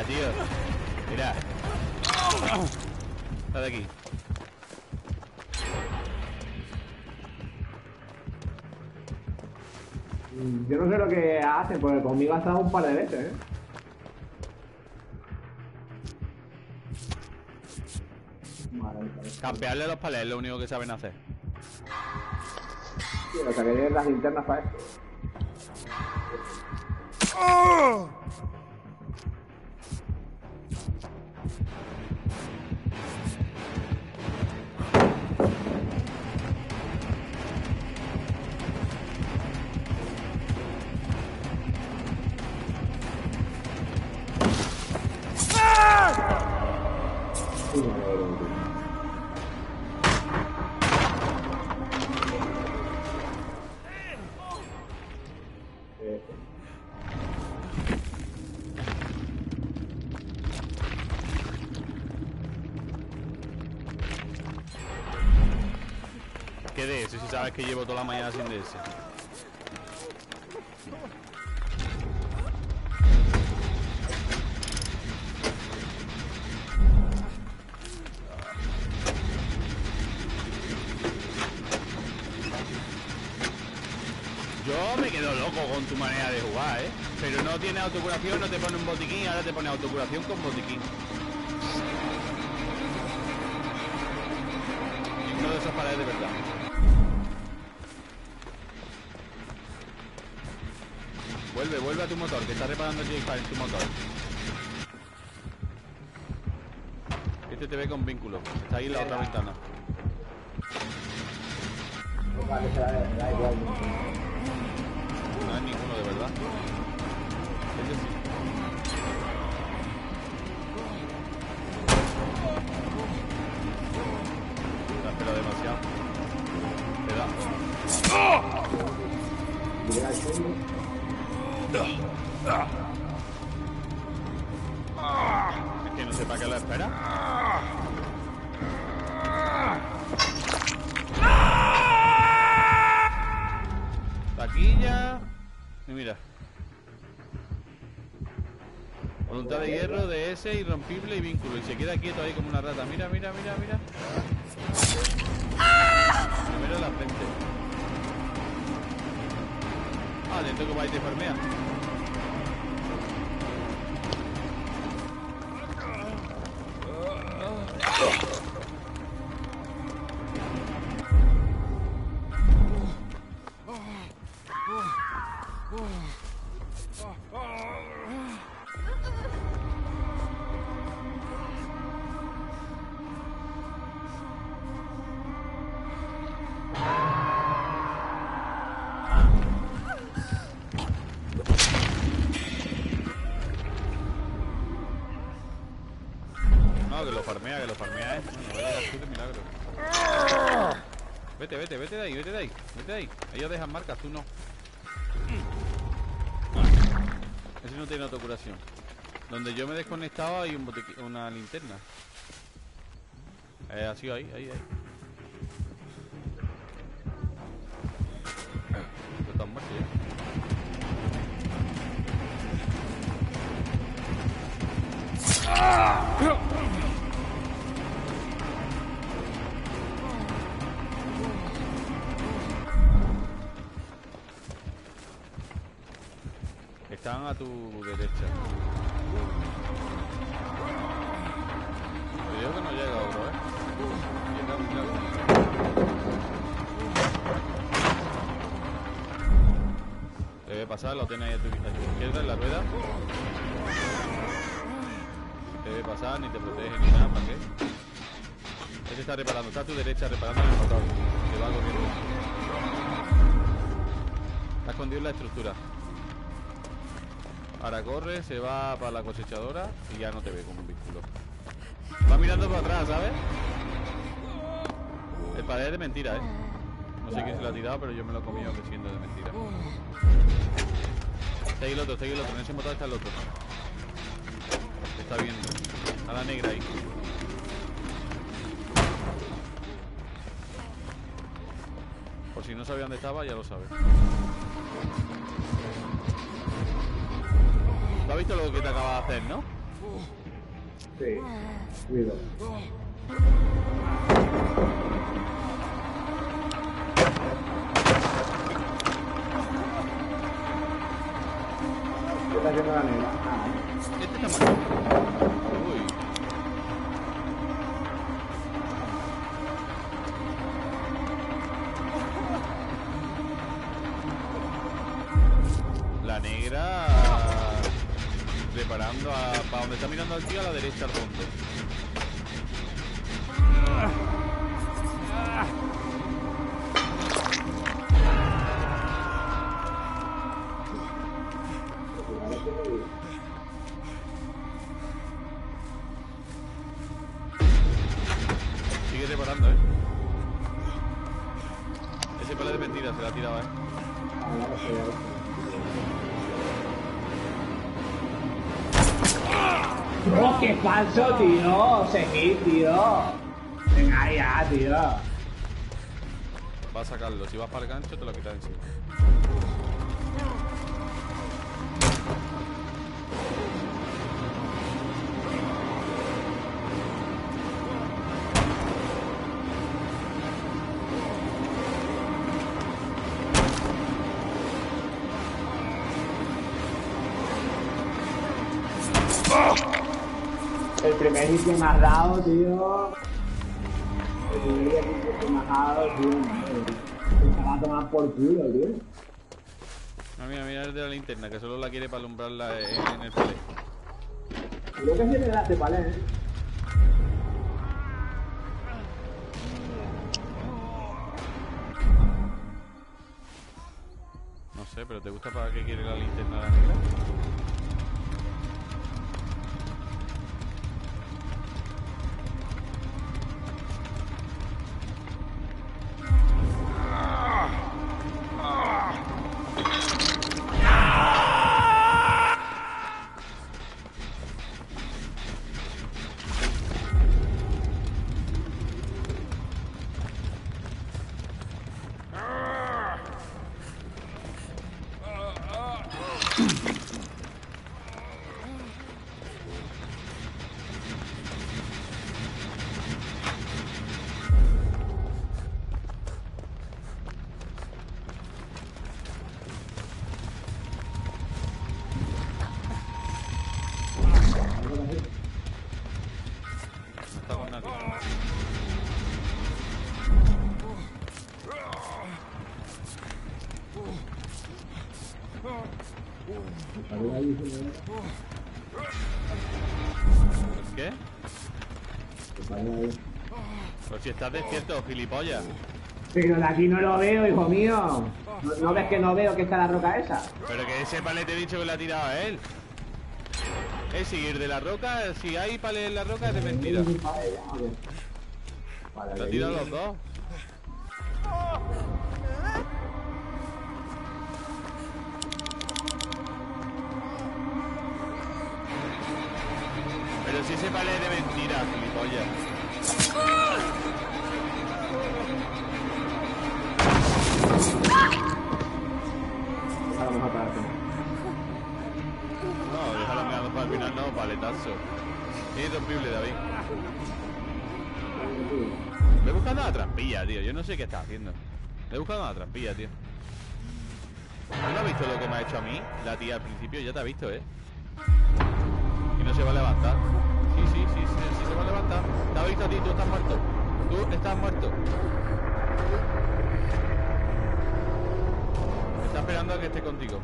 Está, tío. Mira. Sal de aquí. Yo no sé lo que hacen, porque conmigo ha estado un par de veces, ¿eh? Campearle los palés es lo único que saben hacer. tío, lo de las linternas para esto. Yo me quedo loco con tu manera de jugar, ¿eh? Pero no tiene autocuración, no te pone un botiquín, ahora te pone autocuración con botiquín. A tu motor, que está reparando el en tu motor. Este te ve con vínculo. Está ahí en la otra ventana. No hay ninguno de verdad. Irrompible y vínculo. Y se queda quieto ahí como una rata. Mira, mira, mira, mira. Ellos dejan marcas, tú no. Ese no tiene autocuración. Donde yo me he desconectado hay un una linterna. Eh, ha sido ahí, ahí, ahí. Pasar, lo ahí a tu, izquierda en la rueda. Debe pasar, ni te protege ni nada, ¿para qué? Este está reparando, está a tu derecha reparando el motor. Que va corriendo. Está escondido en la estructura. Ahora corre, se va para la cosechadora y ya no te ve como un vínculo. Va mirando para atrás, ¿sabes? El pared es de mentira, ¿eh? No sé quién se lo ha tirado, pero yo me lo he comido que siendo de mentira. Está ahí el otro, está ahí el otro. En ese motor está el otro. Está viendo. A la negra ahí. Por si no sabía dónde estaba, ya lo sabe. ¿Tú has visto lo que te acaba de hacer, no? Sí. Cuidado. ¿Qué está haciendo la negra? Ah, Este. La negra preparando a, para donde está mirando el tío a la derecha al. ¡Oh, qué falso, tío! Seguí, tío. Venga ya, tío. Va a sacarlo. Si vas para el gancho, te lo quitas encima. Que me has dado, tío. El que me has dado, tío. Se va a tomar por culo, tío. Ah, mira, mira el de la linterna, que solo la quiere para alumbrarla en, el palé. Creo que sí le daste palé, ¿eh? Estás despierto, gilipollas. Pero de aquí no lo veo, hijo mío. ¿No, no ves que no veo que está la roca esa? Pero que ese palé te he dicho que lo ha tirado a él. Es seguir de la roca, si hay palé en la roca es de mentira. Vale, Lo ha tirado los dos. La tía al principio ya te ha visto, ¿eh? Y no se va a levantar. Sí, sí, sí, sí, se va a levantar. Te ha visto a ti, tú estás muerto. Tú estás muerto. Está esperando a que esté contigo.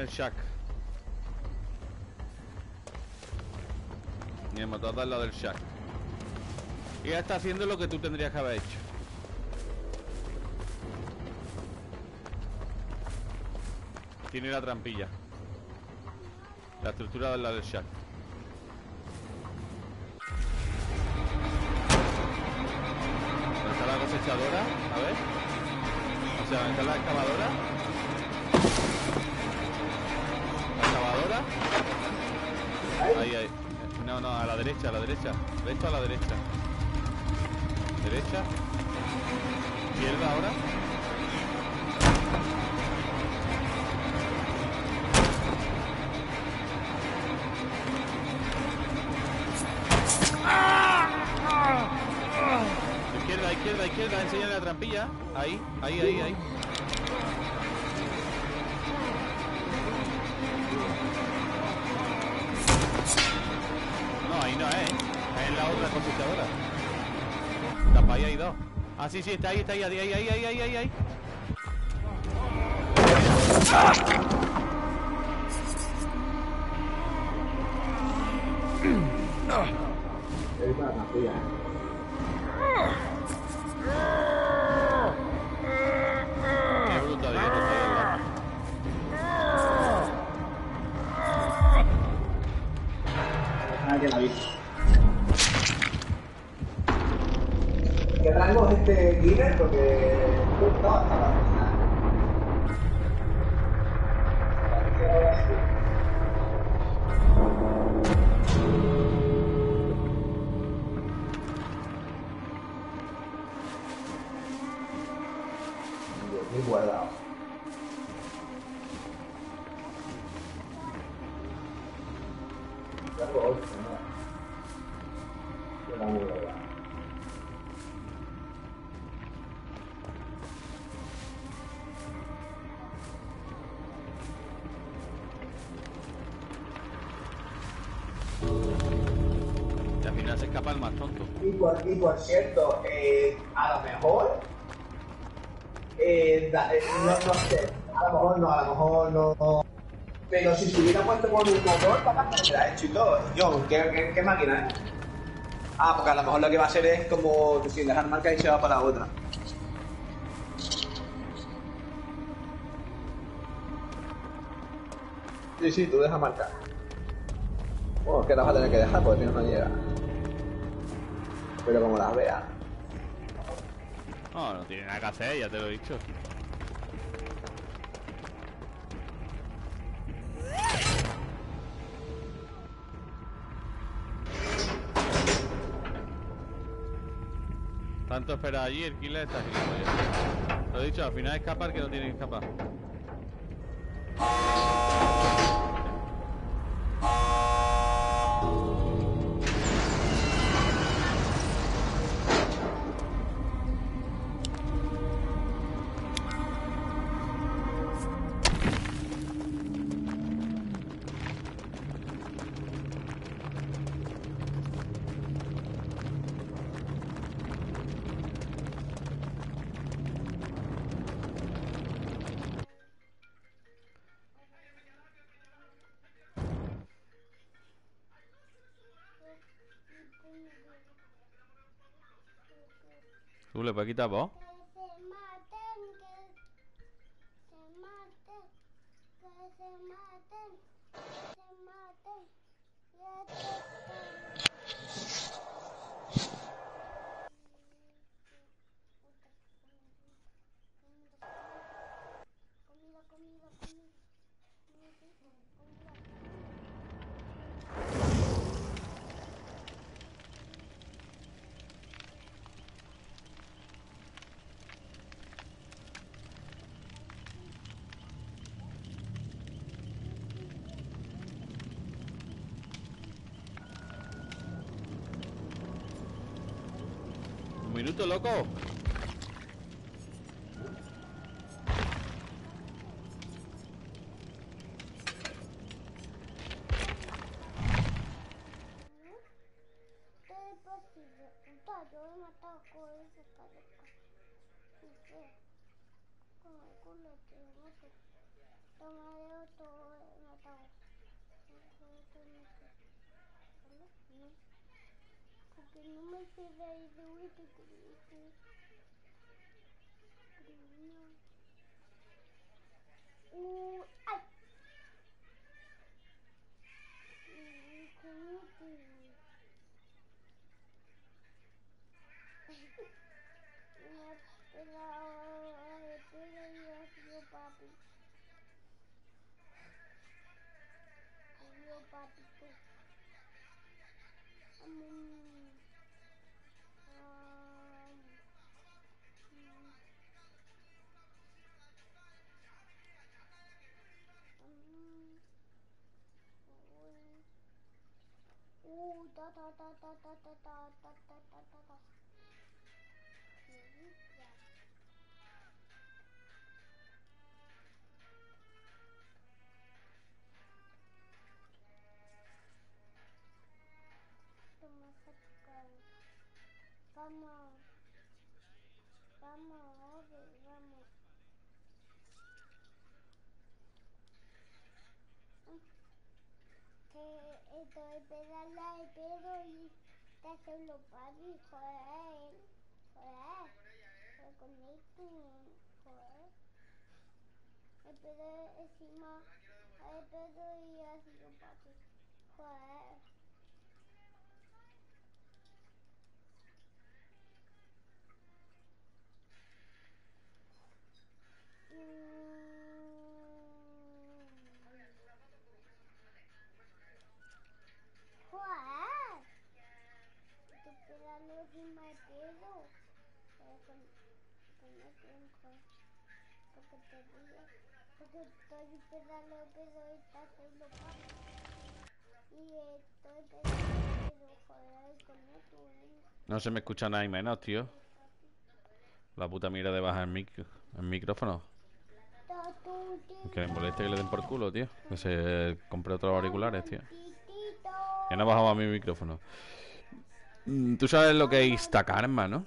El shack. Y me mató al lado del shack. Y ya está haciendo lo que tú tendrías que haber hecho. Tiene la trampilla. La estructura del lado del shack. ¿Dónde está la cosechadora? A ver. O sea, ¿dónde está la excavadora? No, no, a la derecha, a la derecha. Derecha a la derecha. Derecha. Izquierda ahora. Izquierda, izquierda, izquierda, enseñale la trampilla. Ahí, ahí, ahí, ahí. Ahí hay dos. Ah, sí, sí, está ahí, está ahí, ahí, ahí, ahí, ahí, ahí, ahí, Porque no, Y por, cierto, eh, a lo mejor. Eh, eh, no, no sé. A lo mejor no, a lo mejor no. Pero si se hubiera puesto con un motor, papá, se hubiera hecho y todo. Yo, ¿qué, qué, máquina es? Ah, porque a lo mejor lo que va a hacer es como sin dejar marca y se va para la otra. Sí, sí, tú dejas marcar. Bueno, que las vas a tener que dejar porque si no, no llega. Pero como las veas. No, no tiene nada que hacer, ya te lo he dicho. Tanto esperar allí, el killer está gilipollas. Lo he dicho, al final escapa el que no tiene que escapar. ¿Tú loco. Vamos, vamos. Que estoy pegando al perro y está haciendo padre, joder. Joder. Lo conecto, joder. El perro encima, el perro y haciendo padre, joder. Te. No se me escucha nada y menos, tío. La puta mierda de bajar el, el micrófono. Que le moleste que le den por culo, tío. Que se compre otros auriculares, tío. Que no bajaba mi micrófono. Mm, Tú sabes lo que es Instacarma, ¿no?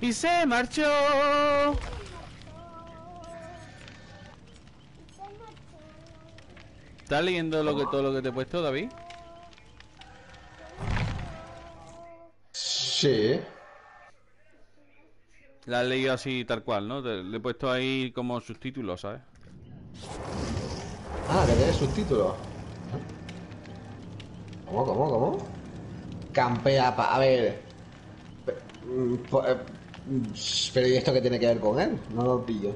Y se marchó. ¿Estás leyendo lo que, todo lo que te he puesto, David? Sí. La has leído así tal cual, ¿no? Te- le he puesto ahí como subtítulos, ¿sabes? Ah, que tiene subtítulos. ¿Cómo, cómo, cómo? Campea pa... A ver... Mm, eh, Pero ¿y esto qué tiene que ver con él? No lo pillo.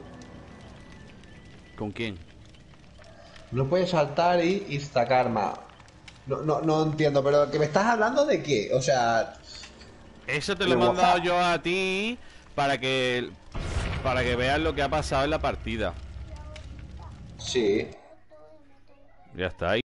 ¿Con quién? No puedes saltar y instacarma. No, no, no entiendo, pero que me estás hablando de qué? O sea, Eso te lo he mandado yo a ti para que para que veas lo que ha pasado en la partida. sí. Ya está ahí.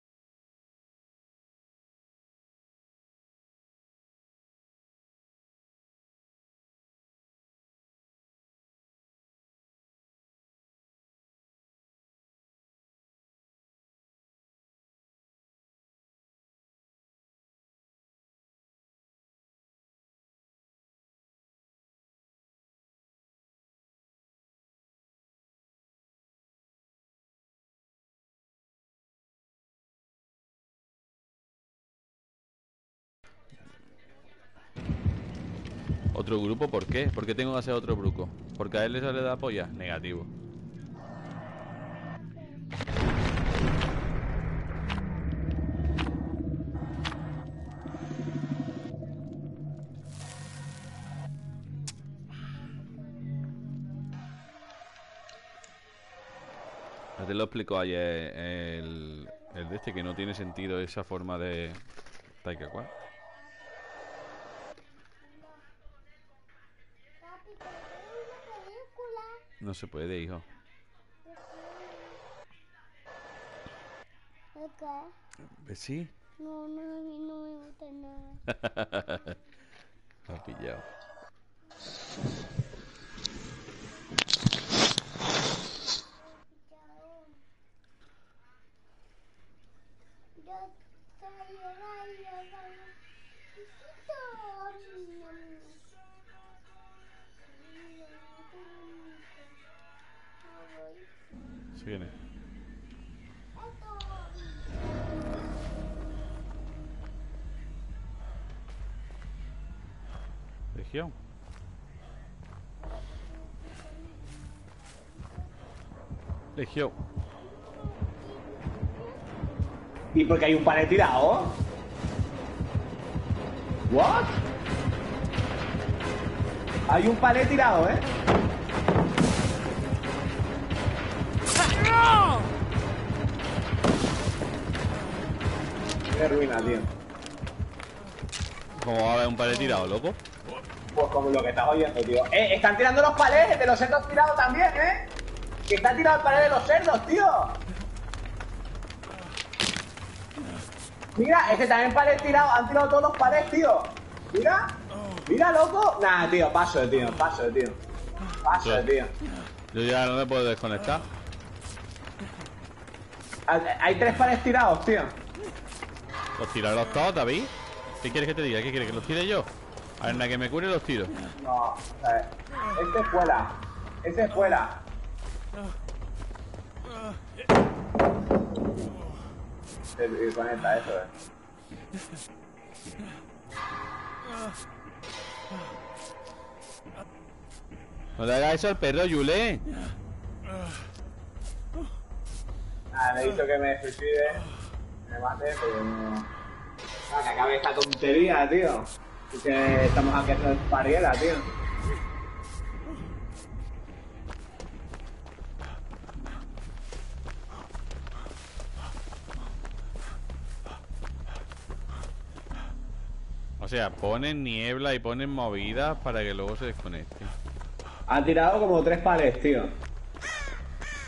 Otro grupo, ¿por qué? ¿Por qué tengo que hacer otro grupo? ¿Porque a él le da polla? Negativo. Te lo explicó ayer el, el de este, que no tiene sentido esa forma de... Taika, ¿cuál? Papi, ¿quieres ver una película? No se puede, hijo. ¿De qué? Eh, Sí. No, no, a mí no me gusta nada. Ha pillado. Yo Sí viene. Legión. ¿Y por qué hay un panel tirado? ¿What? Hay un palet tirado, ¿eh? Qué ruina, tío. ¿Cómo va a haber un de tirado, loco? Pues como lo que estás oyendo, tío. Eh, están tirando los palés de los cerdos tirados también, ¿eh? Que está tirado el palé de los cerdos, tío. Mira, es que también palés tirados, han tirado todos los palés, tío. Mira, mira, loco. Nah, tío, paso de tío, paso de tío. Paso de tío. Yo ya no me puedo desconectar. Hay- tres palés tirados, tío. Los tiraros todos, David. ¿Qué quieres que te diga? ¿Qué quieres? ¿Que los tire yo? A ver, la que me cure los tiro. No, sea, este es fuera. Ese es fuera. Se se conecta eso, eh. No le hagas eso al perro, Yule. Ah, le he dicho que me suicide, me mate, pero no. Ah, que acabe esta tontería, tío. Es que estamos aquí haciendo pariela, tío. O sea, ponen niebla y ponen movidas para que luego se desconecte. Ha tirado como tres palés, tío.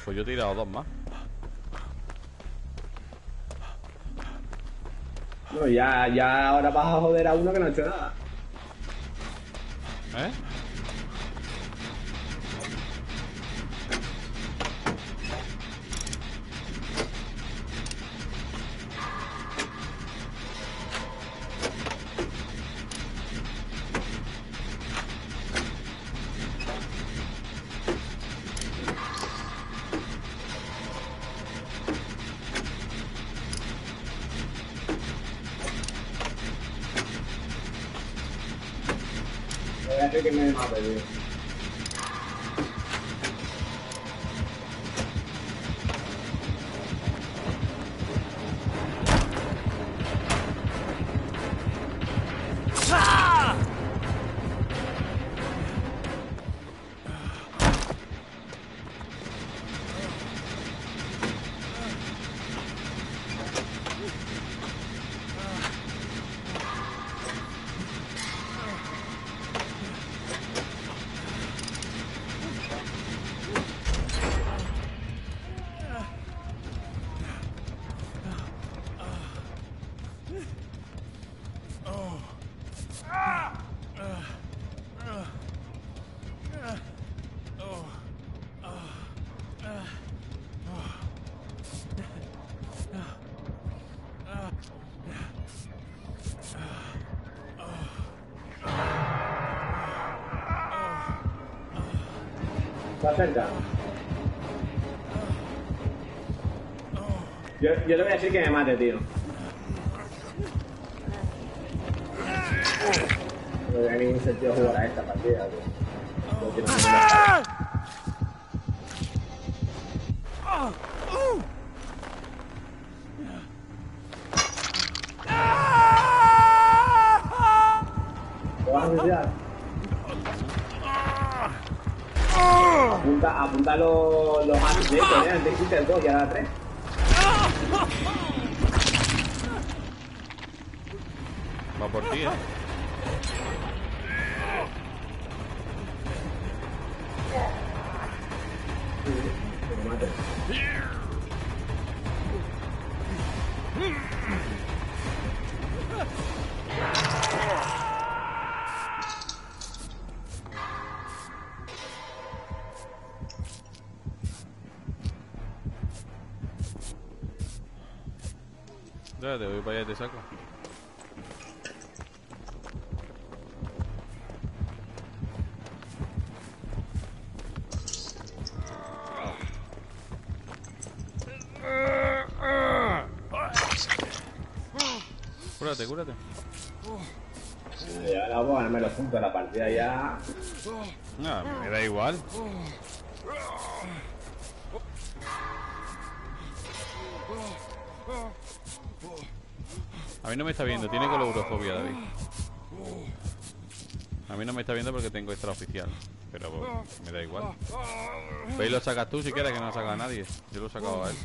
Pues yo he tirado dos más. No, ya, ya ahora vas a joder a uno que no ha hecho nada. ¿Eh? Yo, yo le voy a decir que me mate, tío. Me da igual. A mí no me está viendo, tiene colorofobia, David. A mí no me está viendo porque tengo extraoficial. Pero me da igual. Ve y lo sacas tú si quieres que no lo saca a nadie. Yo lo he sacado a él.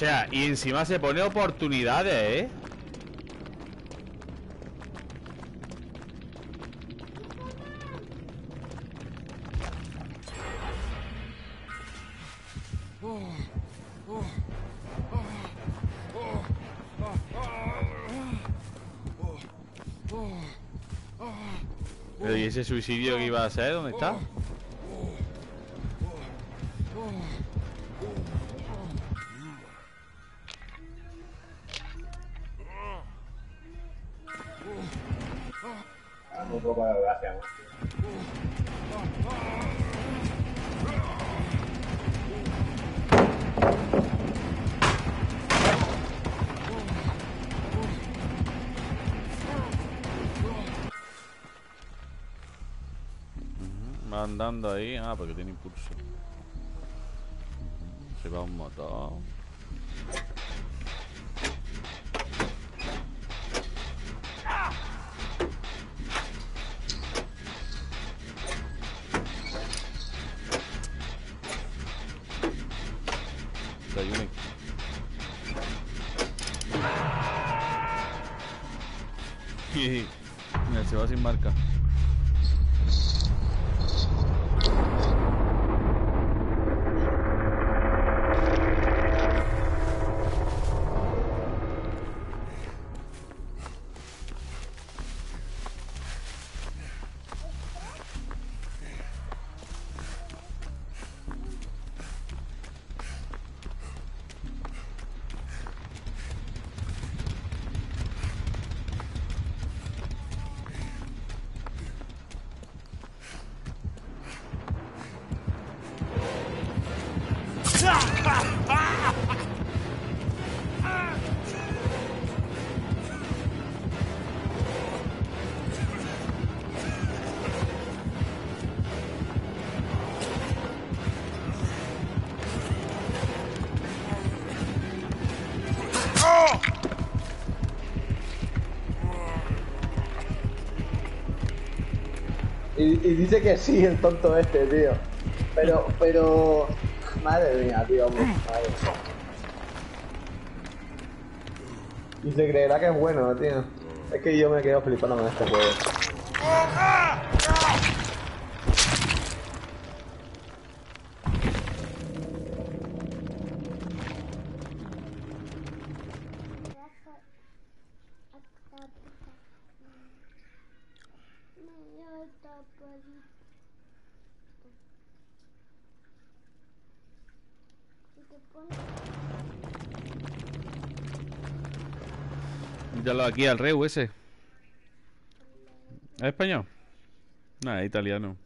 Sea, y encima se pone oportunidades, ¿eh? Pero ¿y ese suicidio que iba a ser? ¿Dónde está? Va andando ahí. Ah, porque tiene Y, y dice que sí, el tonto este, tío. Pero, pero. Madre mía, tío. Y se creerá que es bueno, tío. Es que yo me quedo flipando con este juego. Míralo aquí al reu ese. ¿Es español? Nada, es italiano.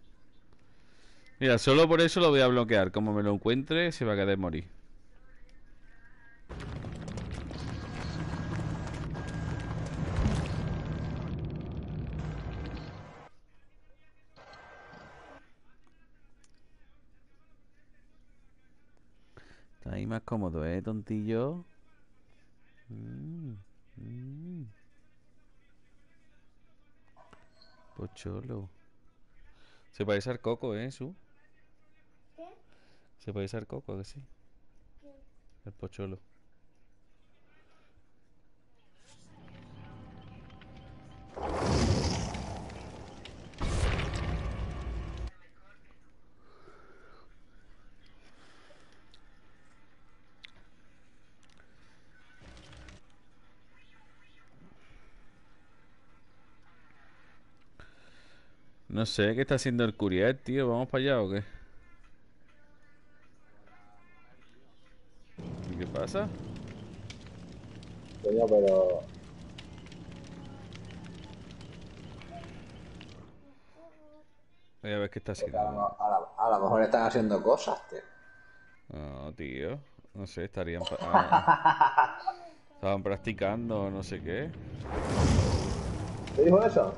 Mira, solo por eso lo voy a bloquear. Como me lo encuentre, se va a quedar morir. Se parece al coco, ¿eh, Su? ¿Qué? Se parece al coco, ¿a que sí? ¿Qué? El pocholo. No sé, ¿qué está haciendo el Curiel, tío? ¿Vamos para allá o qué? ¿Y qué pasa? Coño, pero. Voy a ver qué está haciendo. a lo mejor están haciendo cosas, tío. No, tío. No sé, estarían... pa- ah, estaban practicando no sé qué. ¿Te dijo eso?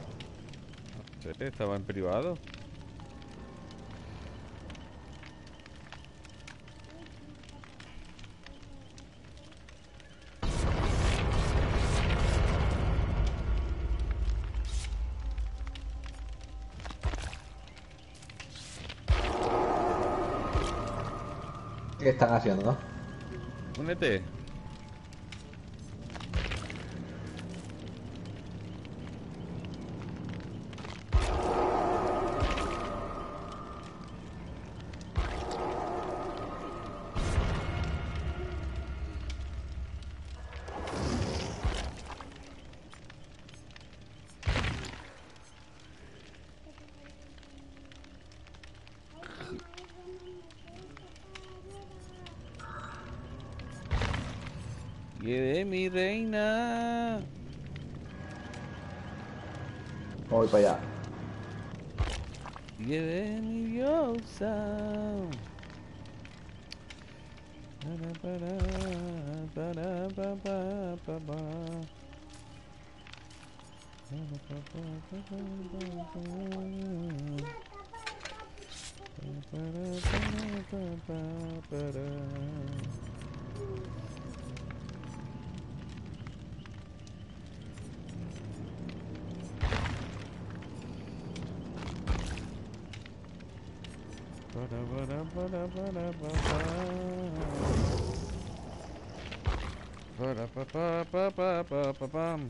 Sé, estaba en privado. ¿Qué están haciendo? Únete. Para, para, para, pa, pa. Para, pa, pa, pa, pa, pa, pa, pam.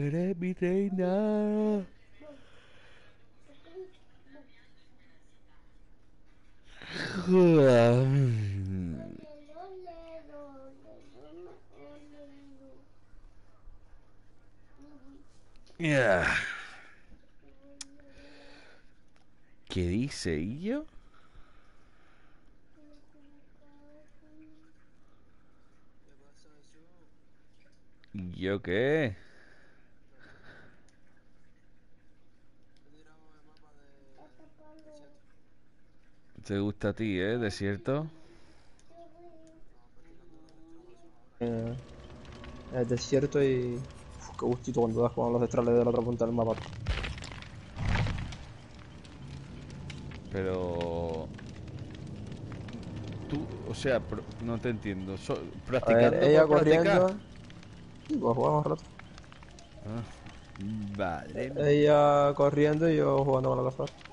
Eres mi reina. ¿Qué dice Illo? ¿Yo qué? ¿Te gusta a ti, eh? ¿Desierto? Eh, el desierto y. Uf, qué gustito cuando das con los destrales de la otra punta del mapa. Pero... Tú, o sea, no te entiendo. So- A ver, ¿Practicando ella corriendo. Sí, pues jugamos rato. Ah, Vale. Ella corriendo y yo jugando con la cazadora.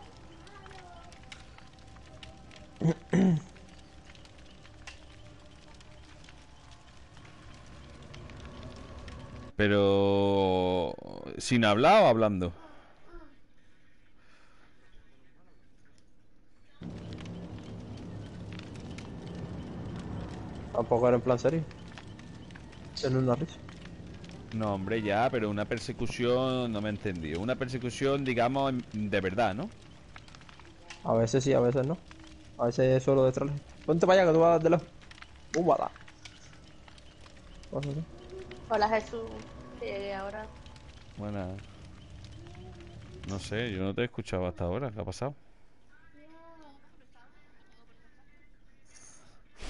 ¿Sin hablar o hablando? Tampoco era en plan serio. En una risa. No, hombre, ya, pero una persecución... No me he entendido. Una persecución, digamos, de verdad, ¿no? A veces sí, a veces no. A veces solo detrás. Ponte para allá que tú vas de lado. Bala. Pasa así. Hola Jesús. Llegué ahora. Bueno... No sé, yo no te he escuchado hasta ahora. ¿Qué ha pasado?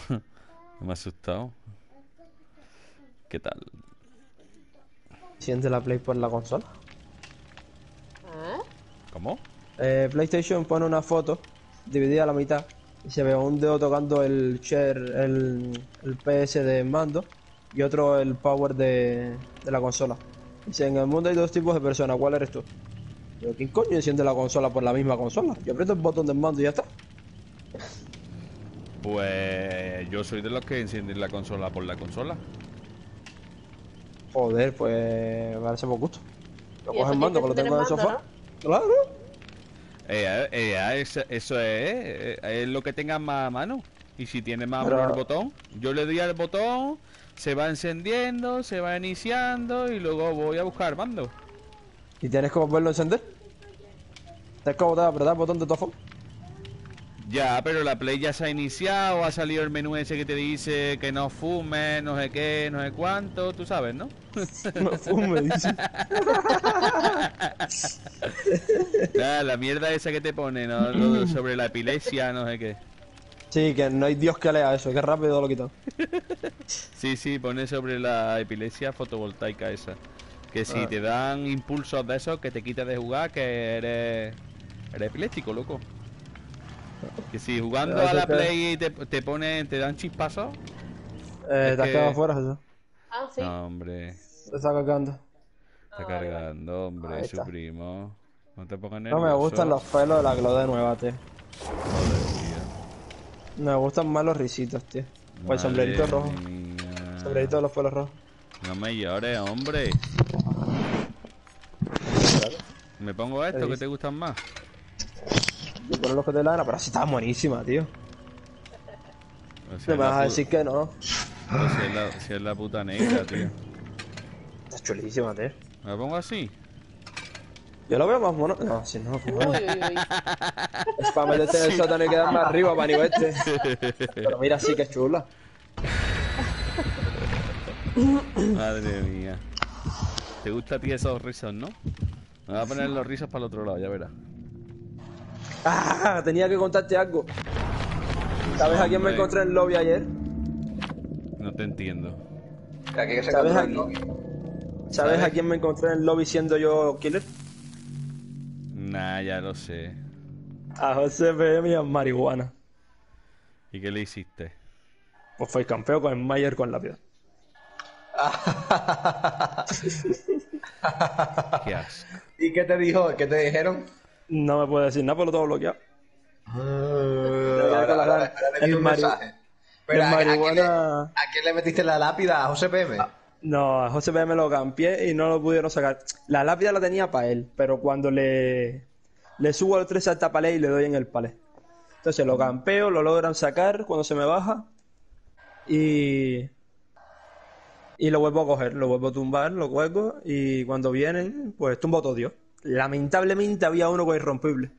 Me ha asustado. ¿Qué tal? Siente la Play por la consola. ¿Cómo? Eh, PlayStation pone una foto dividida a la mitad y se ve un dedo tocando el share, el, el PS de mando y otro el power de, de la consola. Dice, en el mundo hay dos tipos de personas, ¿cuál eres tú? Yo, ¿quién coño enciende la consola por la misma consola? Yo aprieto el botón del mando y ya está. Pues yo soy de los que encienden la consola por la consola. Joder, pues parece por gusto. Yo cojo eso el mando, que lo tengo en el sofá. Claro. Eh, eh, eso, eso es, eh, es lo que tengas más a mano. Y si tienes más a mano Pero- el botón, yo le doy al botón, se va encendiendo, se va iniciando y luego voy a buscar mando. ¿Y tienes que volverlo a encender? ¿Tienes que apretar el botón de formas? Ya, pero la Play ya se ha iniciado, ha salido el menú ese que te dice que no fumes, no sé qué, no sé cuánto, tú sabes, ¿no? No fume, dice. Ya, la mierda esa que te pone, ¿no? Lo sobre la epilepsia, no sé qué. Sí, que no hay Dios que lea eso, que rápido lo quitan. Sí, sí, pone sobre la epilepsia fotovoltaica esa. Que si Ah. te dan impulsos de esos, que te quites de jugar, que eres, eres epiléptico, loco. Que si jugando Pero a eso la que- Play te, te ponen, te dan chispazos. Eh, te has que- quedado fuera, Jesús. Ah, sí. No, hombre, Te está cargando. está cargando, hombre, Ahí su está. primo. No te pongas No me gustan los pelos de la Claude nueva, tío. Joder, Me gustan más los risitos, tío. O el sombrerito rojo. mía. Sombrerito de los pelos rojos. No me llores, hombre. Me pongo esto que dice? te gustan más. Y poner los que te la gana, pero así está buenísima, tío. O sea, No me vas a decir que no. Pero si es, la, si es la puta negra, tío. Está chulísima, tío. ¿Me pongo así? Yo lo veo más mono. No, si no, Uy, cojones. uy, uy. Es para meterte en el sótano y quedar más arriba para nivel este. Pero mira, sí que es chula. Madre mía. ¿Te gusta a ti esos rizos, no? Me voy a poner los rizos para el otro lado, ya verás. Ah, tenía que contarte algo. ¿Sabes a quién me encontré en el lobby ayer? No te entiendo. Aquí que se ¿Sabes. ¿Sabes ¿Sabes? a quién me encontré en el lobby siendo yo killer? Nah, ya lo sé. A José PM y a Marihuana. ¿Y qué le hiciste? Pues fue el campeón con el Mayer con la piedra. Qué asco. ¿Y qué te dijo? ¿Qué te dijeron? No me puede decir nada, pero lo tengo bloqueado. Ahora, ahora, ahora le El metí un mari- mensaje. el Pero, ¿a, a quién le, marihuana- a quién le metiste la lápida? ¿A José PM? No, a José P me lo cambié y no lo pudieron sacar. La lápida la tenía para él, pero cuando le, subo al 3 salta palé y le doy en el palé. Entonces lo campeo, lo logran sacar cuando se me baja y, y lo vuelvo a coger, lo vuelvo a tumbar, lo cuelgo y cuando vienen, pues tumbo todo Dios. Lamentablemente había uno con irrompible.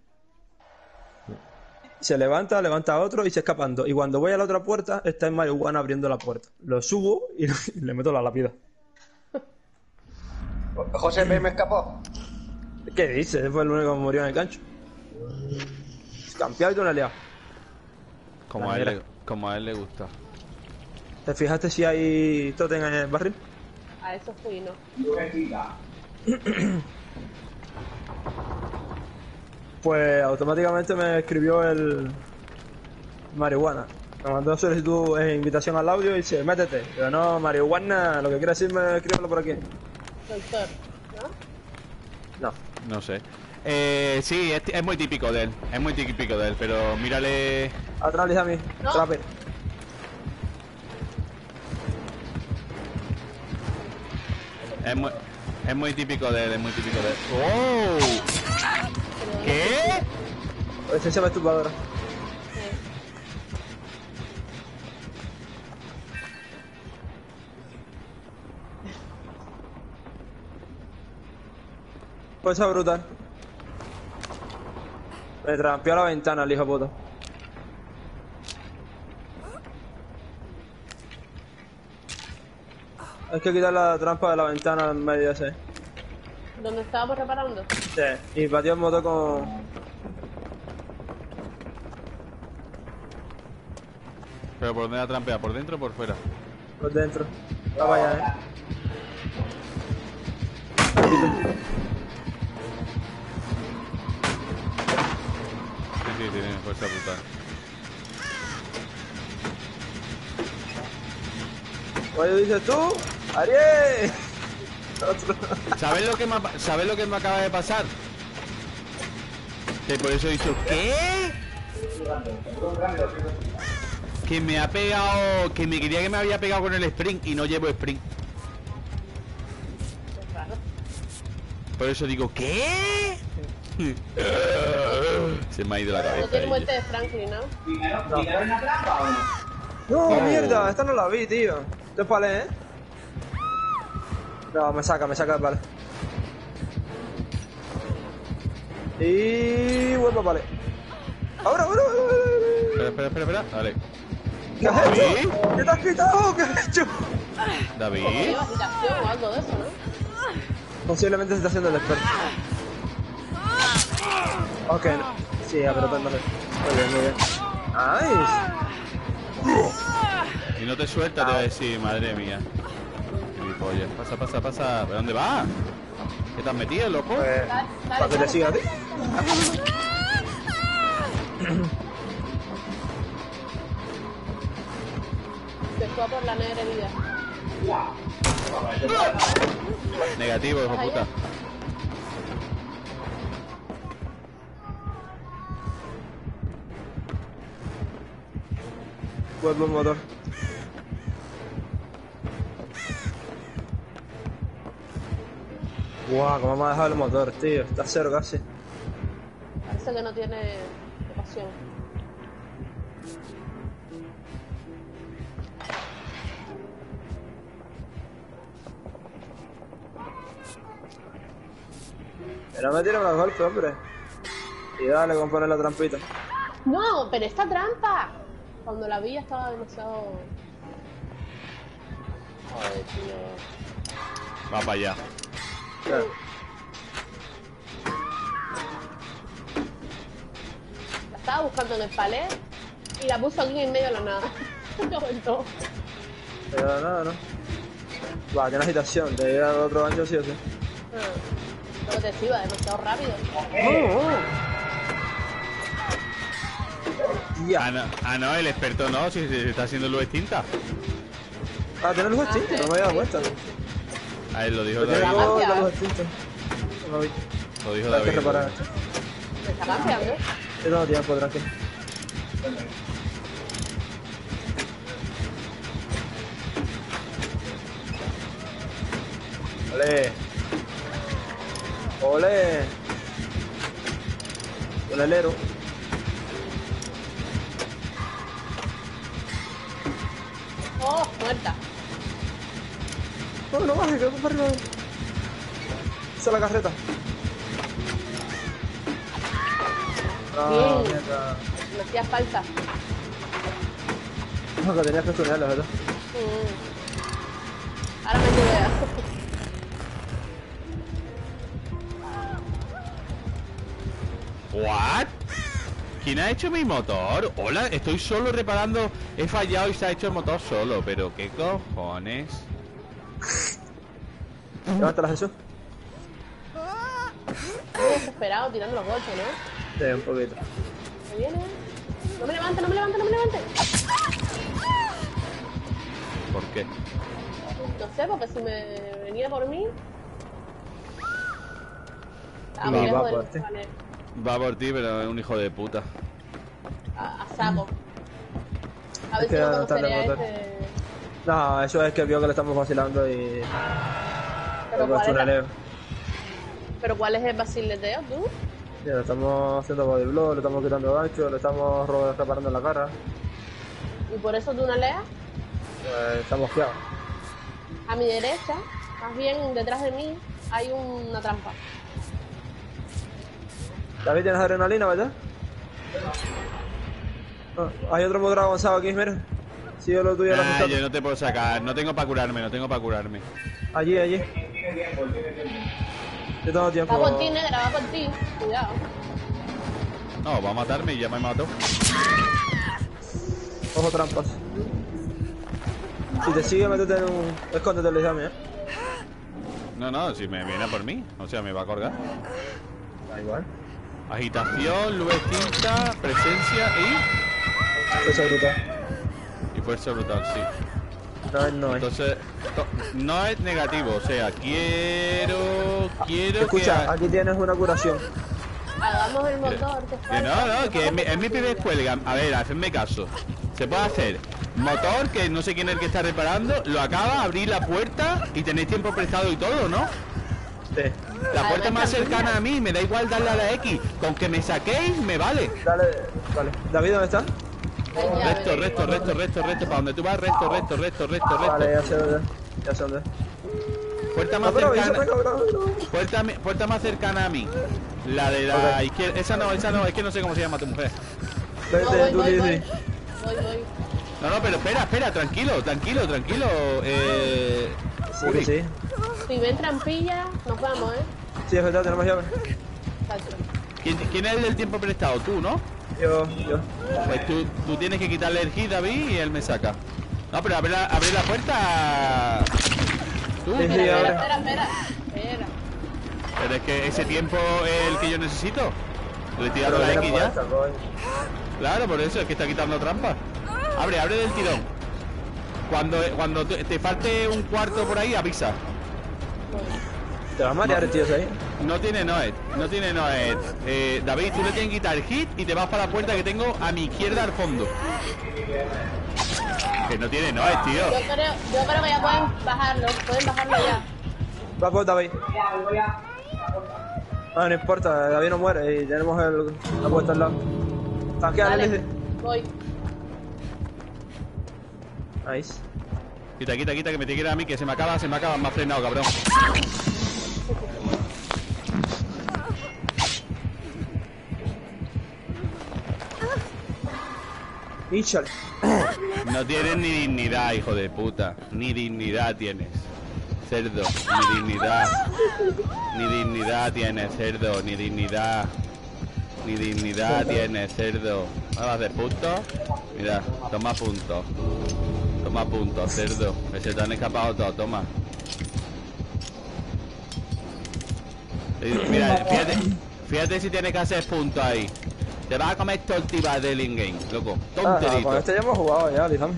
Se levanta, levanta a otro y se escapando. Y cuando voy a la otra puerta, está en marihuana abriendo la puerta. Lo subo y le meto la lápida. José P me escapó. ¿Qué dices? Fue el único que murió en el gancho. Campeado y tú no liado. Como a, él le, como a él le gusta. ¿Te fijaste si hay totem en el barril? A eso fui, ¿no? Pues automáticamente me escribió el marihuana. Me mandó solicitud e invitación al audio y dice, métete. Pero no, marihuana, lo que quiere decirme, escríbelo por aquí. Doctor, ¿no? No. No sé. Eh, sí, es, es muy típico de él. Es muy típico de él, pero mírale. Atrás, a mí. No. Trapper. Es muy, es muy típico de él, es muy típico de él. ¡Oh! ¿Qué? Ese se me estupradora. Cosa brutal. Me trampeó la ventana el hijo puta. Hay que quitar la trampa de la ventana en medio ese. ¿Dónde estábamos reparando? Sí. Y batió el motor con. Pero por dónde la trampea, ¿por dentro o por fuera? por dentro. Va para allá, eh. Sí, sí, tiene fuerza brutal. Oye, dices tú, Ariel. ¿Sabes lo que me, ¿sabes lo que me acaba de pasar? Que por eso he dicho, ¿qué? Que me ha pegado, que me quería que me había pegado con el sprint y no llevo sprint. Por eso digo, ¿qué? Se me ha ido la No cabeza. tiene ella. muerte de Franklin, ¿no? ¿Primero, primero en la trampa o no? No, mierda, esta no la vi, tío. Esto es palé, ¿eh? No, me saca, me saca el palé. Y vuelvo a palé. Ahora, ahora, ahora. Espera, espera, espera, espera. Vale. ¿Qué has ¿David? hecho? ¿Qué te has quitado? ¿Qué has hecho? David. Lleva agitación o algo de eso, ¿no? Posiblemente se está haciendo el experto. Ok, no. sí, apretándole. Muy bien, muy bien. Nice. Y no te suelta, te voy a decir, madre mía. Gilipollas. Pasa, pasa, pasa. ¿Pero dónde vas? ¿Qué te has metido, loco? Pues, para que te siga a ti. Se fue a por la negra herida. Negativo, hijo puta. Vuelvo el motor. Guau, cómo me ha dejado el motor, tío. Está cero casi. Parece que no tiene ocasión. Pero me tiran los golpes, hombre. Y dale con poner la trampita. No, pero esta trampa. Cuando la vi ya estaba demasiado. Joder, tío. Va para allá. Claro. La estaba buscando en el palé y la puso aquí en medio de la nada. No, no. Pero no, no. Va, tiene agitación. De ir al otro gancho sí o sí. Ah, No te iba demasiado rápido. Ah no, ah, no, el experto no, si se está haciendo luz extinta. Ah, tiene luz extinta, no me había dado cuenta. A Ahí lo dijo David. No. Lo, lo dijo David. Hay que reparar esto. ¿Está vaciando? Yo no. Ole. Ole. Un. No, no baje, que va para arriba. Esa es la carreta. Ah, Bien. mierda. Me hacía falta. No, que tenías que estudiarla, ¿verdad? Mm. Ahora me idea. ¿What? ¿Quién ha hecho mi motor? Hola, estoy solo reparando. He fallado y se ha hecho el motor solo. Pero qué cojones. Levántalas eso. Estoy desesperado tirando los golpes, ¿no? Sí, un poquito. ¿Me viene? No me levante, no me levante, no me levante. ¿Por qué? No sé, porque si me venía por mí. Ah, No, va por ti. Va por ti, pero es un hijo de puta. A, a saco. A ver Es si no motor. este. No, eso es que vio que le estamos vacilando y... Pero ¿cuál, es un la- alero. pero ¿cuál es el basileteo, tú? Sí, le estamos haciendo body blow, le estamos quitando gancho, le estamos reparando la cara. Y por eso tú una lea Pues estamos fiados. a mi derecha, más bien detrás de mí, hay una trampa. David, tienes adrenalina, ¿verdad? Ah, hay otro motor avanzado aquí, mira. Sí, yo lo tuyo lo Ah, asustado. yo no te puedo sacar. No tengo para curarme, no tengo para curarme. Allí, allí. Yo tengo tiempo. Va por ti, negra, va por ti. Cuidado. No, va a matarme y ya me mató. Ojo trampas. Si te sigue, métete en un... Escóndete, Luis, dame, eh. No, no, si me viene a por mí. O sea, me va a colgar. Da igual. Agitación, luz extinta, presencia y... Es brutal. Y fuerza brutal, sí. No, es no es. Entonces, to- no es negativo. O sea, quiero... Quiero Escucha, que... aquí tienes una curación. Hagamos el motor. que falta. no, no, que es mi, es mi primer cuelga. A ver, hacedme caso. Se puede hacer motor, que no sé quién es el que está reparando, lo acaba, abrir la puerta y tenéis tiempo prestado y todo, ¿no? Sí. La puerta más cercana a mí, me da igual darle a la X. Con que me saquéis, me vale. Dale, vale. David, ¿dónde está? Recto, recto, recto, recto, recto. Para donde tú vas, recto, recto, recto, recto, Vale, recto. ya sé dónde. Ya sé dónde. Puerta más cercana. Puerta, puerta más cercana a mí. La de la izquierda. Esa no, esa no, es que no sé cómo se llama tu mujer. No, Vete, voy, tú, voy, voy. Voy, voy. No, no, pero espera, espera, tranquilo, tranquilo, tranquilo. Eh. Sí, Uri, sí. Si ven trampilla, nos vamos, ¿eh? Sí, es verdad, tenemos llave. ¿quién, quién es el del tiempo prestado? Tú, ¿no? Yo, yo. Pues tú, tú tienes que quitarle el hit, David, y él me saca. No, pero abre la, abre la puerta. Tú. Sí, sí, Espera, espera, espera, espera. Pero es que ese tiempo es el que yo necesito. Le he tirado la X ya. Claro, por eso es que está quitando trampa. Abre, abre del tirón. Cuando, cuando te, te falte un cuarto por ahí, avisa. Te vas a marear el tío ese ahí. No tiene Noed, no tiene Noed. Eh, David, tú le tienes que quitar el hit y te vas para la puerta que tengo a mi izquierda al fondo. Que no tiene Noed, tío. Yo creo, yo creo que ya pueden bajarlo, pueden bajarlo ya. Va por David. Ah, no importa, David no muere y tenemos el, la puerta al lado. Tanqueale, Vale, voy. Nice. Quita, quita, quita, que me que ir a mí, que se me acaba, se me acaba, me ha frenado, cabrón. Michel. No tienes ni dignidad, hijo de puta. Ni dignidad tienes. Cerdo, ni dignidad. Ni dignidad tienes, cerdo, ni dignidad. Ni dignidad tienes, cerdo. ¿Me vas de puntos? Mira, toma puntos. Toma puntos, cerdo. Que se te han escapado todos, toma. Mira, fíjate, fíjate si tienes que hacer puntos ahí. Te vas a comer tortilla del in-game, loco. Ah, Tonterito. con este ya hemos jugado ya, dígame.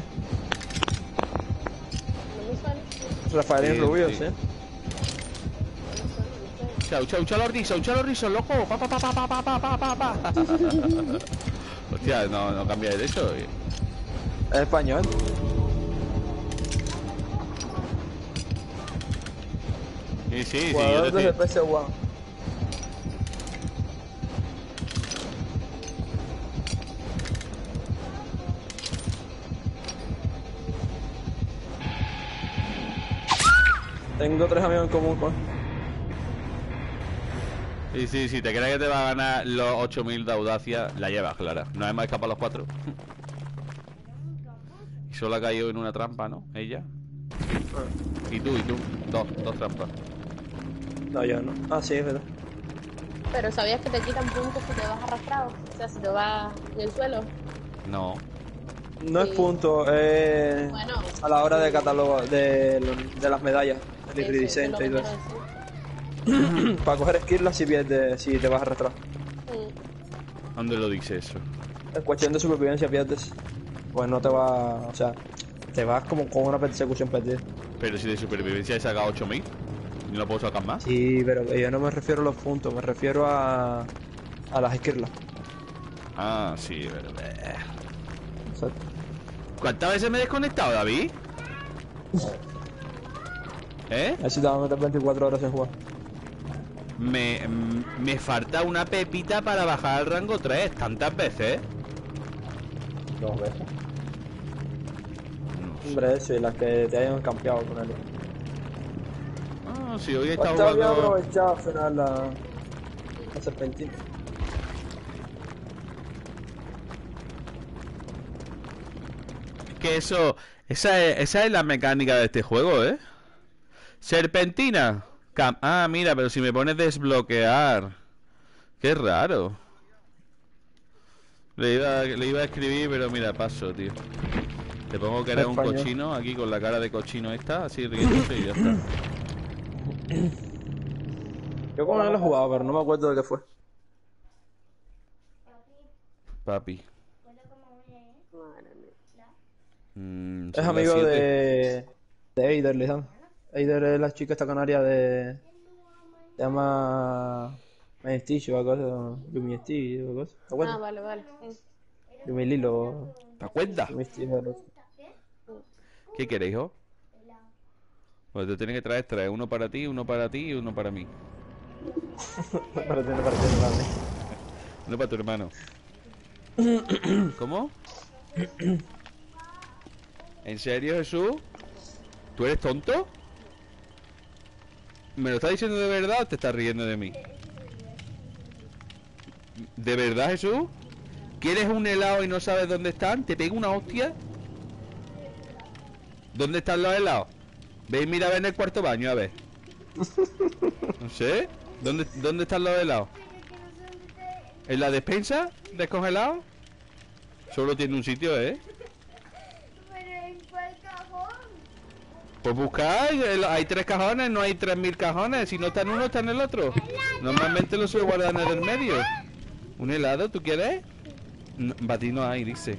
Rafaelín Sí, Rubio, sí. sí. Chau, chau, chau los rizos, chau los rizos, loco. Pa, pa, pa, pa, pa, pa, pa, pa, pa. Hostia, no, no cambia de eso. Es español. Sí, sí, sí. Yo te estoy- Tengo tres amigos en común con. Sí, sí, si te crees que te va a ganar los 8000 de audacia, la llevas, Clara. Nos hemos escapado los cuatro. Y solo ha caído en una trampa, ¿no? Ella. Y tú, y tú. Dos, dos trampas. No, yo no. Ah, sí, es verdad. Pero ¿sabías que te quitan puntos si te vas arrastrado? O sea, si te vas en el suelo. No. No es punto, es Bueno, a la hora de catálogo de, de las medallas, el es iridiscente y todo eso. Para coger esquirlas si, pierdes, si te vas a arrastrar. Mm. ¿Dónde lo dice eso? Es cuestión de supervivencia, pierdes. Pues no te va. O sea, te vas como con una persecución perdida. Pero si de supervivencia he sacado 8000, ¿no lo puedo sacar más? Sí, pero yo no me refiero a los puntos, me refiero a. a las esquirlas. Ah, sí, pero... Exacto. ¿Cuántas veces me he desconectado, David? ¿Eh? A si te vas a meter 24 horas en jugar. Me, mm, me falta una pepita para bajar al rango 3. ¿Tantas veces? Dos veces. Hombre, eso, y las que te hayan campeado con él. Ah, sí, hoy he estado jugando... aprovechado al final la. la serpentina. Que eso... Esa es, esa es la mecánica de este juego, ¿eh? Serpentina. Cam- ah, mira, pero si me pones desbloquear. Qué raro. Le iba, le iba a escribir, pero mira, paso, tío. Te pongo que eres un cochino aquí con la cara de cochino esta, así riéndose y ya está. Yo con él he jugado, pero no me acuerdo de qué fue. Papi. Madre mía. Mm, Es amigo siete. de. de Eider, le llaman. Eider es la chica esta canaria de. Se llama. Mestillo o algo así. Yumi Stitch o algo así. ¿Te Ah, vale, vale. Yumi Lilo. ¿Te acuerdas? Yumi Stitch. ¿Qué queréis, hijo? Pues te tiene que traer tres, uno para ti, uno para ti y uno para mí. Pero tiene partido grande. Uno para tu hermano. ¿Cómo? ¿En serio, Jesús? ¿Tú eres tonto? ¿Me lo estás diciendo de verdad o te estás riendo de mí? ¿De verdad, Jesús? ¿Quieres un helado y no sabes dónde están? ¿Te pego una hostia? ¿Dónde están los helados? Ve y mira a ver en el cuarto baño, a ver. No sé. ¿Dónde, dónde están los helados? ¿En la despensa? ¿Descongelado? Solo tiene un sitio, ¿eh? Pero en cuál cajón. Pues buscar, el- hay tres cajones, no hay tres mil cajones. Si no está en uno, está en el otro. Normalmente lo suelo guardar en el medio. ¿Un helado, tú quieres? No, no hay, dice.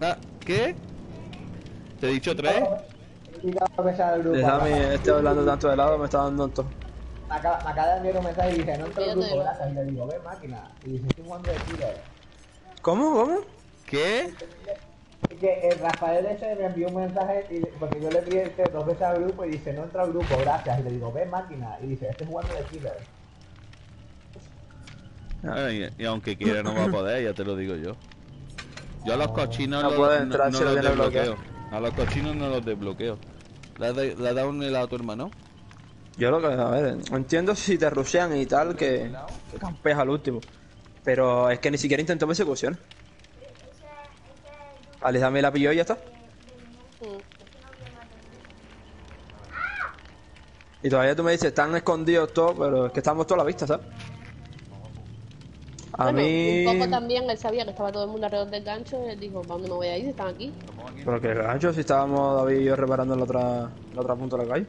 Ah, ¿qué? ¿Te he dicho tres? El. Déjame, estoy hablando tanto de helado, me está dando tonto. Me acaba, me acaba de enviar un mensaje y dice, no entro al grupo, gracias. Y le digo, ve máquina. Y dice, estoy jugando de killer. ¿Cómo? ¿Cómo? ¿Qué? Que el Rafael ese me envió un mensaje y, porque yo le envié este dos veces al grupo y dice, no entra al grupo, gracias. Y le digo, ve máquina. Y dice, estoy jugando de killer. Ay, y aunque quiera no va a poder, ya te lo digo yo. Yo a los cochinos No los- puede entrar no si lo los desbloqueo. A los cochinos no los desbloqueo. ¿Le has, de- dado un helado a tu hermano? Yo lo que, a ver, entiendo si te rushean y tal, que, que campeas al último. Pero es que ni siquiera intentó persecución. Alice me la pilló y ya está. Y todavía tú me dices, están escondidos todos, pero es que estamos todos a la vista, ¿sabes? A Bueno, mí... un poco también él sabía que estaba todo el mundo alrededor del gancho y él dijo, ¿para dónde me voy a ir si están aquí? Pero que gancho si estábamos David y yo reparando en la otra, en la otra punta de la calle.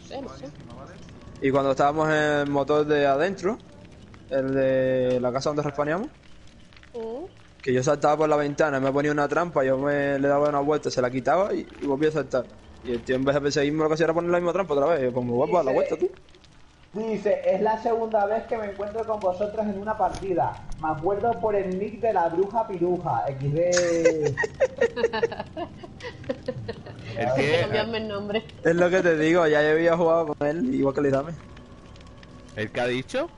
No sé, no sé. Y cuando estábamos en el motor de adentro, el de la casa donde respaneamos, Mm. Que yo saltaba por la ventana, me ponía una trampa, yo me le daba una vuelta, se la quitaba y, y volvía a saltar. Y el tío en vez de perseguirme lo que hacía era poner la misma trampa otra vez. Y yo, pues me voy a dar la vuelta tú. Dice, es la segunda vez que me encuentro con vosotros en una partida. Me acuerdo por el nick de la bruja piruja. XD. El Hay que cambiarme el nombre. Es lo que te digo, ya yo había jugado con él, igual que Lidame. el que ha dicho.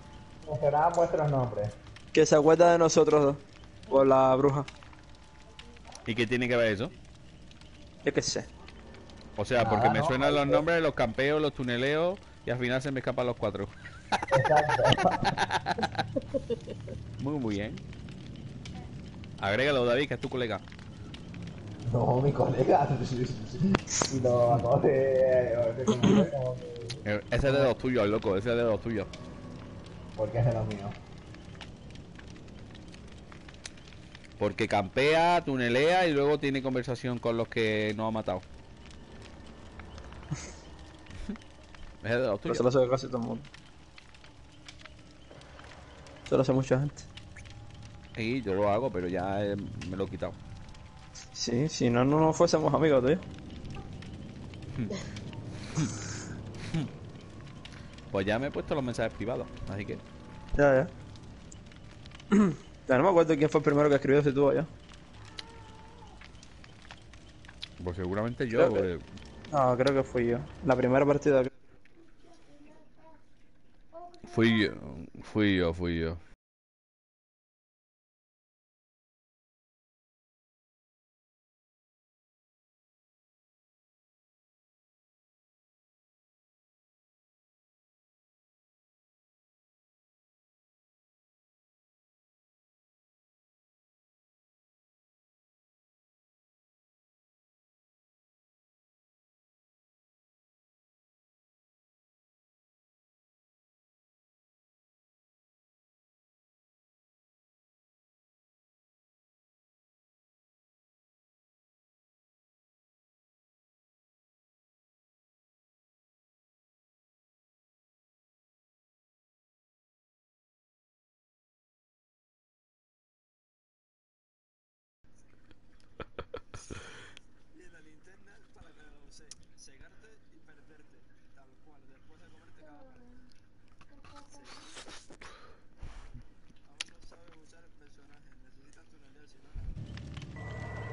Mencionaban vuestros nombres. Que se acuerda de nosotros dos. Por la bruja. ¿Y qué tiene que ver eso? Yo qué sé. O sea, porque me no, suenan los que- nombres, los campeos, los tuneleos y al final se me escapan los cuatro. Muy, muy bien. Agrégalo, David, que es tu colega. no, mi colega. Y lo acabo de... que- Eh, Ese es de los tuyos, loco, ese es de los tuyos. Porque es de lo mío. Porque campea, tunelea y luego tiene conversación con los que no ha matado. es de los tuyos. se lo hace casi todo el mundo. Se lo hace mucha gente. Sí, yo lo hago, pero ya eh, me lo he quitado. Sí, si no, no nos fuésemos amigos, tío. Pues ya me he puesto los mensajes privados, así que. Ya, ya. ya no me acuerdo quién fue el primero que escribió, si tú o yo. Pues seguramente yo. Creo que- No, creo que fui yo. La primera partida. que- Fui yo, fui yo, fui yo.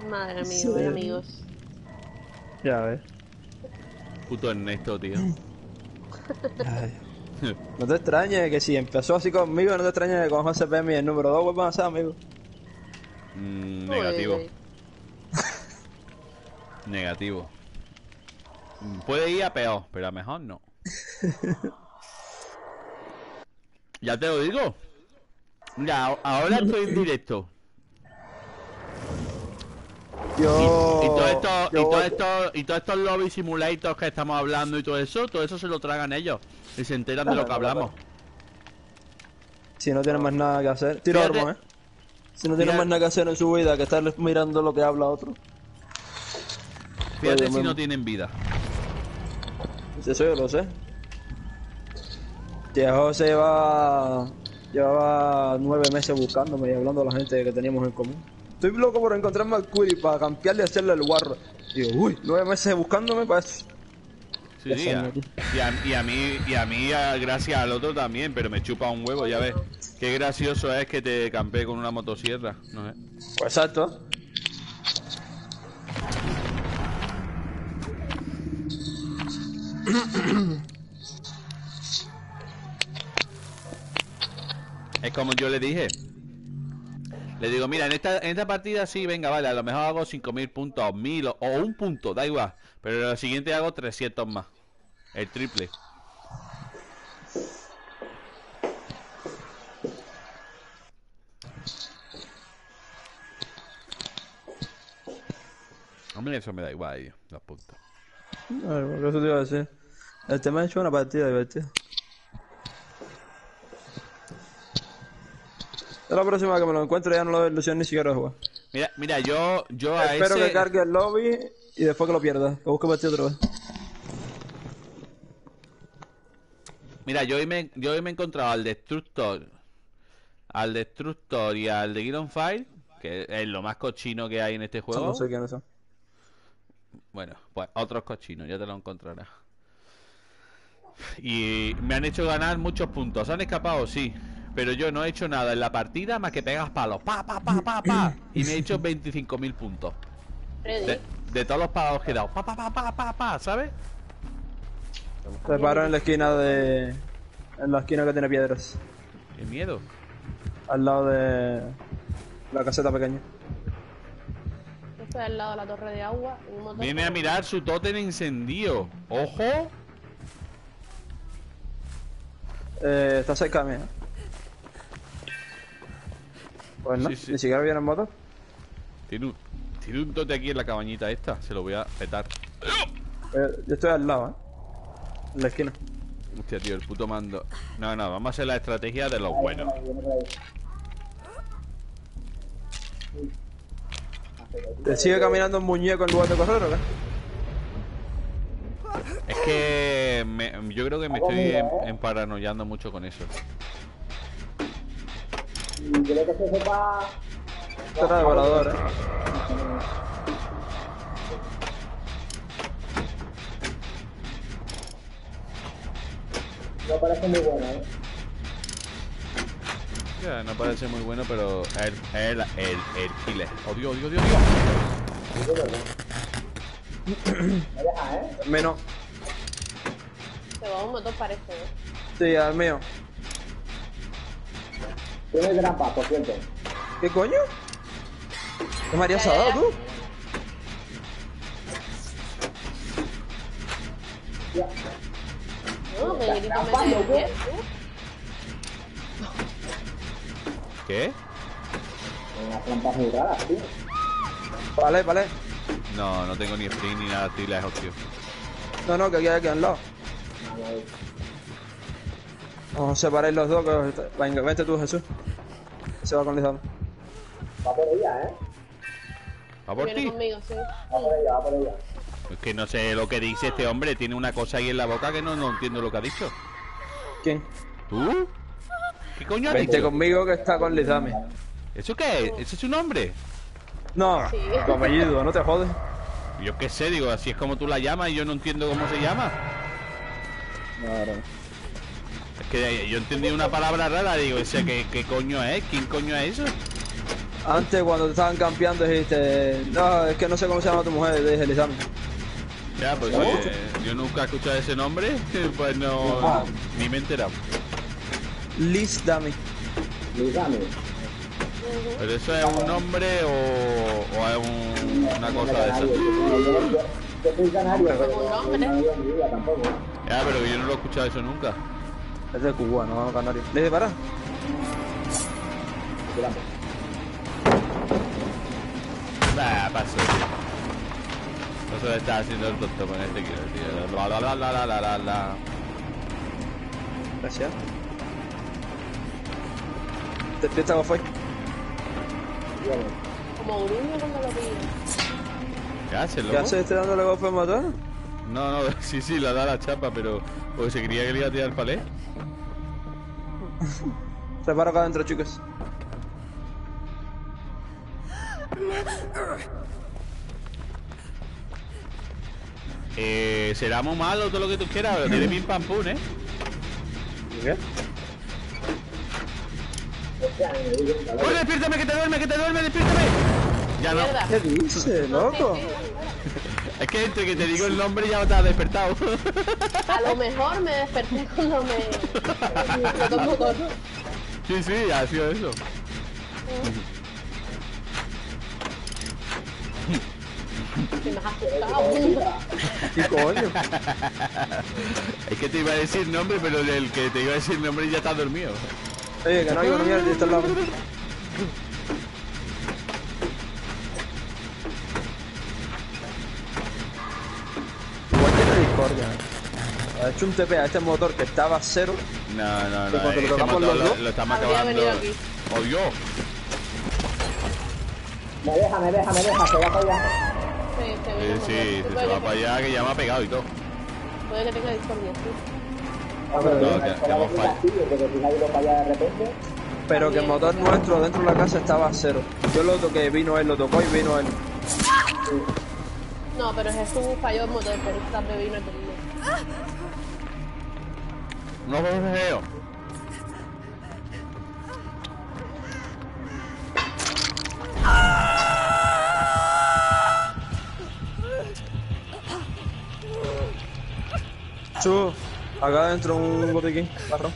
Madre mía, Sí. amigos. Ya ves. Puto Ernesto, tío. Ay. No te extrañes que si empezó así conmigo, no te extrañes que con José Pemi el número 2 vuelvan a ser amigos. Mm, negativo. uy, uy. Negativo. Puede ir a peor, pero a mejor no. ya te lo digo. Mira, ahora estoy en directo. Yo. Y, y todo esto, yo y todo voy- esto, y todos estos lobby simulators que estamos hablando y todo eso, todo eso se lo tragan ellos. Y se enteran de lo que hablamos. Si no tienes más nada que hacer. Tiro arma, eh. Si no Fíjate- más nada que hacer en su vida que estar mirando lo que habla otro. Fíjate Oye, si no tienen vida. Eso yo lo sé. Tía José lleva, llevaba nueve meses buscándome y hablando a la gente que teníamos en común. Estoy loco por encontrarme al Quiri para campearle y hacerle el guarro. Digo, uy, nueve meses buscándome para eso. Sí, sí, a- y, a, y a mí, y a mí, a- gracias al otro también, pero me chupa un huevo, ya ves. Qué gracioso es que te campee con una motosierra, no sé. Pues exacto. Como yo le dije. Le digo, mira, en esta, en esta partida sí, venga, vale, a lo mejor hago 5.000 puntos, o 1.000 o, un punto, da igual. Pero en la siguiente hago 300 más. El triple. Hombre, eso me da igual, ahí, los puntos. A ver, porque eso te iba a decir. El tema ha hecho una partida divertida. La próxima que me lo encuentre ya no lo doy ilusión ni siquiera de jugar. Mira, mira, yo, yo a Espero ese... que cargue el lobby y después que lo pierda. Que busque partida otra vez. Mira, yo hoy me, yo hoy me he encontrado al Destructor, al Destructor y al de on Fire, que es lo más cochino que hay en este juego. No sé quiénes son. Bueno, pues otros cochinos, ya te lo encontrarás. Y me han hecho ganar muchos puntos. ¿Han escapado? Sí. Pero yo no he hecho nada en la partida más que pegas palos. Pa, pa, pa, pa, pa. Y me he hecho 25.000 puntos. De, de todos los pagos que he dado. Pa, pa, pa, pa, pa, pa, ¿sabes? Te paro en la esquina de. En la esquina que tiene piedras. Qué miedo. Al lado de. La caseta pequeña. yo estoy al lado de la torre de agua. un Viene a mirar su tótem encendido. ¡Ojo! Eh, está cerca mía. Pues no, Sí, sí. ni siquiera viene en moto. Tiene un, tiene un tote aquí en la cabañita esta. Se lo voy a petar. Eh, yo estoy al lado, eh. En la esquina. Hostia, tío, el puto mando. No, no, vamos a hacer la estrategia de los buenos. ¿Te sigue caminando un muñeco en lugar de correr o qué? Es que me- yo creo que me estoy em- emparanoiando mucho con eso. Y creo que se sepa. Esto era de volador, eh. No parece muy bueno, ¿eh? Ya, no parece muy bueno, pero el, el, el, el killer. Oh, Dios, Dios, Dios, Dios. Me deja, ¿eh? Menos. Se va un motor, parece, ¿eh? Sí, al mío. Tiene trampa, por cierto. ¿Qué coño? ¿Qué María se ha dado tú? No, me me pie, ¿Qué? Unas trampas muy raras, tío. Vale, vale. No, no tengo ni sprint ni nada, estoy lejos, tío. No, no, que aquí hay aquí al lado. A separar los dos. Que... Venga, vente tú, Jesús. Se va con Lizardo. Va por ella, ¿eh? ¿Va por Viene ti? conmigo, sí. Va por ella, va por ella. Es que no sé lo que dice este hombre. Tiene una cosa ahí en la boca que no, no entiendo lo que ha dicho. ¿Quién? ¿Tú? ¿Qué coño ha Vente dicho? conmigo que está con Lizame. ¿Eso qué es? ¿Ese es su nombre? No, Sí. tu apellido, no te jodes. Yo qué sé, digo, así es como tú la llamas y yo no entiendo cómo se llama. Claro. Que yo entendí una palabra rara, digo, ese, ¿qué, qué coño es? ¿Quién coño es eso? Antes, cuando te estaban campeando, dijiste: No, es que no sé cómo se llama tu mujer. Dije Lizame. Ya, pues eh, yo nunca he escuchado ese nombre, pues no, ni me he enterado. Liz Dami. Dígame. ¿Pero eso es un nombre o, o es un- una cosa de eso? yo, soy canario, pero no, no he tampoco. Ya, pero yo no lo he escuchado eso nunca. Es de Cuba, no canario. ¿Le para? Dígame. Bah, paso, tío. Paso de estar haciendo el tonto con este kilo, tío. La, la, la, la, la, la, la. Gracias. Despierta, ¿cómo fue? Como gruño cuando lo pillo. ¿Qué haces, ¿Qué loco? hace este dándole golpe al motor? No, no, sí, sí, la da la chapa, pero... Porque se creía que le iba a tirar el palé. Se para acá adentro, chicos. Eh, será muy malo todo lo que tú quieras, pero tiene pim pam pum, ¿eh? ¿Qué? ¡Oye, despiértame, que te duerme, que te duerme, despiértame! Ya no. ¿Qué dices, loco? Es que entre que te digo el nombre ya te has despertado. A lo mejor me desperté cuando me... me sí, sí, ha sido eso. Que me has asustado. ¿Qué coño? Es que te iba a decir nombre, pero el que te iba a decir nombre ya está dormido. Oye, que no hay mierda de este lado. Ha hecho un TP a este motor que estaba a cero. No, no, no. cuando lo Este motor los lo, dos, lo estamos habría acabando. ¡Oh, Dios! Me deja, me deja, me deja, se va para allá. Sí, se Sí, ve sí, se puede va para allá que ya me ha pegado y todo. Puede que tenga discordia, sí. Ah, pero No, que- hemos fallado. lo. Pero el motor nuestro dentro de la casa estaba a cero. Yo lo toqué, vino él, lo tocó y vino él. No, pero Jesús falló el motor, por eso también vino el peligro. No forcejeo. Chu, acá dentro un botiquín, barro.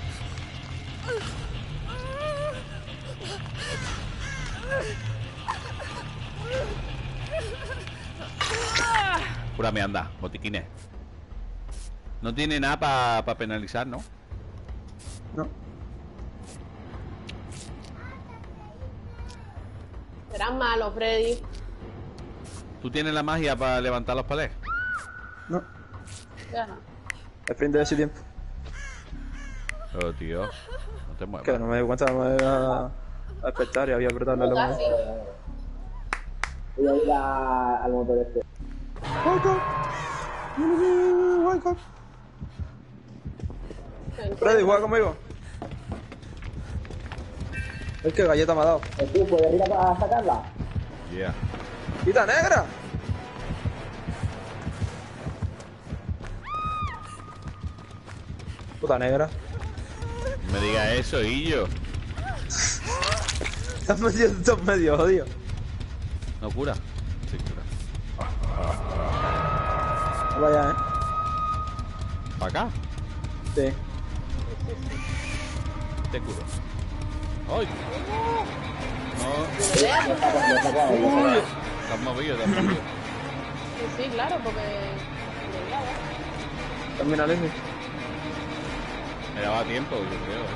Pura me anda, botiquines. No tiene nada para penalizar, ¿no? No. Serás malo, Freddy. ¿Tú tienes la magia para levantar los palés? No. Ya no. Sprint de ese tiempo. Oh, tío. No te muevas. Que no me di cuenta, me iba a despertar y había apretado la Casi. Voy a ir a- al motor este. Freddy, juega conmigo. Es que galleta me ha dado. ¿Tú puedes ir a, sacarla? Yeah. ¡Quita negra! Puta negra. No me digas eso, y yo. Estás medio, estás medio odio. ¿No cura? Sí, cura. Vaya, eh. ¿Para acá? Sí. Te curo. ¡Ay! No, te has movido, has movido. Sí, sí, claro, porque. ¿eh? Termina Leslie. Me daba tiempo, yo creo. ¿eh?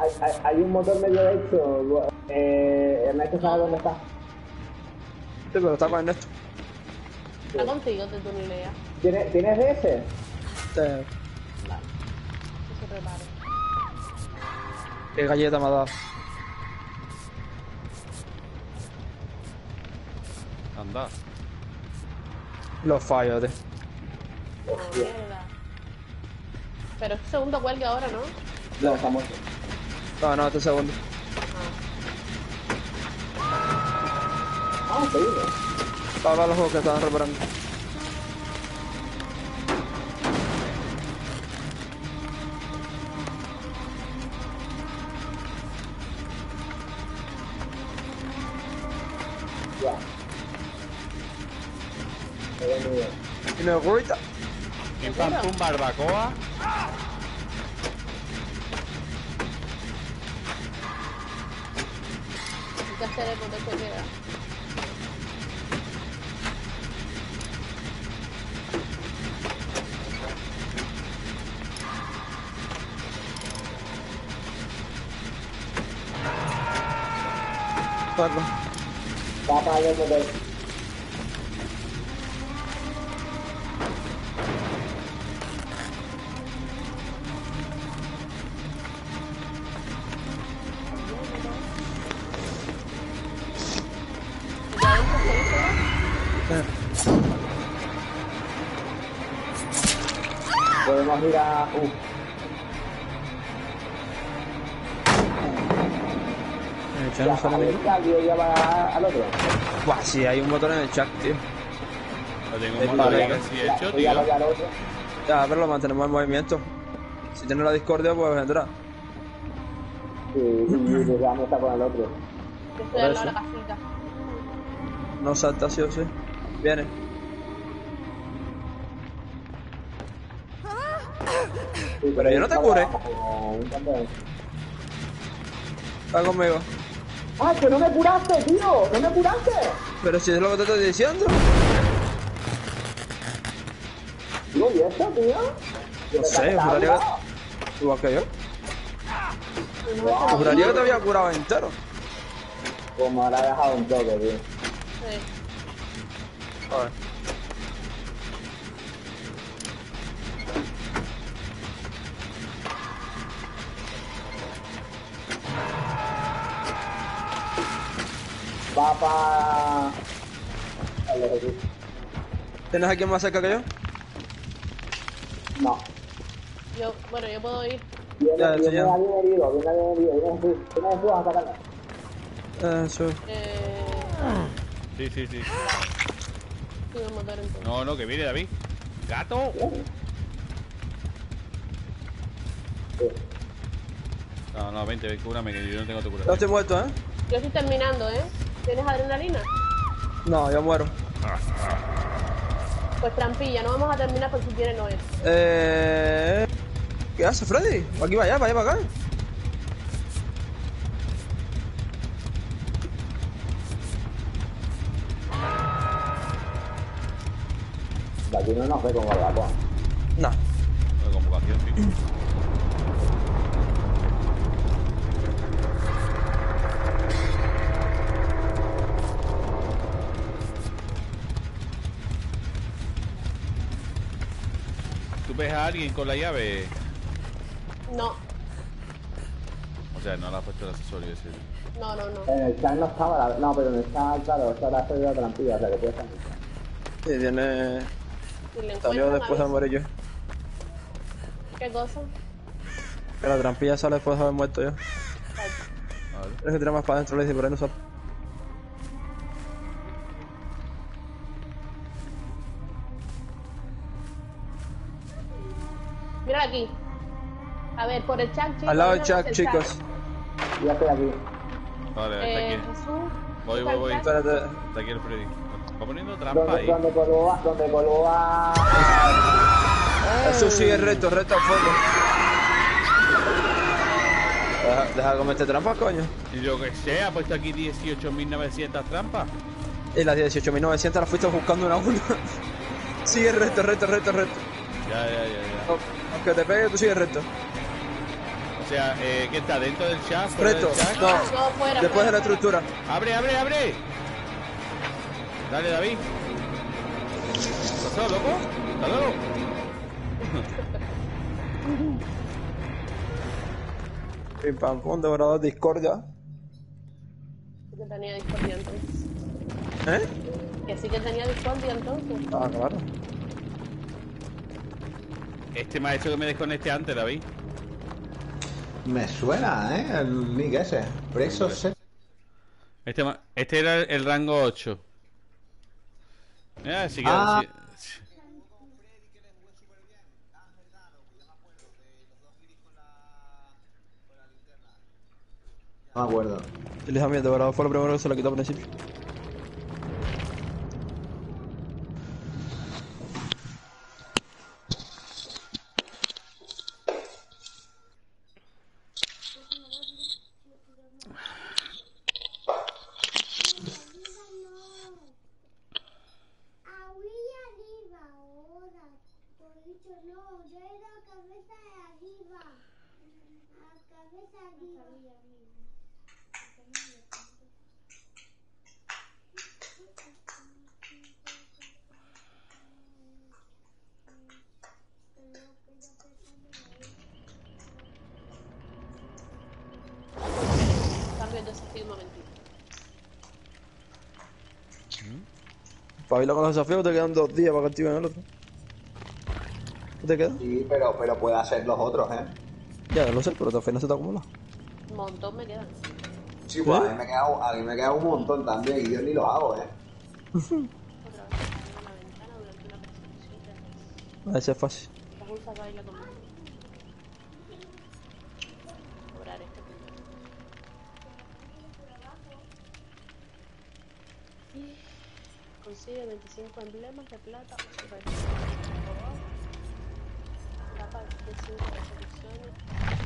Hay, hay, hay un motor medio hecho. Eh, Ernesto sabe dónde está. Sí, pero está con Ernesto. Está contigo, te tu ni idea. ¿Tienes, ¿tienes de ese? Prepare. ¿Qué galleta me ha dado? Anda. Los fallos, tío. Pero este segundo cuelgue ahora, ¿no? No, estamos. No, no, este segundo. Ah, seguimos. Para los juegos que estaban reparando. Me gusta. Pam pum barbacoa. Parlo. Va al otro. Buah, sí, hay un botón en el chat, tío. Lo tengo ya. casi Ya, hecho, a tío. Ya, pero lo mantenemos en movimiento. Si tiene la discordia, pues entrar. Sí, y desde dónde está con el otro. Yo Por estoy al lado de eso. la casita. No salta sí o sí. Viene. Sí, Pero yo no te cure. Va conmigo. ¡Ah, que no me curaste, tío! ¡No me curaste! Pero si es lo que te estoy diciendo. Tío, ¿y esto, tío? No sé, juraría que... Igual que yo. Juraría que te había curado entero. Como me habrá dejado un toque, tío. Sí. A ver. Va para... ¿Tienes a alguien más cerca que yo? No. Yo, bueno, yo puedo ir. Viene, Ya, viene señor. alguien herido, viene alguien herido. Viene Jesús, viene Jesús a sacarla. Eso. Eh. Sí, sí, sí. Sube el motor entonces. No, no, que viene David. ¡Gato! No, no, vente, ven, cúrame, que yo no tengo tu Yo cura. estoy muerto, ¿eh? Yo estoy terminando, ¿eh? ¿Tienes adrenalina? No, yo muero. Pues trampilla, no vamos a terminar porque si quieres no es. Eh... ¿Qué hace, Freddy? ¿Para aquí, para allá, para allá, para acá? De aquí no nos ve con barbacoa. No. La convocación, sí. Ves a alguien con la llave? No, O sea, no le has puesto el accesorio ese. no, no, no. En el chat no estaba la... No, pero en el chat, claro, ahora la trampilla, o sea que puede estar en el chat. Sí, tiene... Si Salió después de morir yo. ¿Qué cosa? Que la trampilla sale después de haber muerto yo. Vale. Tienes que tirar más para adentro, le dice, por ahí no sale. Mira aquí. A ver, por el chat, chicos. Al lado del chat, chicos. Ya estoy aquí. Vale, está Eh, aquí. Jesús. Voy, ¿está voy, voy. chat? Espérate. Está aquí el Freddy. Va poniendo trampa Donde, ahí. donde Colbo va, donde va... Eso sigue recto, recto al fondo. Deja, deja de comerte trampas, coño. Y yo que sé, ha puesto aquí 18.900 trampas. Y las 18.900 las fuiste buscando una a una. sigue recto, recto, recto, recto. Ya, ya, ya, ya. Aunque te pegue, tú sigues recto. O sea, eh, ¿qué está? ¿Dentro del chat? ¿Fuera Recto. del chat? No, No, fuera. después de la estructura. ¡Abre, abre, abre! Dale, David. ¿Qué pasó, loco? ¿Está loco? Pim pam pum, devorador de discordia. Que tenía discordia entonces. ¿Eh? Que sí que tenía discordia entonces. Ah, claro. Este me ha hecho que me desconecte antes, David. Me suena, ¿eh? El nick ese. Preso. Este, ma- este era el, el rango 8. Mira, sí que... Ah. sí-. No me acuerdo. El hija mía, el devorador fue lo primero que se lo quitó al principio. Ahí arriba ahora. Por dicho no, yo he ido a cabeza arriba. A cabeza arriba. De desafío momentito. Para bailar con los desafíos te quedan dos días para que activen el otro. ¿Qué te queda? Sí, pero, pero puede hacer los otros, ¿eh? Ya, lo sé, pero al final se te acumula. Un montón me quedan. Sí, pues a mí me queda, a mí me queda un montón también y yo ni los hago, ¿eh? A ver si es fácil. Este Consigue 25 emblemas de plata o super. Capa de 5 resoluciones.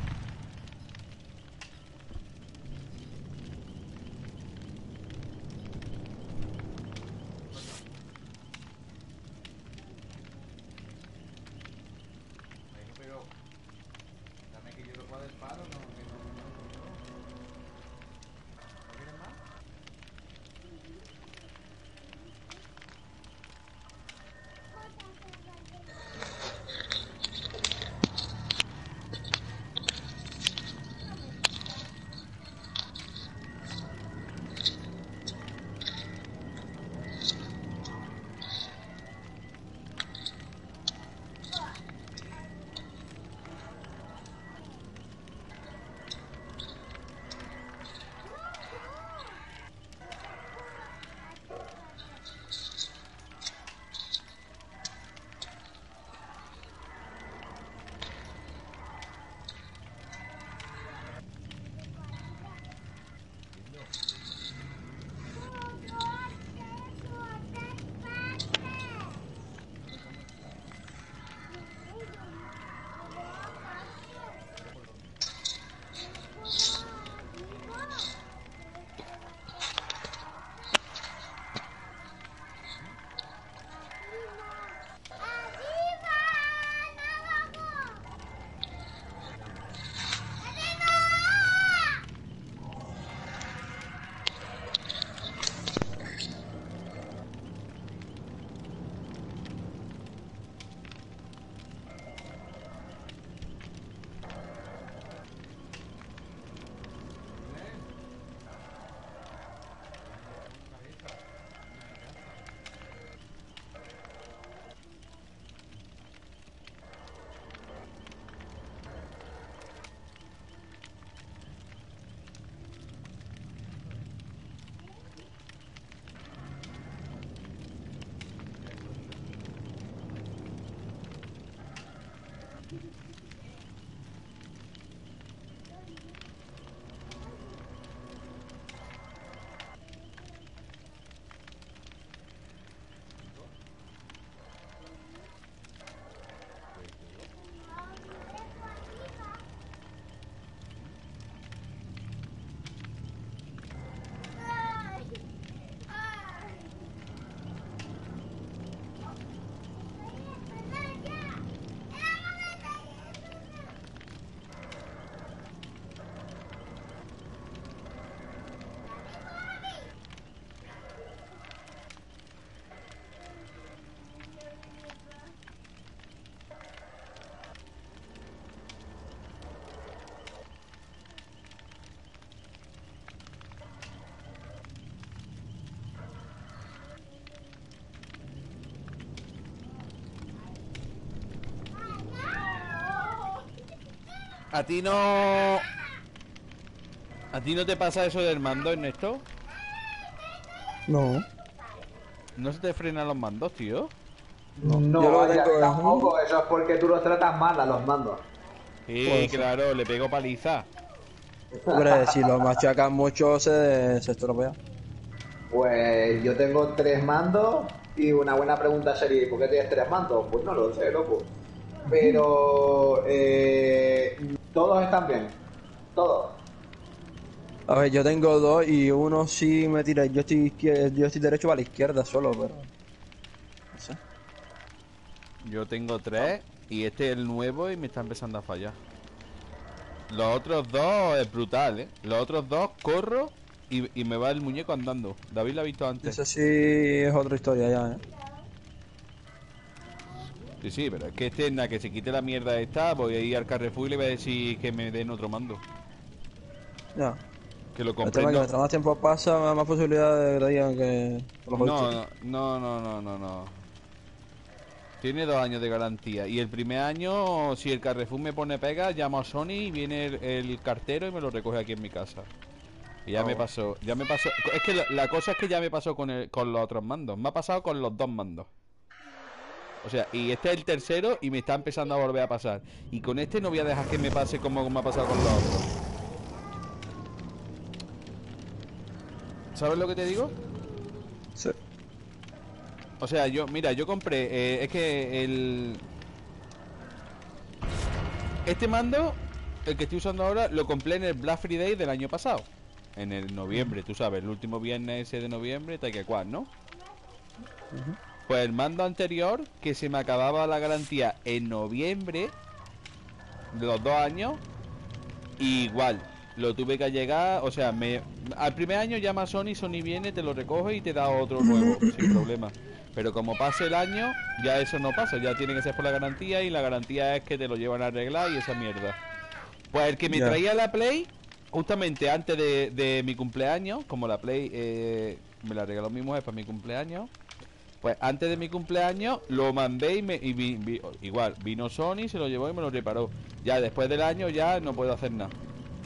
¿A ti no... ¿A ti no te pasa eso del mando, Ernesto? No. ¿No se te frenan los mandos, tío? No, Yo tengo- tampoco, eso es porque tú los tratas mal a los mandos. Sí, Pues sí. claro, le pego paliza. Hombre, si lo machacan mucho se, se estropea. Pues yo tengo tres mandos y una buena pregunta sería, ¿y ¿por qué tienes tres mandos? Pues no lo sé, loco. Pero eh, todos están bien. Todos. A ver, yo tengo dos y uno sí me tira. Yo estoy, yo estoy derecho para la izquierda solo, pero. No sé. Yo tengo tres y este es el nuevo y me está empezando a fallar. Los otros dos es brutal, ¿eh? Los otros dos corro y, y me va el muñeco andando. David lo ha visto antes. Esa sí es otra historia ya, ¿eh? Sí, sí, pero es que este, nada, que se quite la mierda esta, voy a ir al Carrefour y le voy a decir que me den otro mando. Ya. Que lo El tema compré. es que no- mientras más tiempo pasa, más, posibilidades de que los No, joystick. no, no, no, no, no. Tiene dos años de garantía. Y el primer año, si el Carrefour me pone pega, llamo a Sony y viene el, el cartero y me lo recoge aquí en mi casa. Y ya me pasó, ya me pasó. Es que la, la cosa es que ya me pasó con, el, con los otros mandos. Me ha pasado con los dos mandos. O sea, y este es el tercero y me está empezando a volver a pasar. Y con este no voy a dejar que me pase como me ha pasado con los otros. ¿Sabes lo que te digo? Sí. O sea, yo, mira, yo compré, eh, es que el... Este mando, el que estoy usando ahora, lo compré en el Black Friday del año pasado. En el noviembre, tú sabes, el último viernes ese de noviembre, tal que cual, ¿no? Pues el mando anterior, que se me acababa la garantía en noviembre de los dos años, igual, lo tuve que llegar, o sea, me, al primer año llama a Sony, Sony viene, te lo recoge y te da otro nuevo, sin problema. Pero como pase el año, ya eso no pasa, ya tiene que ser por la garantía y la garantía es que te lo llevan a arreglar y esa mierda. Pues el que me traía la Play, justamente antes de, de mi cumpleaños, como la Play eh, me la regaló mi mujer para mi cumpleaños, pues antes de mi cumpleaños lo mandé y, me, y vi- vi- igual, vino Sony, se lo llevó y me lo reparó. Ya después del año ya no puedo hacer nada.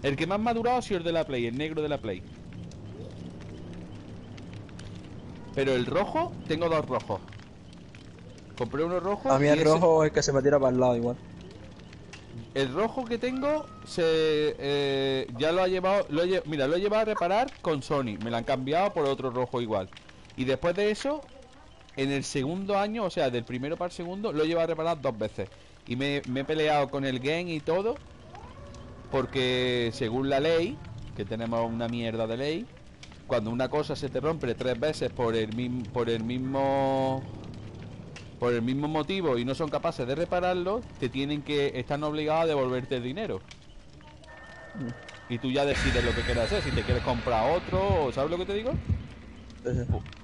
El que más madurado ha sido el de la Play, el negro de la Play. Pero el rojo, tengo dos rojos. Compré uno rojo. A mí el ese- rojo es el que se me tira para el lado igual. el rojo que tengo se eh, ya lo ha llevado, lo he lle- mira, lo he llevado a reparar con Sony, me lo han cambiado por otro rojo igual. Y después de eso, en el segundo año, o sea, del primero para el segundo, lo he llevado a reparar dos veces. Y me, me he peleado con el game y todo, porque según la ley, que tenemos una mierda de ley, cuando una cosa se te rompe tres veces por el mismo, por el mismo por el mismo motivo y no son capaces de repararlo, te tienen que, están obligados a devolverte el dinero. Y tú ya decides lo que quieres hacer, si te quieres comprar otro, o ¿sabes lo que te digo?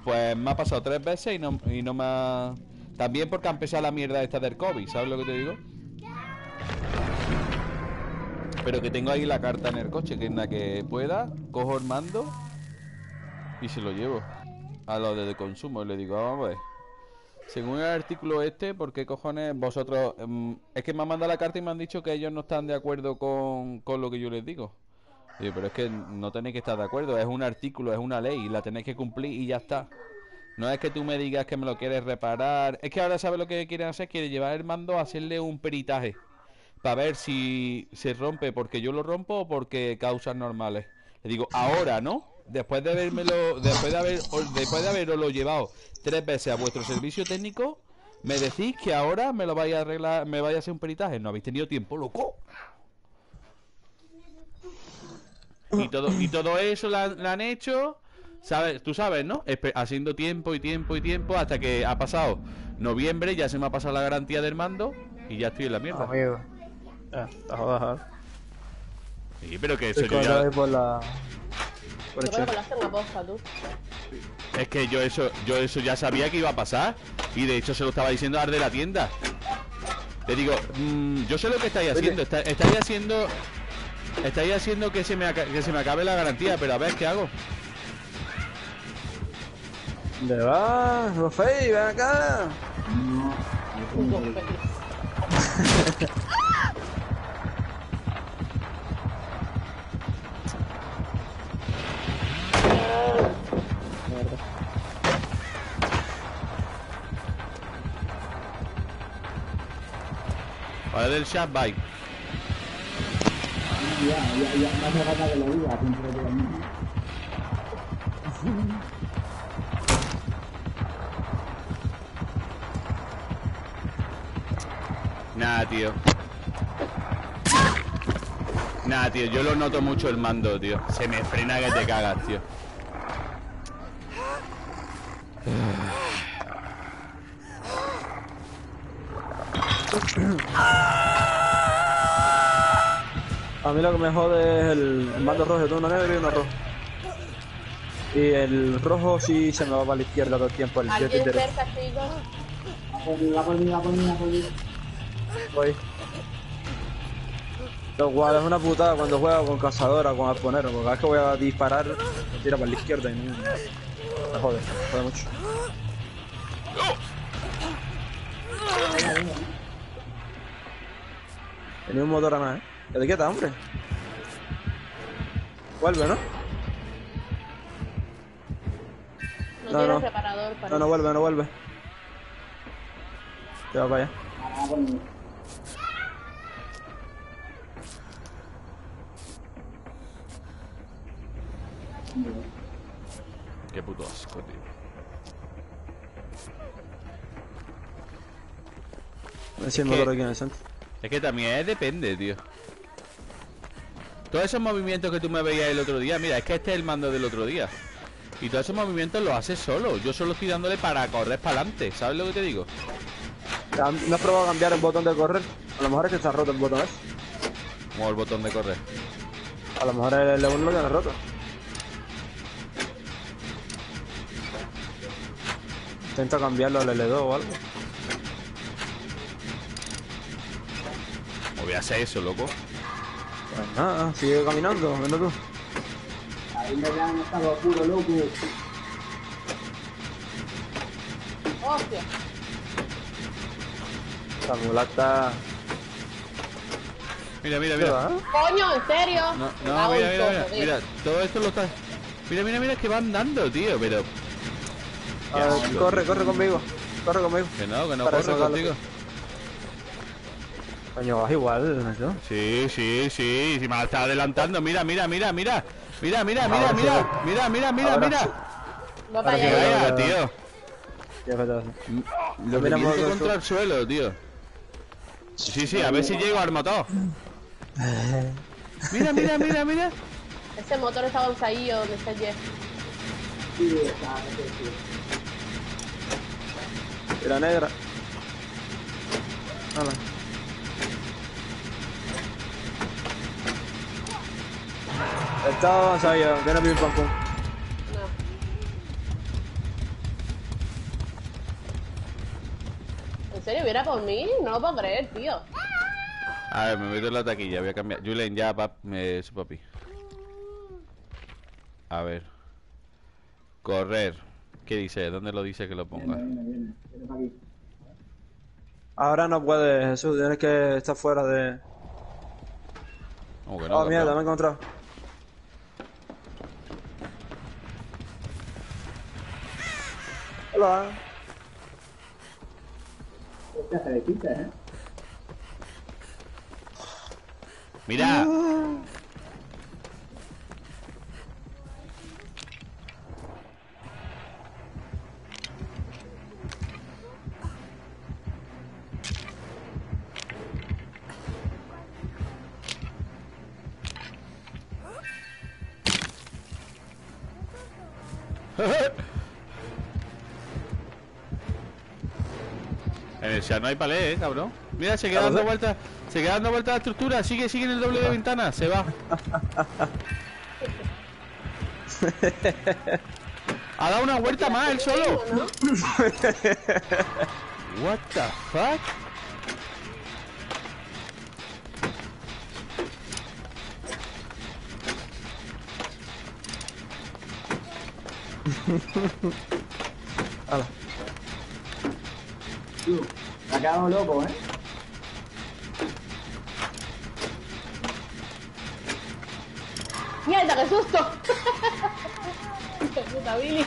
Pues me ha pasado tres veces y no, y no me ha... También porque ha empezado la mierda esta del COVID, ¿sabes lo que te digo? Pero que tengo ahí la carta en el coche, que en la que pueda, cojo el mando y se lo llevo a lo de consumo. Y le digo, vamos a ver. Según el artículo este, ¿por qué cojones vosotros...? em, es que me han mandado la carta y me han dicho que ellos no están de acuerdo con, con lo que yo les digo. Pero es que no tenéis que estar de acuerdo, es un artículo, es una ley, la tenéis que cumplir y ya está. No es que tú me digas que me lo quieres reparar, es que ahora sabes lo que quieren hacer, quiere llevar el mando a hacerle un peritaje. Para ver si se rompe porque yo lo rompo o porque causas normales. Le digo, ahora, ¿no? Después de habérmelo, después de haber, después de haberlo llevado tres veces a vuestro servicio técnico, me decís que ahora me lo vais a arreglar, me vais a hacer un peritaje. No habéis tenido tiempo, loco. Y todo, y todo eso la, la han hecho, sabes, tú sabes, ¿no? Espe- haciendo tiempo y tiempo y tiempo hasta que ha pasado noviembre, ya se me ha pasado la garantía del mando y ya estoy en la mierda. Amigo. Ya, te jodas. Sí, pero que eso yo ya- por la. Por Yo el creo que chat. lo hacen a posta, tú. es que yo eso, yo eso ya sabía que iba a pasar y de hecho se lo estaba diciendo al de la tienda. Le digo, mm, yo sé lo que estáis haciendo, está- estáis haciendo, Estáis haciendo que se me, que se me acabe la garantía, pero a ver qué hago. ¿Dónde vas, Rofei? Ven acá. No. Ahora del chat, bye. Ya, ya, ya, hace falta que lo diga, siempre digo lo mismo. Nada, tío. Nada, tío, yo lo noto mucho el mando, tío. Se me frena que te cagas, tío. A mí lo que me jode es el, el mando rojo. Yo tengo uno negro y uno rojo. Y el rojo sí se me va para la izquierda todo el tiempo. El Alguien derecho. cerca, chicos. va por mí, va por mí, va por mí. Voy. Lo cual es una putada cuando juego con cazadora, con arponero, porque cada vez que voy a disparar, me tira para la izquierda y no. Me jode, me jode mucho. Tenía un motor a más, ¿eh? ¿Qué te quieta, hombre? Vuelve, ¿no? No, No, tiene no. reparador para No, no vuelve, no vuelve. Te va para allá. Qué puto asco, tío. A ver si que- motor aquí en el centro. Es que también depende, tío. Todos esos movimientos que tú me veías el otro día, mira, es que este es el mando del otro día. Y todos esos movimientos los haces solo. Yo solo estoy dándole para correr para adelante. ¿Sabes lo que te digo? ¿No has probado a cambiar el botón de correr? A lo mejor es que está roto el botón ese. Como el botón de correr. A lo mejor el L1 lo tiene roto. Intenta cambiarlo al L2 o algo. Voy a hacer eso, loco. Pues nada, sigue caminando, venlo tú. Ahí me dan estado puro loco. Hostia. La mulata. Mira, mira, ¿Qué mira. va? Coño, ¿en serio? No, no, mira, mira, todo, mira, mira, todo esto lo está... Mira, mira, mira, es que van dando, tío, pero... Corre, corre conmigo. Corre conmigo. Que no, que no corre contigo. Coño, vas igual, ¿no? Sí, sí, sí, si me está adelantando, mira, mira, mira, mira. Mira, mira, mira, mira, mira, mira, mira, Ahora mira. Va para allá. vaya. Vaya, ya. tío. Lo modo contra el suelo, tío. Sí, sí, a ver si llego al motor. Mira, mira, mira, mira. Ese motor está avanzadillo donde está Jeff. Sí, está, sí, sí. Y Está avanzado, viene pim pam pum. No. ¿En serio? ¿Viera por mí? No lo puedo creer, tío. A ver, me meto en la taquilla, voy a cambiar. Julen, ya, pap, me, su papi. A ver. Correr. ¿Qué dice? ¿Dónde lo dice que lo ponga? Viene, viene, viene para aquí. Ahora no puedes, Jesús, tienes que estar fuera de. Como que no, Oh, mierda, me he encontrado. Hola. Mira. En el chat no hay palé, eh, cabrón. Mira, se queda ¿A dando vueltas. Se queda dando vueltas la estructura. Sigue, sigue en el doble de ventana. Se va. ha dado una vuelta más él solo. What the fuck? Hala. Tú, me ha quedado loco, ¿eh? ¡Mierda, qué susto! ¡Qué puta Billy!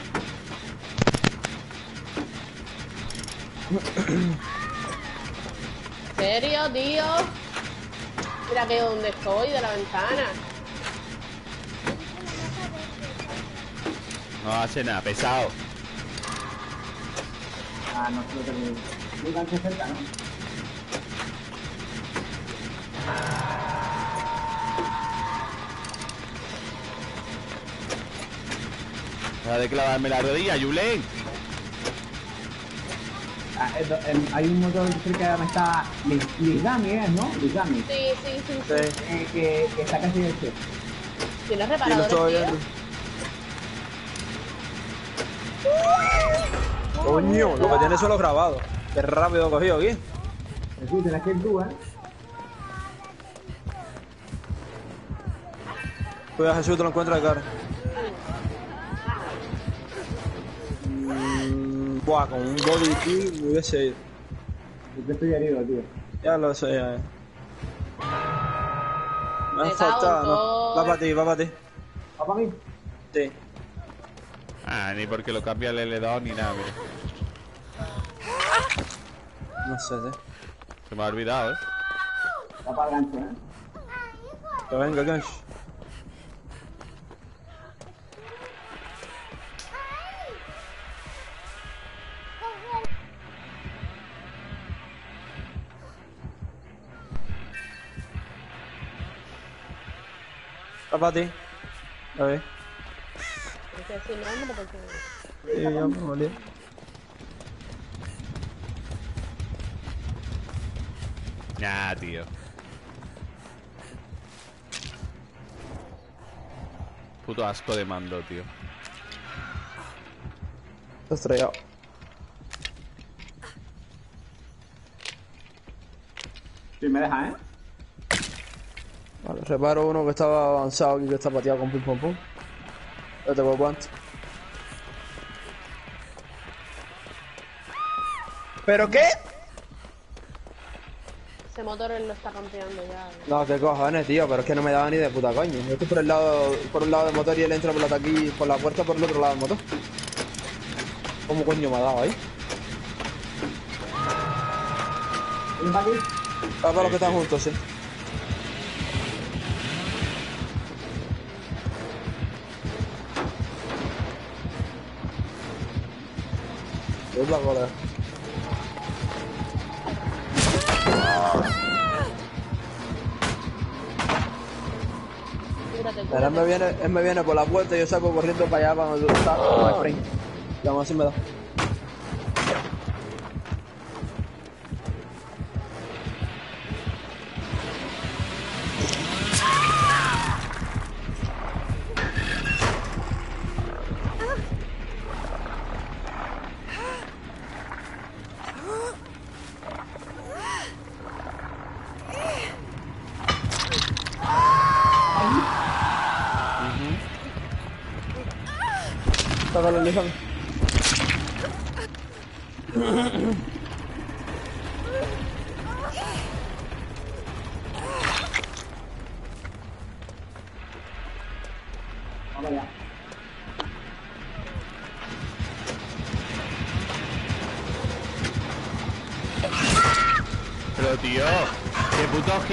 serio, tío? Mira que donde estoy, de la ventana. No hace nada, pesado. Ah, no, no tengo. Muy gancho cerca, ¿no? Deja de clavarme la rodilla, Yulen. Ah, eh, em, hay un motor que está. Lis- Lisgami, ¿es, no? Lisgami. Sí, sí, sí, sí. Sí. Eh, que, que está casi del set. ¿Tienes reparadores, estoy tío? viendo. Coño, lo que tiene son los grabados. Qué rápido cogido aquí. Jesús, tienes que ¿eh? Cuidado, Jesús, te lo encuentras de cara. Mm, buah, con un body kill me hubiese ido. Yo te estoy herido, tío. Ya lo sé, ya. ya. Me han faltado, ¿no? Va para ti, va para ti. ¿Va para mí? Sí. Ah, ni porque lo cambia el L2 ni nada, mira. No sé, tío. Se me ha olvidado, ¿eh? Va para el gancho, ¿eh? Que venga, Kensh. Va para ti. A ver. Hay que decir nombre porque... Sí, ya me volví. Nah, tío. Puto asco de mando, tío. Está estrellado. Sí, me deja, ¿eh? Vale, reparo uno que estaba avanzado aquí que está pateado con pim pom pum. Ya tengo guante. ¿Pero qué? Ese motor él lo está campeando ya. No, qué cojones, tío, pero es que no me daba ni de puta coño. Yo estoy por el lado, por un lado del motor y él entra por la aquí, por la puerta por el otro lado del motor. ¿Cómo coño me ha dado ahí? Ah, para los que están juntos, sí. Es la cola. Él me viene, él me viene por la puerta y yo salgo corriendo para allá para donde tú estás, el aún así me da.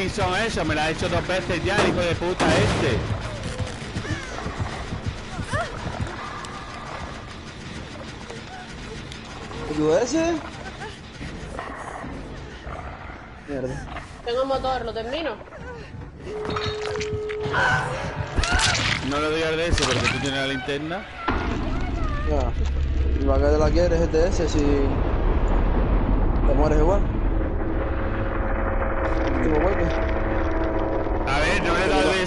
Son esos? Me la ha hecho dos veces ya, el hijo de puta este. ¿Y ese? Mierda. Tengo motor, lo termino. No le doy al DS porque tú tienes la linterna. Ya. ¿Y para qué te la quieres ETS si te mueres igual? Último golpe. A ver, no le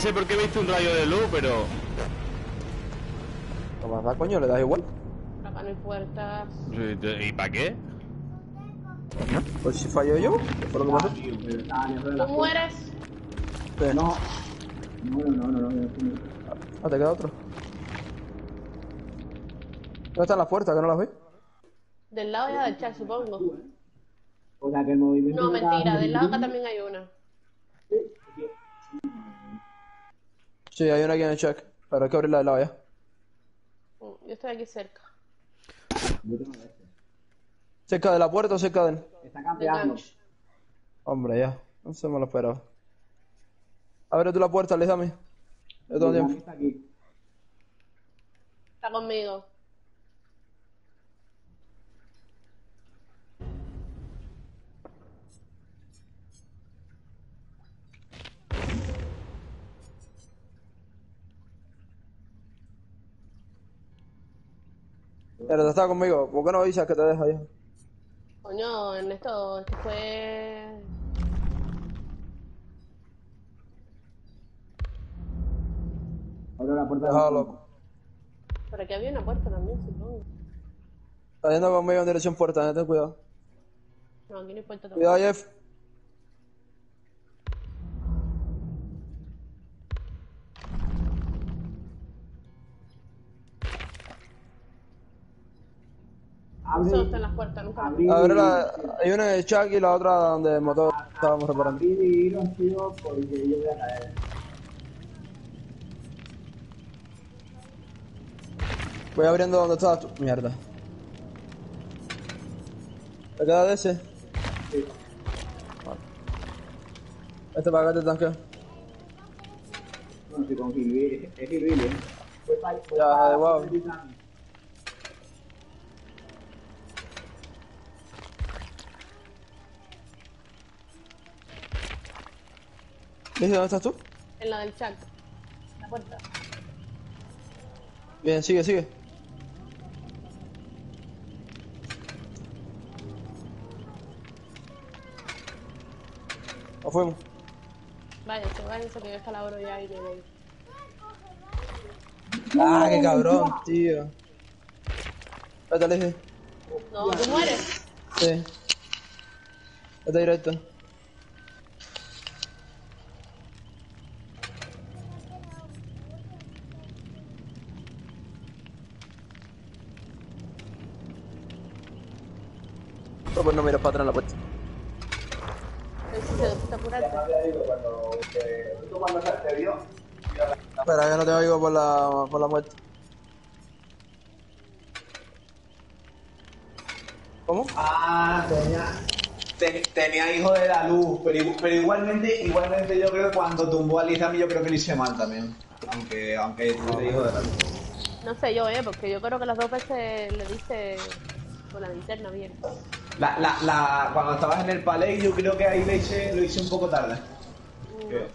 al DS porque he visto un rayo de luz, pero... ¿Cómo más da, coño? ¿Le das igual? Acá no hay puertas. ¿Y para qué? Pues si fallo yo, ¿qué fue lo que la ¿Tú mueres? No. No, no, no, no, no, no. Ah, te queda otro. ¿Dónde están las puertas? ¿Que no las ves? Del lado ya del chat, supongo. O sea que el movimiento. No, mentira, del lado acá también hay una. Sí, hay una aquí en el check. Pero hay que abrirla del lado ya. Mm, Yo estoy aquí cerca. Este. ¿Cerca de la puerta o cerca de él? Está Del campeando. Hombre, ya. No se me lo esperaba. Abre tú la puerta, Lizami. Yo tengo tiempo. Está aquí. Está conmigo. Pero está conmigo. ¿Por qué no avisas que te dejo ahí? Coño, Ernesto, esto fue. Abre la puerta. Déjalo loco. Por aquí había una puerta también, supongo. Está yendo conmigo en dirección puerta, eh, ten cuidado. No, aquí no hay puerta Cuidado, tampoco. Jeff. Las puertas, nunca la... Hay una en el Chuck y la otra donde el motor estábamos reparando. y porque yo voy a caer. Voy abriendo donde estabas tú. Mierda. ¿Te queda de ese? Sí. Vale. Este para acá te tanqueo. No, si con Gilby, es Gilby, ¿eh? Fue pa- fue Ya, pa- de guau. Liz, ¿dónde estás tú? En la del chat. La puerta. Bien, sigue, sigue. Nos fuimos. Váyanse, váyanse que yo esta la abro ya y me voy. Ah, qué cabrón, tío. Vete, Liz. No, tú mueres. Sí. Vete directo. Pues no miras para atrás en la puerta. Cuando, ¿tú cuando se te vio? Espera, que no te oigo por la, por la muerte. ¿Cómo? Ah, tenía, te- tenía hijo de la luz, pero, pero igualmente, igualmente yo creo que cuando tumbó a Lizami yo creo que lo hice mal también. Aunque, aunque tuve hijo de la luz. No sé yo, eh, porque yo creo que las dos veces le diste con la linterna bien. La, la, la, cuando estabas en el palais yo creo que ahí lo hice, lo hice un poco tarde. Creo.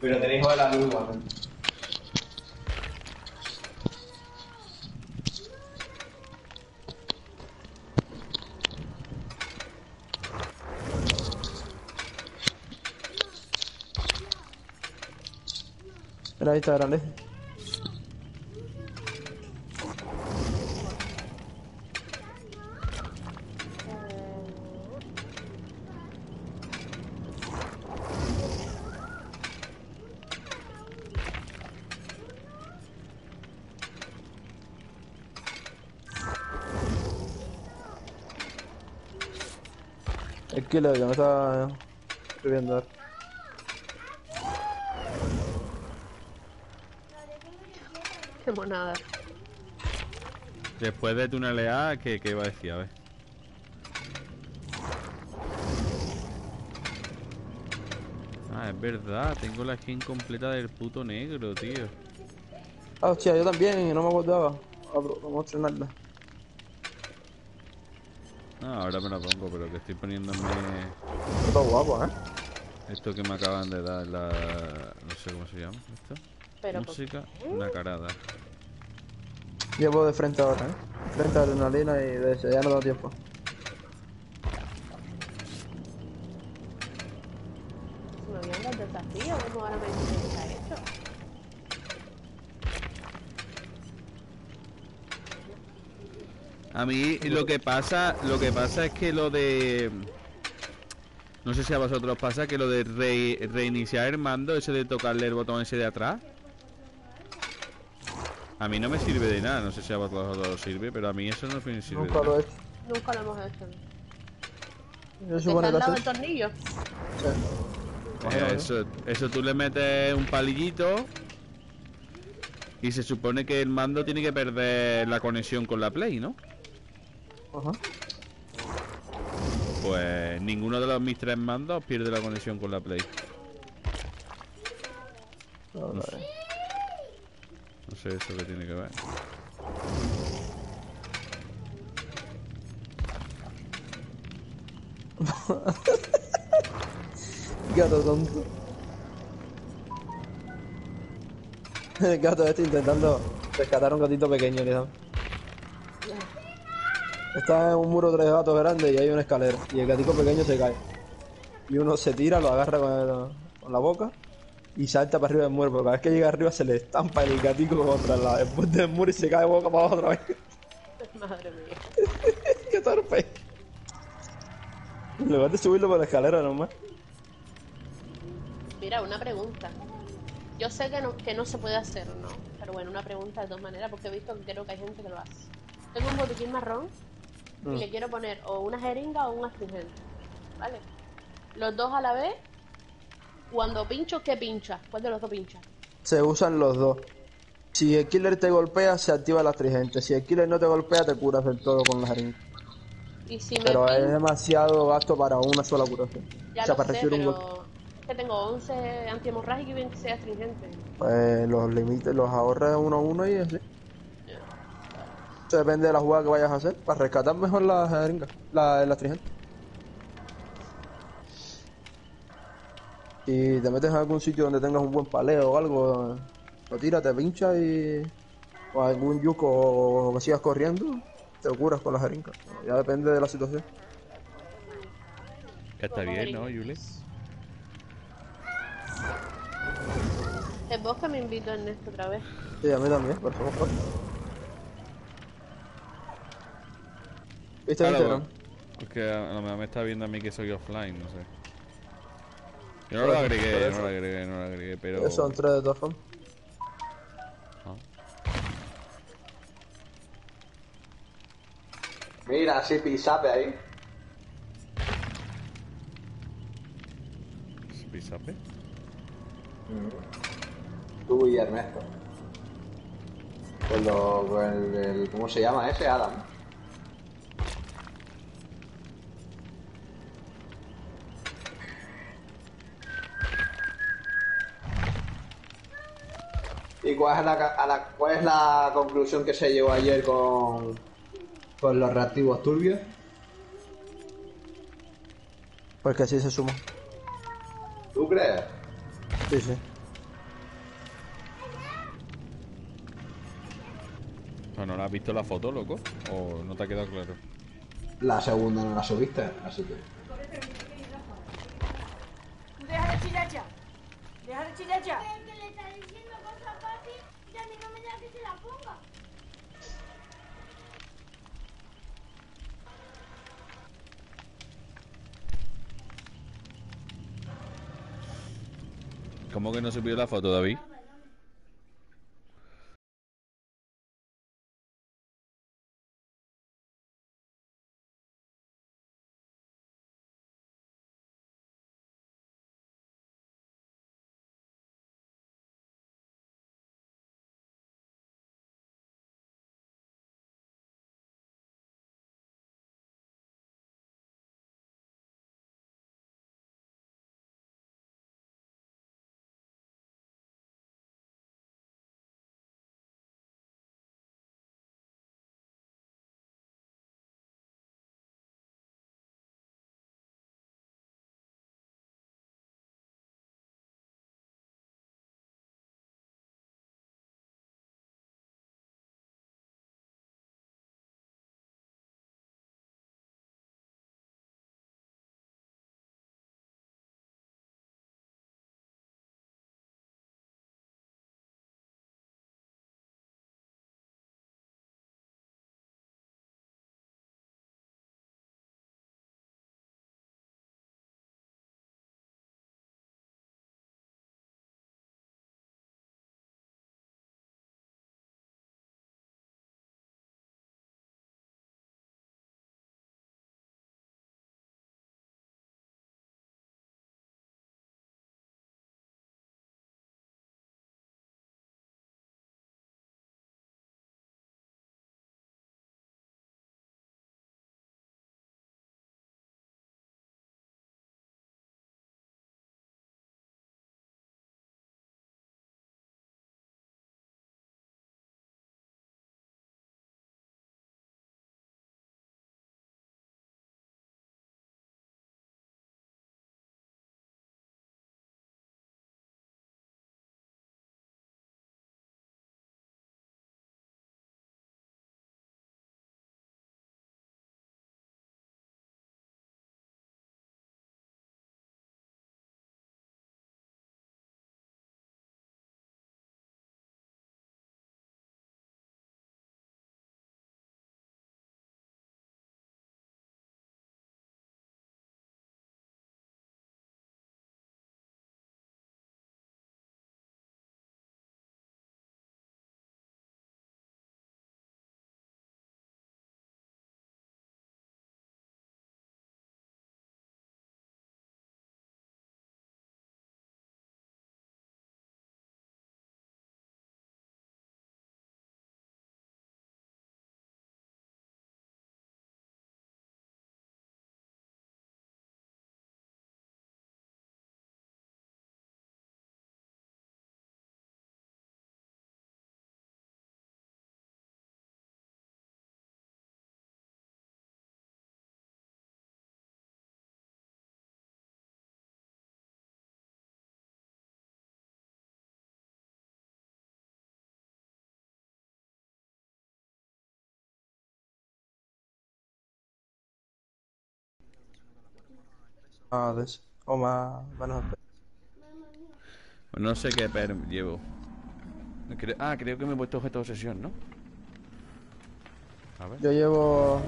Pero hijo de la luz igualmente. Mira, ahí está grande. Que me está escribiendo ahora. Qué monada. Después de tunelear, ¿qué, qué iba a decir? A ver. Ah, es verdad, tengo la skin completa del puto negro, tío. Ah, hostia, yo también, no me acordaba. Ah, Vamos a estrenarla. No, ahora me la pongo, pero que estoy poniéndome Está guapo, ¿eh? esto que me acaban de dar, la... no sé cómo se llama esto. Pero pues, Música, una carada. Llevo de frente ahora, ¿eh? Frente a adrenalina y de ese, ya no tengo tiempo. A mí lo que pasa, lo que pasa es que lo de no sé si a vosotros os pasa que lo de re- reiniciar el mando, ese de tocarle el botón ese de atrás. A mí no me sirve de nada, no sé si a vosotros os sirve, pero a mí eso no me sirve de Nunca lo nada. he hecho. Nunca lo hemos hecho. Yo ¿Te supongo han que el tornillo? Sí. Eh, Eso, eso tú le metes un palillito y se supone que el mando tiene que perder la conexión con la Play, ¿no? Ajá. Pues ninguno de los mis tres mandos pierde la conexión con la Play. No, no, eh. No sé eso que tiene que ver. Gato tonto. El gato este intentando rescatar a un gatito pequeño, le dan. Está en un muro de tres gatos grande y hay una escalera. Y el gatito pequeño se cae. Y uno se tira, lo agarra con, la boca y salta para arriba del muro. Pero cada vez que llega arriba se le estampa el gatito contra la, el puente del muro y se cae boca para abajo otra vez. Madre mía. ¡Qué torpe! En lugar de subirlo por la escalera nomás. Mira, una pregunta. Yo sé que no, que no se puede hacer, ¿no? Pero bueno, una pregunta de todas maneras, porque he visto que creo que hay gente que lo hace. Tengo un botiquín marrón y Mm. le quiero poner o una jeringa o un astringente. ¿Vale? Los dos a la vez. Cuando pincho, ¿qué pincha? ¿Cuál de los dos pincha? Se usan los dos. Si el killer te golpea, se activa el astringente. Si el killer no te golpea, te curas del todo con la jeringa. Y si me Pero es demasiado gasto para una sola curación. ya o sea, lo para sé, recibir un golpe. es que tengo 11 antihemorrágicos y 26 astringentes. Pues los límites, los ahorras uno a uno y así. Eso depende de la jugada que vayas a hacer. Para rescatar mejor la jeringa, la, el astringente. Si te metes en algún sitio donde tengas un buen paleo o algo, lo tiras, te pincha y. o algún yuco o que sigas corriendo, te curas con la jeringa. Ya depende de la situación. Que está bien, ¿no, Yuli? Es vos que me invito en esto otra vez. Sí, a mí también, por favor. ¿Viste el Claro, Instagram? es que a lo mejor me está viendo a mí que soy offline, no sé. Yo no lo agregué, no lo agregué, no lo agregué, pero... Son tres de todas formas. Mira, así pisape ahí. ¿Pisape? Tú y Ernesto. Con, lo, con el, el- ¿Cómo se llama ese? Adam. ¿Y cuál es la, ca- a la- cuál es la conclusión que se llegó ayer con, con los reactivos turbios? Porque así se suma. ¿Tú crees? Sí, sí. ¿No, ¿No has visto la foto, loco? ¿O no te ha quedado claro? La segunda no la subiste, así que... Deja de chillar ya. Deja de chillar ya. ¿Cómo que no vio la foto, David? Más de eso. O más, menos no sé qué per llevo. Ah, creo que me he puesto objeto de obsesión, ¿no? A ver. Yo llevo.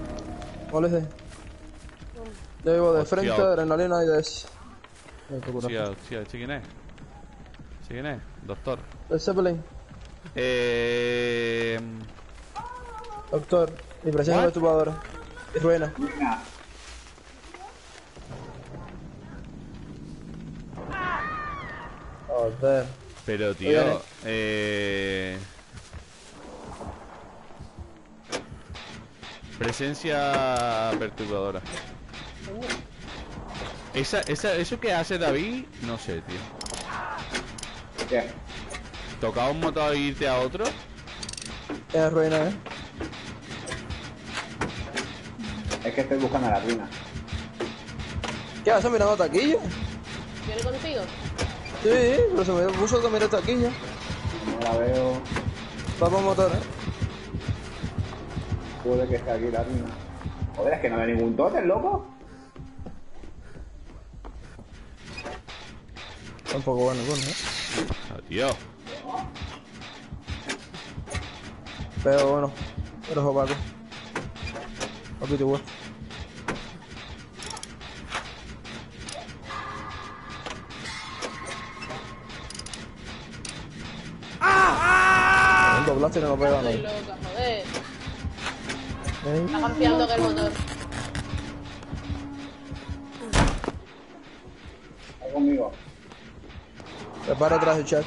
¿Cuál es? de? Yo llevo de Hostia. frente, adrenalina y de. Hostia, hostia, ¿este quién es? ¿Este quién es? Doctor. El Zeppelin, Eh... doctor, impresión What? perturbadora. Y ruina. Joder. Pero, tío... Eh... Presencia perturbadora. Esa, esa, eso que hace David, no sé, tío. ¿Qué? Tocar un motor e irte a otro. Es ruina, eh. Es que estoy buscando la ruina. ¿Qué haces mirando taquilla? ¿Viene contigo? Sí, pero se me puso que mirar taquilla. No la veo. Vamos motor, eh. Puede que esté aquí la ruina. Joder, es que no veo ningún tótem, loco. Tampoco bueno, bueno, eh. Tío. Pero bueno, pero es opaco. Papito igual. ¡Ah! plástico no pega nada. ¿Eh? Está campeando que el motor. Está conmigo. Prepara atrás el chat.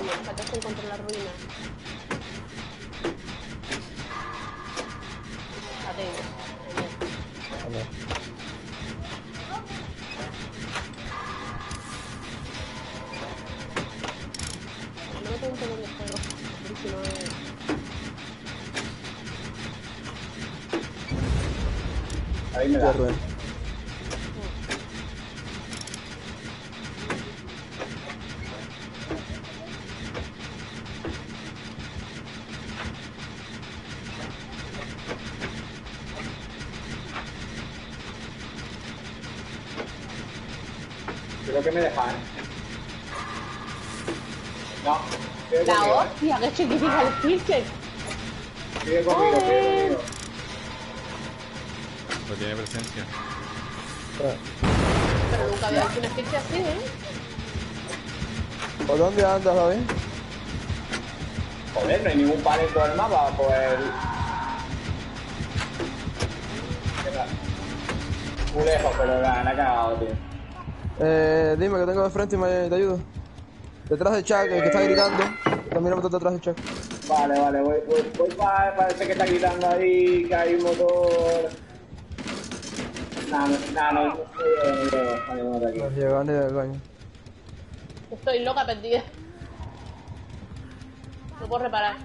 Mira, falta encontrar la ruina. Qué Kircher. eh. Sigue conmigo, sigue conmigo. No tiene presencia. Pero nunca había visto una Kircher así, ¿eh? ¿Por dónde andas, David? Joder, no hay ningún pan en todo el mapa, pues... Venga. Muy lejos, pero la, la he cagado, tío. Eh, dime que tengo de frente y me, te ayudo. Detrás de Chuck, el que está gritando. También lo meto detrás de Chuck. Vale, vale, voy, voy, voy para, parece que está gritando ahí, que hay un motor... Nah, nah, no, no, no, no, no, no, no, no. Estoy loca perdida. No puedo reparar.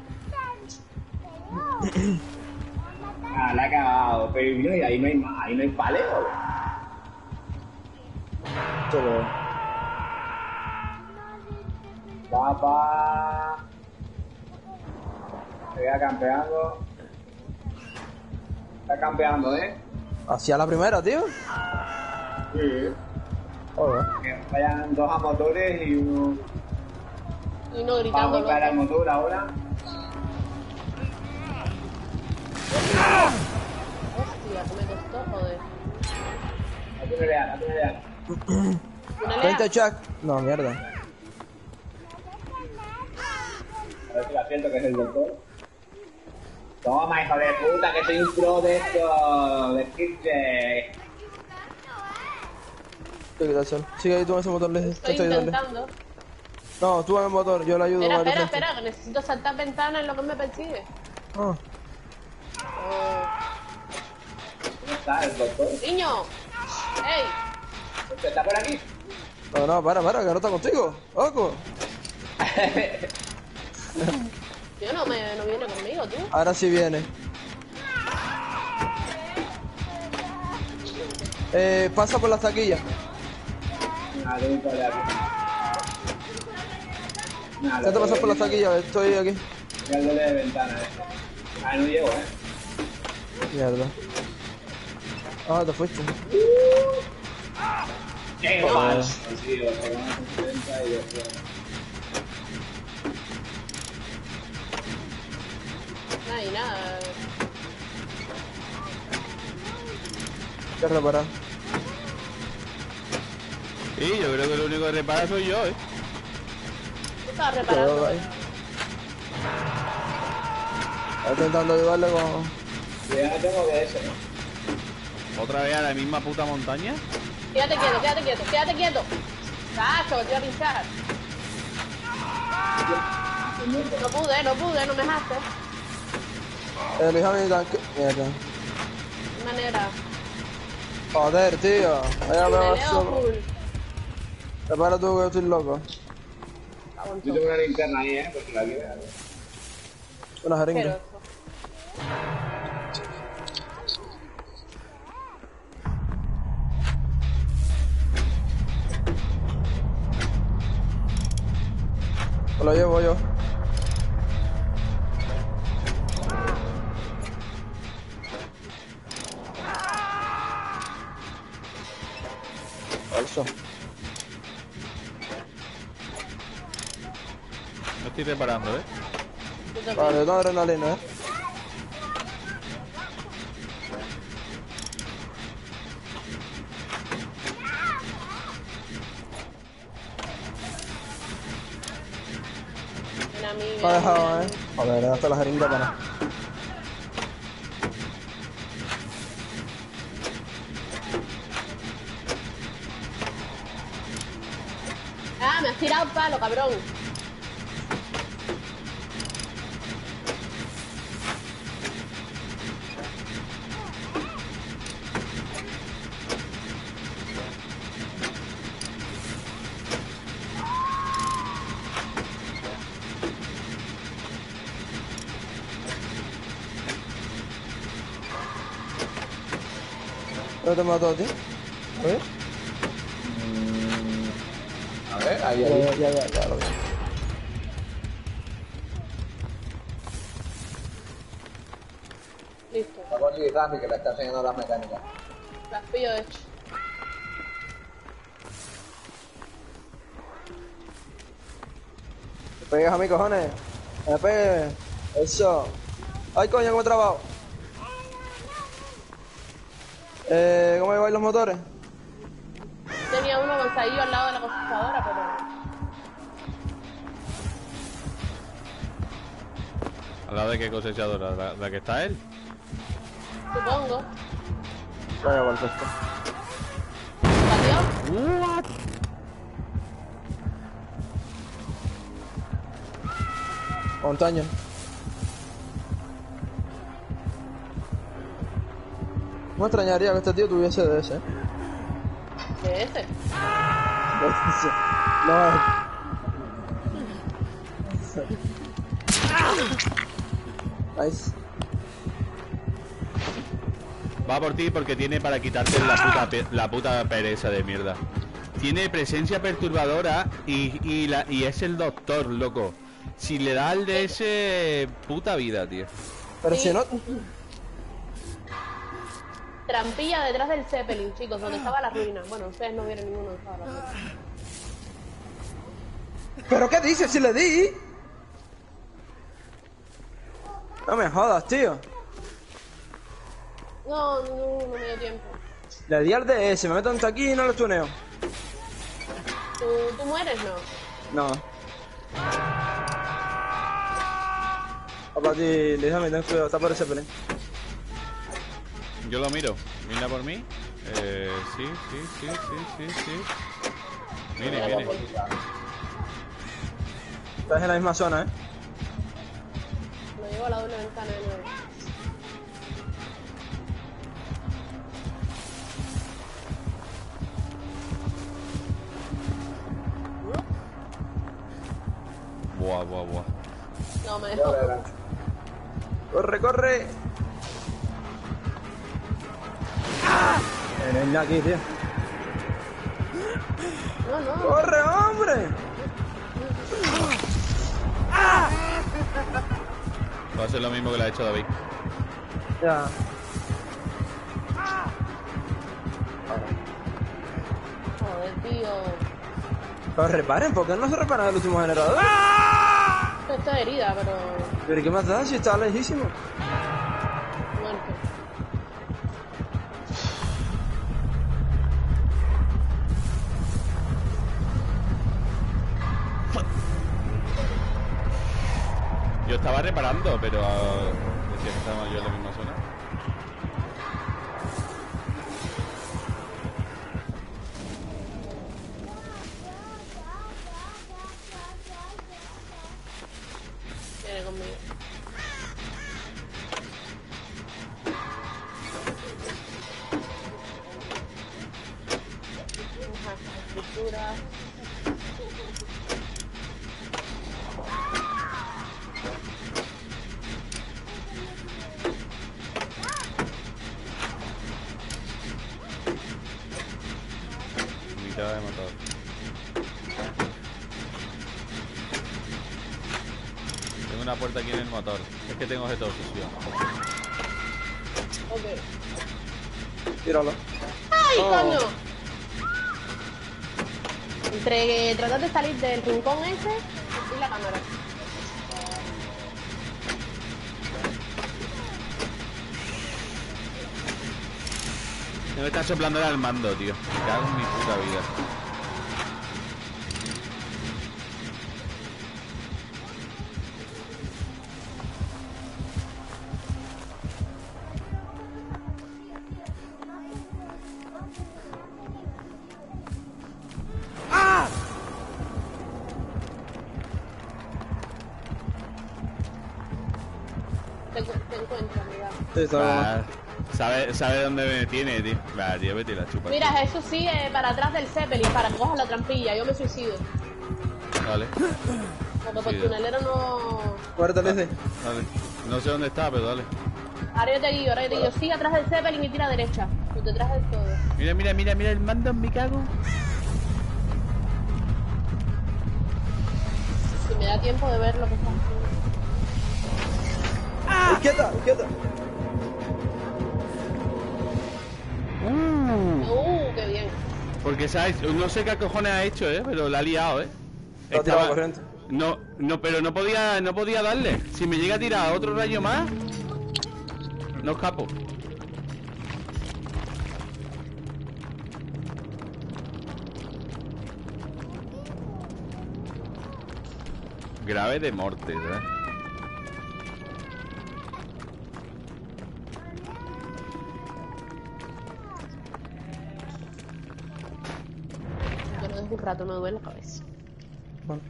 Ah, la he cagado, pero mira, y ahí no hay, ahí no hay paleo. Esto lo- Papá. Se queda campeando. Está campeando, ¿eh? Hacia la primera, tío. Sí. Joder. Que vayan dos a motores y uno Y no va a gritando golpear al loco. motor ahora. Hostia, que me costó, joder. No tiene leal, no tiene leal. A lea. Chuck. No, mierda. A ver si la siento que es el doctor. Toma, hijo de puta, que soy un pro de esto. De. Tengo que quitárselo. Sigue ahí tú en ese motor, le te Estoy estoy ayudando. intentando. No, tú en el motor, yo le ayudo. Espera, espera, espera, que necesito saltar ventanas en lo que me persigue. Ah. ¿Dónde está el doctor? Niño. ¡Ey! ¿Usted está por aquí? no, no, para, para, que no está contigo. Loco. Tío, no, me, no viene conmigo, tú. Ahora sí viene. Eh, pasa por las taquillas. Nada, tengo un problema aquí. Nada, Intenta pasar por las taquillas, estoy aquí. Ya doble de ventana, eh. Ah, no llego, eh. Mierda. Ah, te fuiste. Qué Joder. falso, tío. Se van a concentra y después. Nada y nada. Que reparar. Sí, yo creo que lo único que repara soy yo, ¿eh? Estabas Quedó reparando. intentando ayudarle con... Ya tengo que ese, ¿no? Otra vez a la misma puta montaña. Quédate quieto, quédate quieto, quédate quieto. Cacho, te iba a pinchar. No pude, no pude, no me dejaste. Elija mi tanque. Mierda. De manera. Joder, tío. Vaya leo solo. full. Repara tú que yo estoy loco. Yo tengo una linterna ahí, ¿eh? Porque la quiero. Una jeringa. Lo llevo yo. Falso. No estoy reparando, ¿eh? Vale, yo tengo adrenalina, eh. Me ha dejado, eh. Joder, le hasta la jeringa para Ah, me has tirado palo, cabrón. ¿No te mató a ti? A ver. Ahí, Ya, ahí. ya, ya, ya lo vi. Listo. Está con Lee Rami que le está enseñando las mecánicas. Las pillo de hecho. Me pegues a mí, cojones. Me pegues. Eso. Ay, coño, cómo he trabado. Eh, ¿cómo vais los motores? Tenía uno avanzadillo al lado de la cosechadora, pero. ¿Al lado de qué cosechadora? ¿La, la que está él? Supongo. Vaya, perfecto. ¿Salió? Montaña. Me extrañaría que este tío tuviese de ese. ¿eh? De ese. No, Nice. Va por ti porque tiene para quitarte la puta, la puta pereza de mierda. Tiene presencia perturbadora y, y, la, y es el doctor, loco. Si le da al de ese puta vida, tío. Pero si no. Trampilla detrás del Zeppelin, chicos, donde estaba la ruina. Bueno, ustedes no vieron ninguno donde estaba la ruina. ¿Pero qué dices si le di? No me jodas, tío. No, no, no me dio tiempo. Le di al DS, me meto hasta aquí y no lo tuneo. ¿Tú, tú mueres? No. No. Papá, déjame, ten cuidado, está por ese pelín. Yo lo miro. Mira por mí. Eh, sí, sí, sí, sí, sí, sí. Mire, mire. Estás en la misma zona, ¿eh? Lo llevo a la doble ventana de nuevo. Buah, buah, buah. No, me dejó. Corre, corre. Venga aquí, tío. ¡Corre, hombre! Va a ser lo mismo que le ha hecho David. Ya. Joder, tío. Pero reparen, ¿por qué no se reparan el último generador? Está herida, pero... ¿Pero qué más da si está lejísimo? Yo estaba reparando, pero ah, decía que estaba yo en la misma zona. Conmigo. Ajá, Aquí en el motor. Es que tengo objeto sucio. Ok. Tíralo. ¡Ay, Oh. coño! Entre tratar de salir del rincón ese y la cámara. Me está soplando el mando, tío. Me cago en mi puta vida. Sí, está Va, sabe, sabe dónde me tiene, tío. Va, tío, vete la chupa. Mira, Jesús sigue para atrás del Zeppelin para que coja la trampilla. Yo me suicido. Vale, Porque por Sí. tunelero no. Ese. dale. No sé dónde está, pero dale. Ahora yo te guío, ahora yo te guío. Sigue atrás del Zeppelin y tira a derecha. Por detrás del todo. Mira, mira, mira, mira el mando, me cago. Si me da tiempo de ver lo que está haciendo. Izquierda, izquierda. Uh, qué bien. Porque, ¿sabes? No sé qué cojones ha hecho, ¿eh? Pero la ha liado, ¿eh? Lo corriente. No, no, pero no podía, no podía darle. Si me llega a tirar otro rayo más, no escapo. Grave de muerte, ¿verdad? Rato, me duele la cabeza. Vale.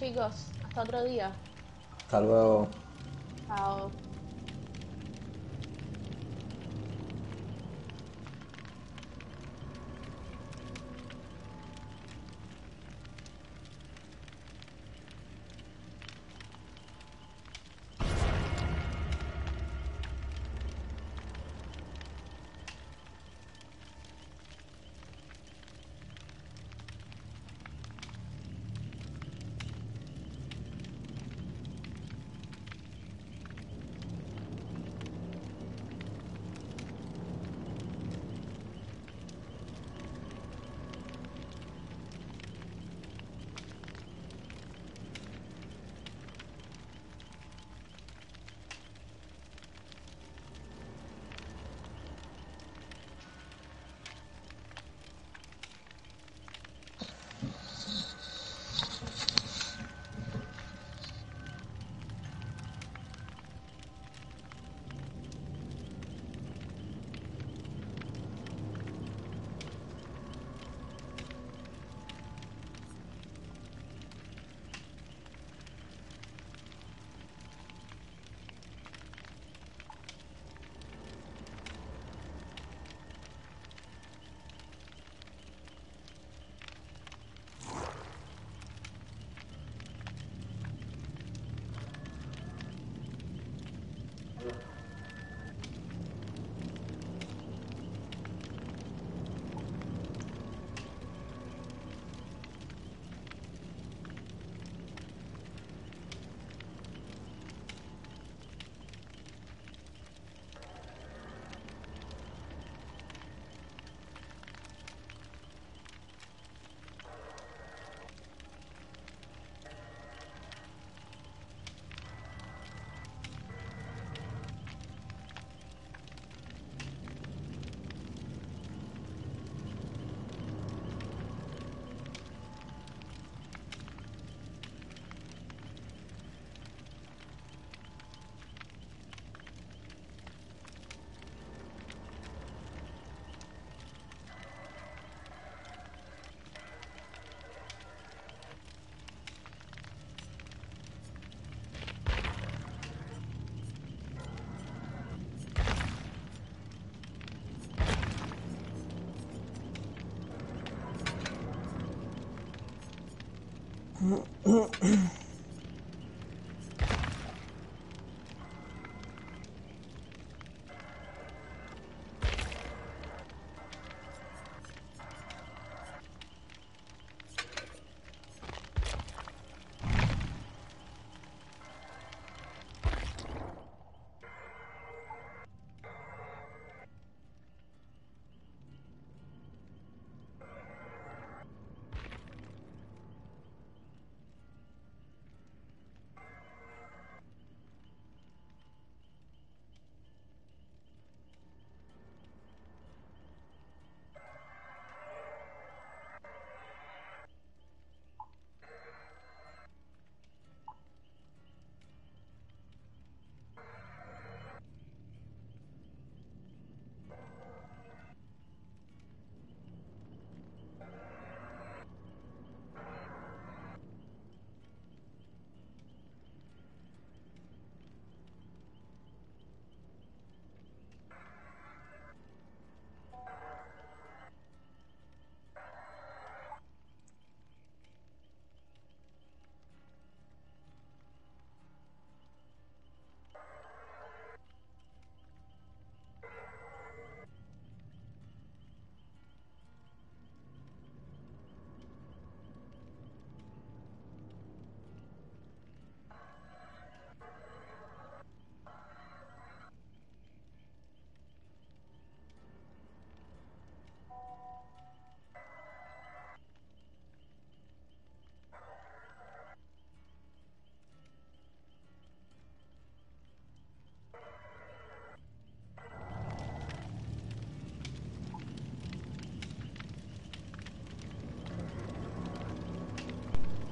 Chicos, hasta otro día. Hasta luego. Chao. Mm-hmm.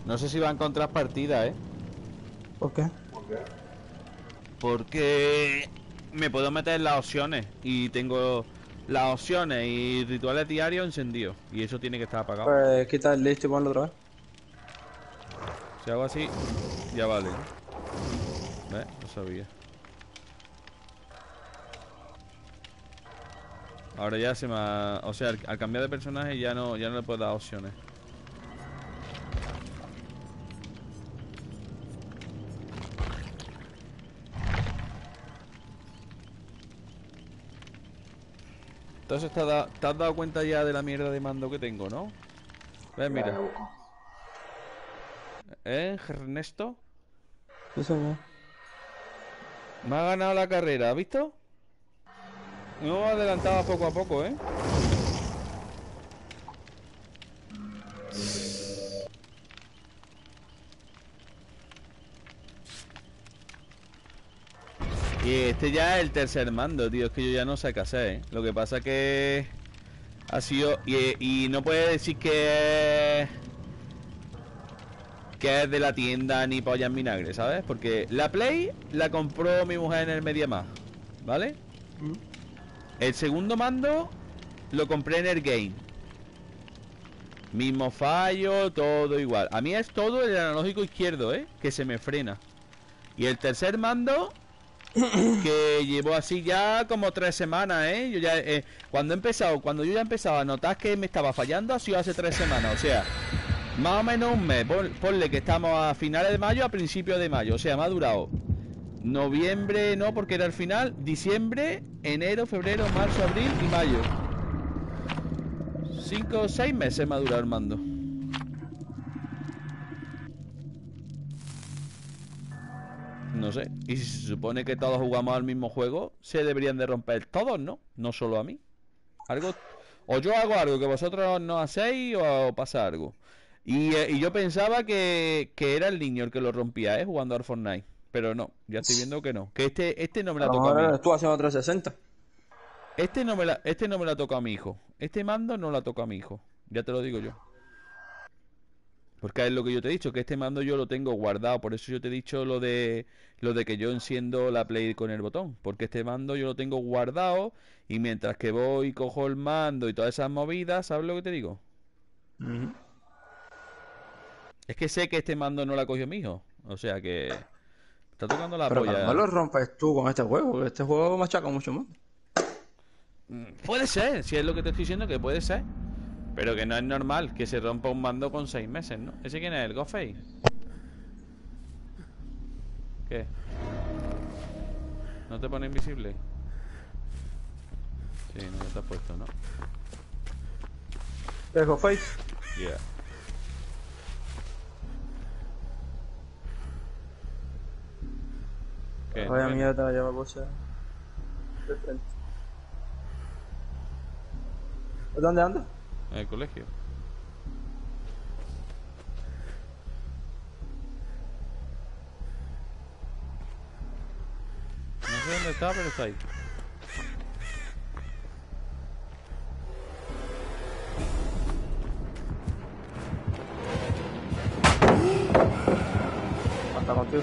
No sé si va a encontrar partida, ¿eh? ¿Por qué? Porque me puedo meter en las opciones y tengo las opciones y rituales diarios encendidos. Y eso tiene que estar apagado. Pues quita el listo y ponlo otra vez. Si hago así, ya vale. ¿Ves? No sabía. Ahora ya se me ha... O sea, al, al cambiar de personaje ya no, ya no le puedo dar opciones. Entonces te has, dado, te has dado cuenta ya de la mierda de mando que tengo, ¿no? Ves, mira. ¿Eh, Ernesto? Me ha ganado la carrera, ¿has visto? No adelantaba poco a poco, ¿eh? Y este ya es el tercer mando, tío. Es que yo ya no sé qué hacer, ¿eh? Lo que pasa que... Ha sido... Y, y no puede decir que... Que es de la tienda ni polla en vinagre, ¿sabes? Porque la Play la compró mi mujer en el Mediamar, ¿vale? El segundo mando lo compré en el game. Mismo fallo, todo igual. A mí es todo el analógico izquierdo, ¿eh? Que se me frena. Y el tercer mando que llevo así ya como tres semanas, ¿eh? Yo ya, eh, cuando he empezado, cuando yo ya he empezado a notar que me estaba fallando, ha sido hace tres semanas, o sea, más o menos un mes. Pon- Ponle que estamos a finales de mayo, a principios de mayo, o sea, me ha durado noviembre, no, porque era el final, diciembre, enero, febrero, marzo, abril y mayo. Cinco o seis meses me ha durado el mando. No sé. Y si se supone que todos jugamos al mismo juego, se deberían de romper todos, ¿no? No solo a mí. Algo. O yo hago algo que vosotros no hacéis o pasa algo. Y, eh, y yo pensaba que, que era el niño el que lo rompía, ¿eh? Jugando al Fortnite. Pero no, ya estoy viendo que no. Que este, este no me la toca a mí. eres tú haciendo 360. Este no me la, este no me la toca a mi hijo. Este mando no la toca a mi hijo. Ya te lo digo yo. Porque es lo que yo te he dicho, que este mando yo lo tengo guardado. Por eso yo te he dicho lo de lo de que yo enciendo la play con el botón. Porque este mando yo lo tengo guardado. Y mientras que voy, cojo el mando y todas esas movidas, ¿sabes lo que te digo? Es que sé que este mando no la cogió mi hijo. O sea que. Está tocando la Pero polla. no lo rompes tú con este juego, porque este juego machaca mucho más. Puede ser, si es lo que te estoy diciendo, que puede ser. Pero que no es normal que se rompa un mando con seis meses, ¿no? ¿Ese quién es? ¿El Gofei? ¿Qué? ¿No te pone invisible? Sí, no te has puesto, ¿no? Dejo face. Yeah. ¿Qué? Vaya ¿Qué? mierda, me puse. de frente. ¿Dónde anda? En el colegio. No sé dónde está, pero está ahí. Hasta contigo.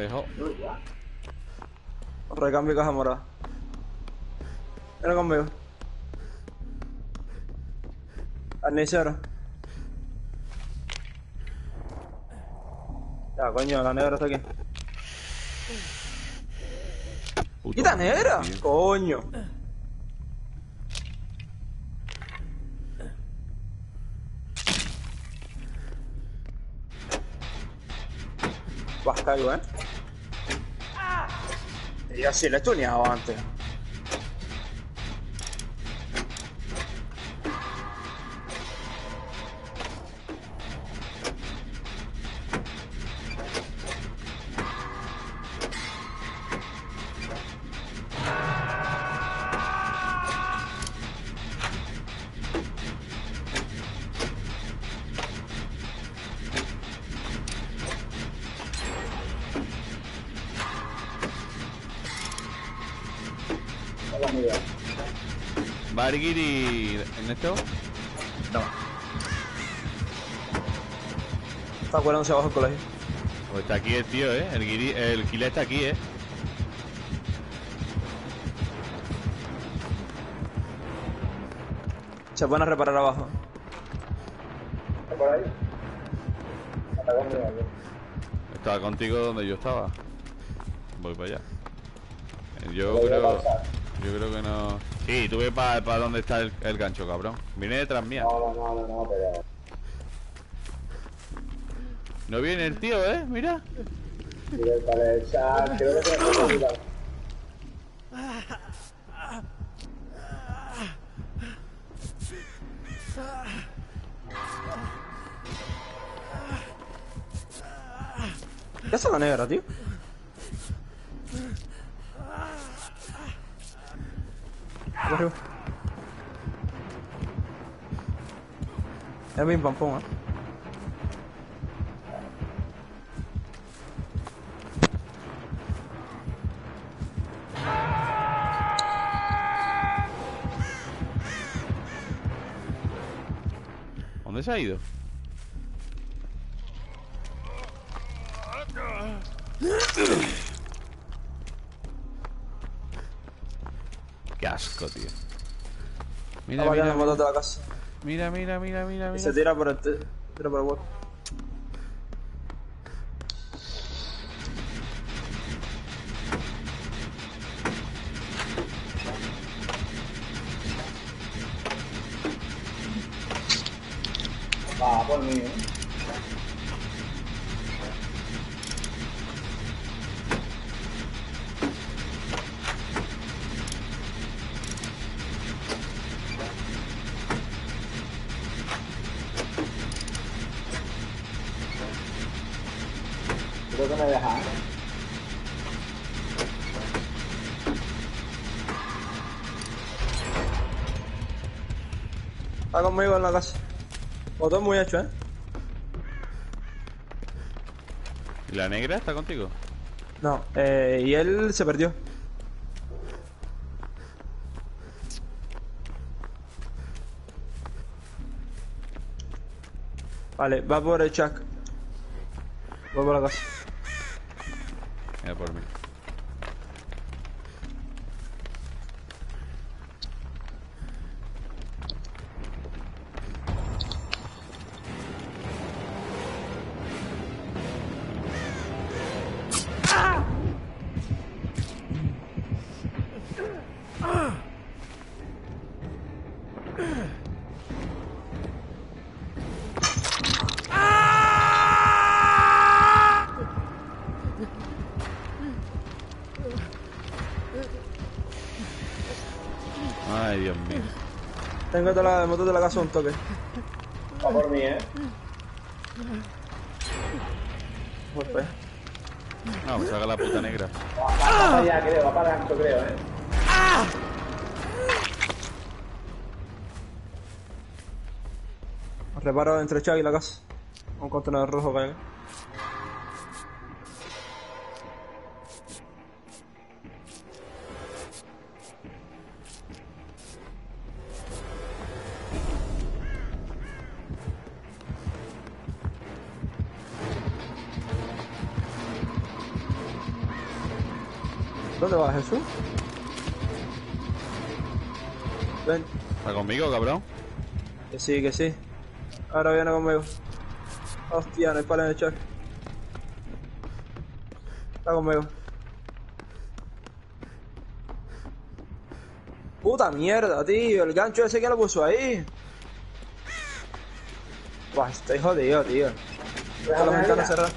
Me dejó. Recambio caja morada. Ven conmigo. Arnicero. Ya, coño, la negra está aquí. Puto ¡Quita negra! tío. ¡Coño! Vas caigo, ¿eh? Y así le he tuneado antes. Bargiri. ¿Ernesto? No. Está acuérdense abajo del colegio. Pues está aquí el tío, ¿eh? El, guiri, el está aquí, ¿eh? Se pueden reparar abajo. ¿Por ahí? Hasta conmigo. Estaba contigo donde yo estaba. Voy para allá. Yo a creo. Yo creo que no. Sí, tú ves para pa dónde está el, el gancho, cabrón. Viene detrás mía. No, no, no, no, no, pero... No viene el tío, ¿eh? Mira. Mira, para el chat, creo que tiene que ayudar. ¿Qué hace la negra, tío? Arriba. Es bien pampón, ¿eh? ¿Dónde se ha ido? Qué asco, tío. Mira, mira, motor de la casa. Mira, mira, mira, mira, Y se mira. tira por el, tira por el conmigo en la casa. Motor muy hecho, ¿eh? ¿Y la negra está contigo? No, eh, y él se perdió. Vale, va por el Chuck. Va por la casa. Tengo toda la moto de la casa un toque. Va por mí, ¿eh? Pues, pues. No, me saca la puta negra. Va, va para allá, creo, va para adentro, creo, ¿eh? Reparo entre Chag y la casa. Un contenedor rojo que hay. Vas, Jesús? Ven, ¿Está conmigo, cabrón? que sí, que sí. Ahora viene conmigo. Hostia, no hay pala en el chat. Está conmigo. Puta mierda, tío. El gancho ese que lo puso ahí. Buah, estoy jodido, tío. Deja la ventana cerrada.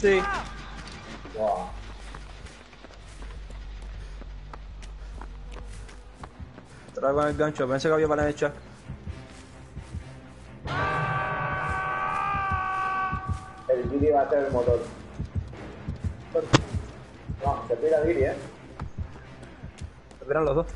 Sí. Trae con el gancho. Pensé que había pala en el chat. El Giri va a ser el motor. No, se pide el Giri, ¿eh? Esperan los dos.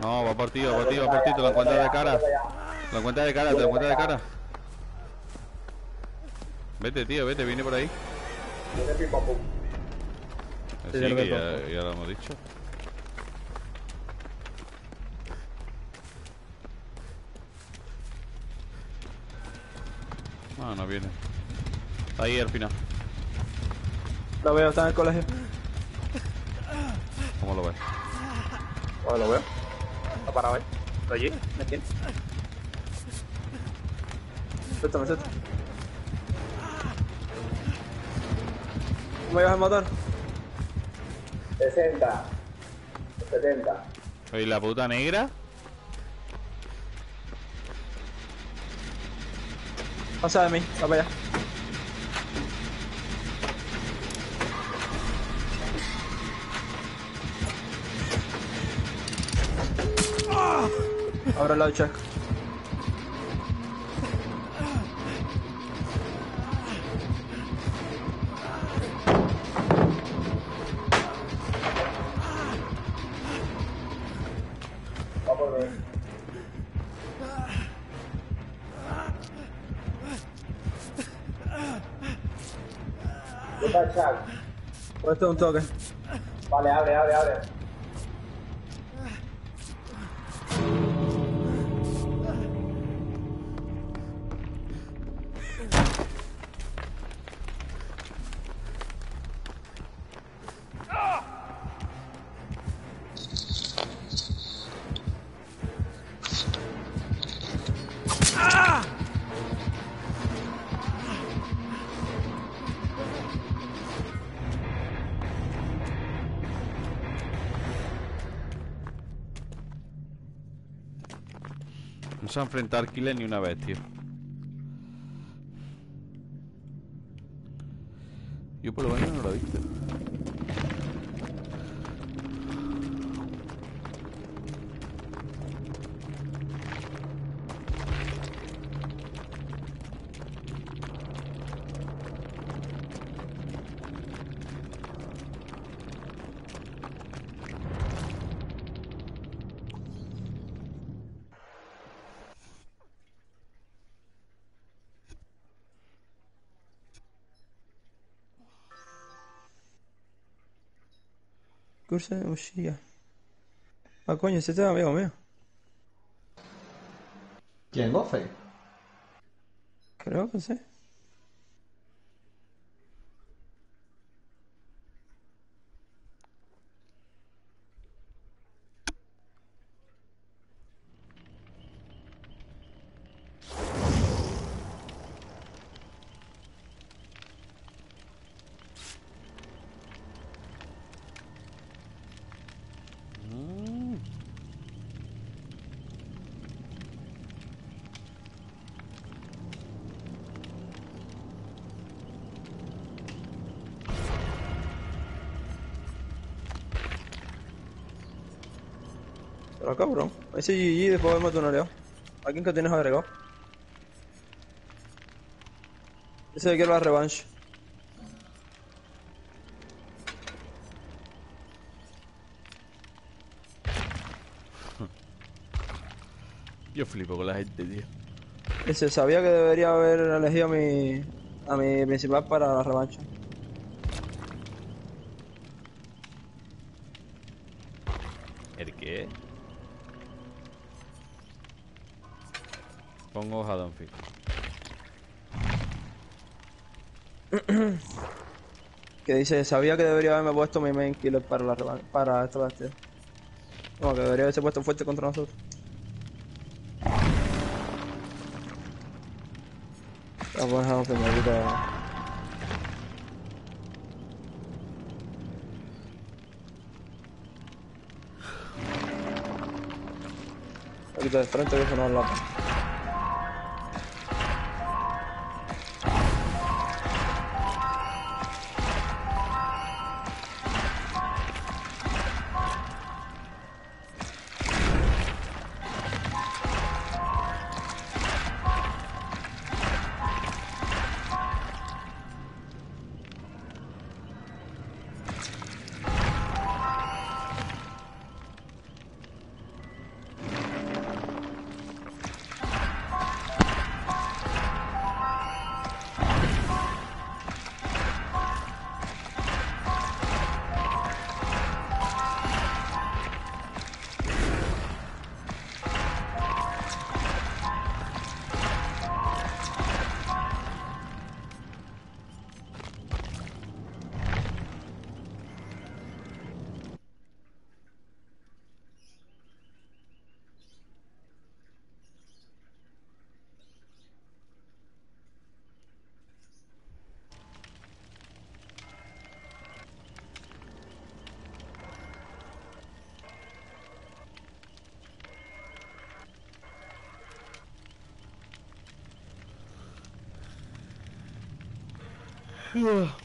No, va por ti, va por ti, va por ti. Te lo encuentras de cara. Te lo encuentras de cara, te lo encuentras de cara. Vete, tío, vete, viene por ahí. Sí, ya lo que ya, ya lo hemos dicho. No, no viene. Ahí al final. Lo veo, está en el colegio. ¿Cómo lo ves? Lo veo. Está parado ahí. Está allí, me tiene. Suéltame, suéltame. ¿Cómo llevas el motor? 60. 70. ¿Y la puta negra? Pasa de mí, va para allá. El lado check. ¿Qué tal, Chuck? Pues esto es un toque. Vale, abre, abre, abre. A enfrentar Killer ni una vez, tío. De Ushia. Ah, coño, ese es amigo mío. ¿Quién? ¿Gofe? Creo que sí. Pero cabrón. Ese GG después vemos tu aliado. ¿A quién que tienes agregado? Ese quiero la revancha. Yo flipo con la gente, tío. Ese sabía que debería haber elegido a mi, a mi principal para la revancha. ¿El qué? Pongo hoja Donfield. Que dice, sabía que debería haberme puesto mi main killer para para esta partida. No, que debería haberse puesto fuerte contra nosotros. Vamos a que me quita. Quita de frente que eso no es Yeah.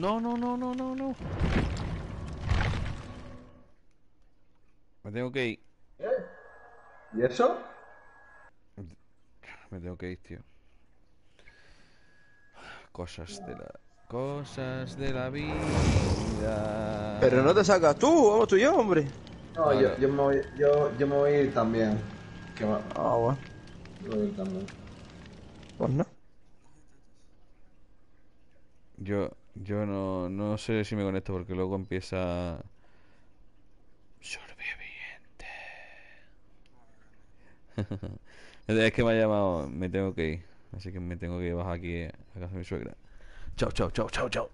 No, no, no, no, no, no. Me tengo que ir. ¿Y eso? Me tengo que ir, tío. Cosas de la... Cosas de la vida. Pero no te sacas tú, vamos tú y yo, hombre. No, Vale. yo, yo, me voy, yo, yo me voy a ir también. Que va- Ah, bueno. me voy a ir también. Pues no. Yo, yo no, no sé si me conecto porque luego empieza... Sobreviviente. es que me ha llamado, me tengo que ir. Así que me tengo que bajar aquí a casa de mi suegra. Chao, chao, chao, chao, chao.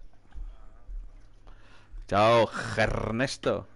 Chao, Ernesto.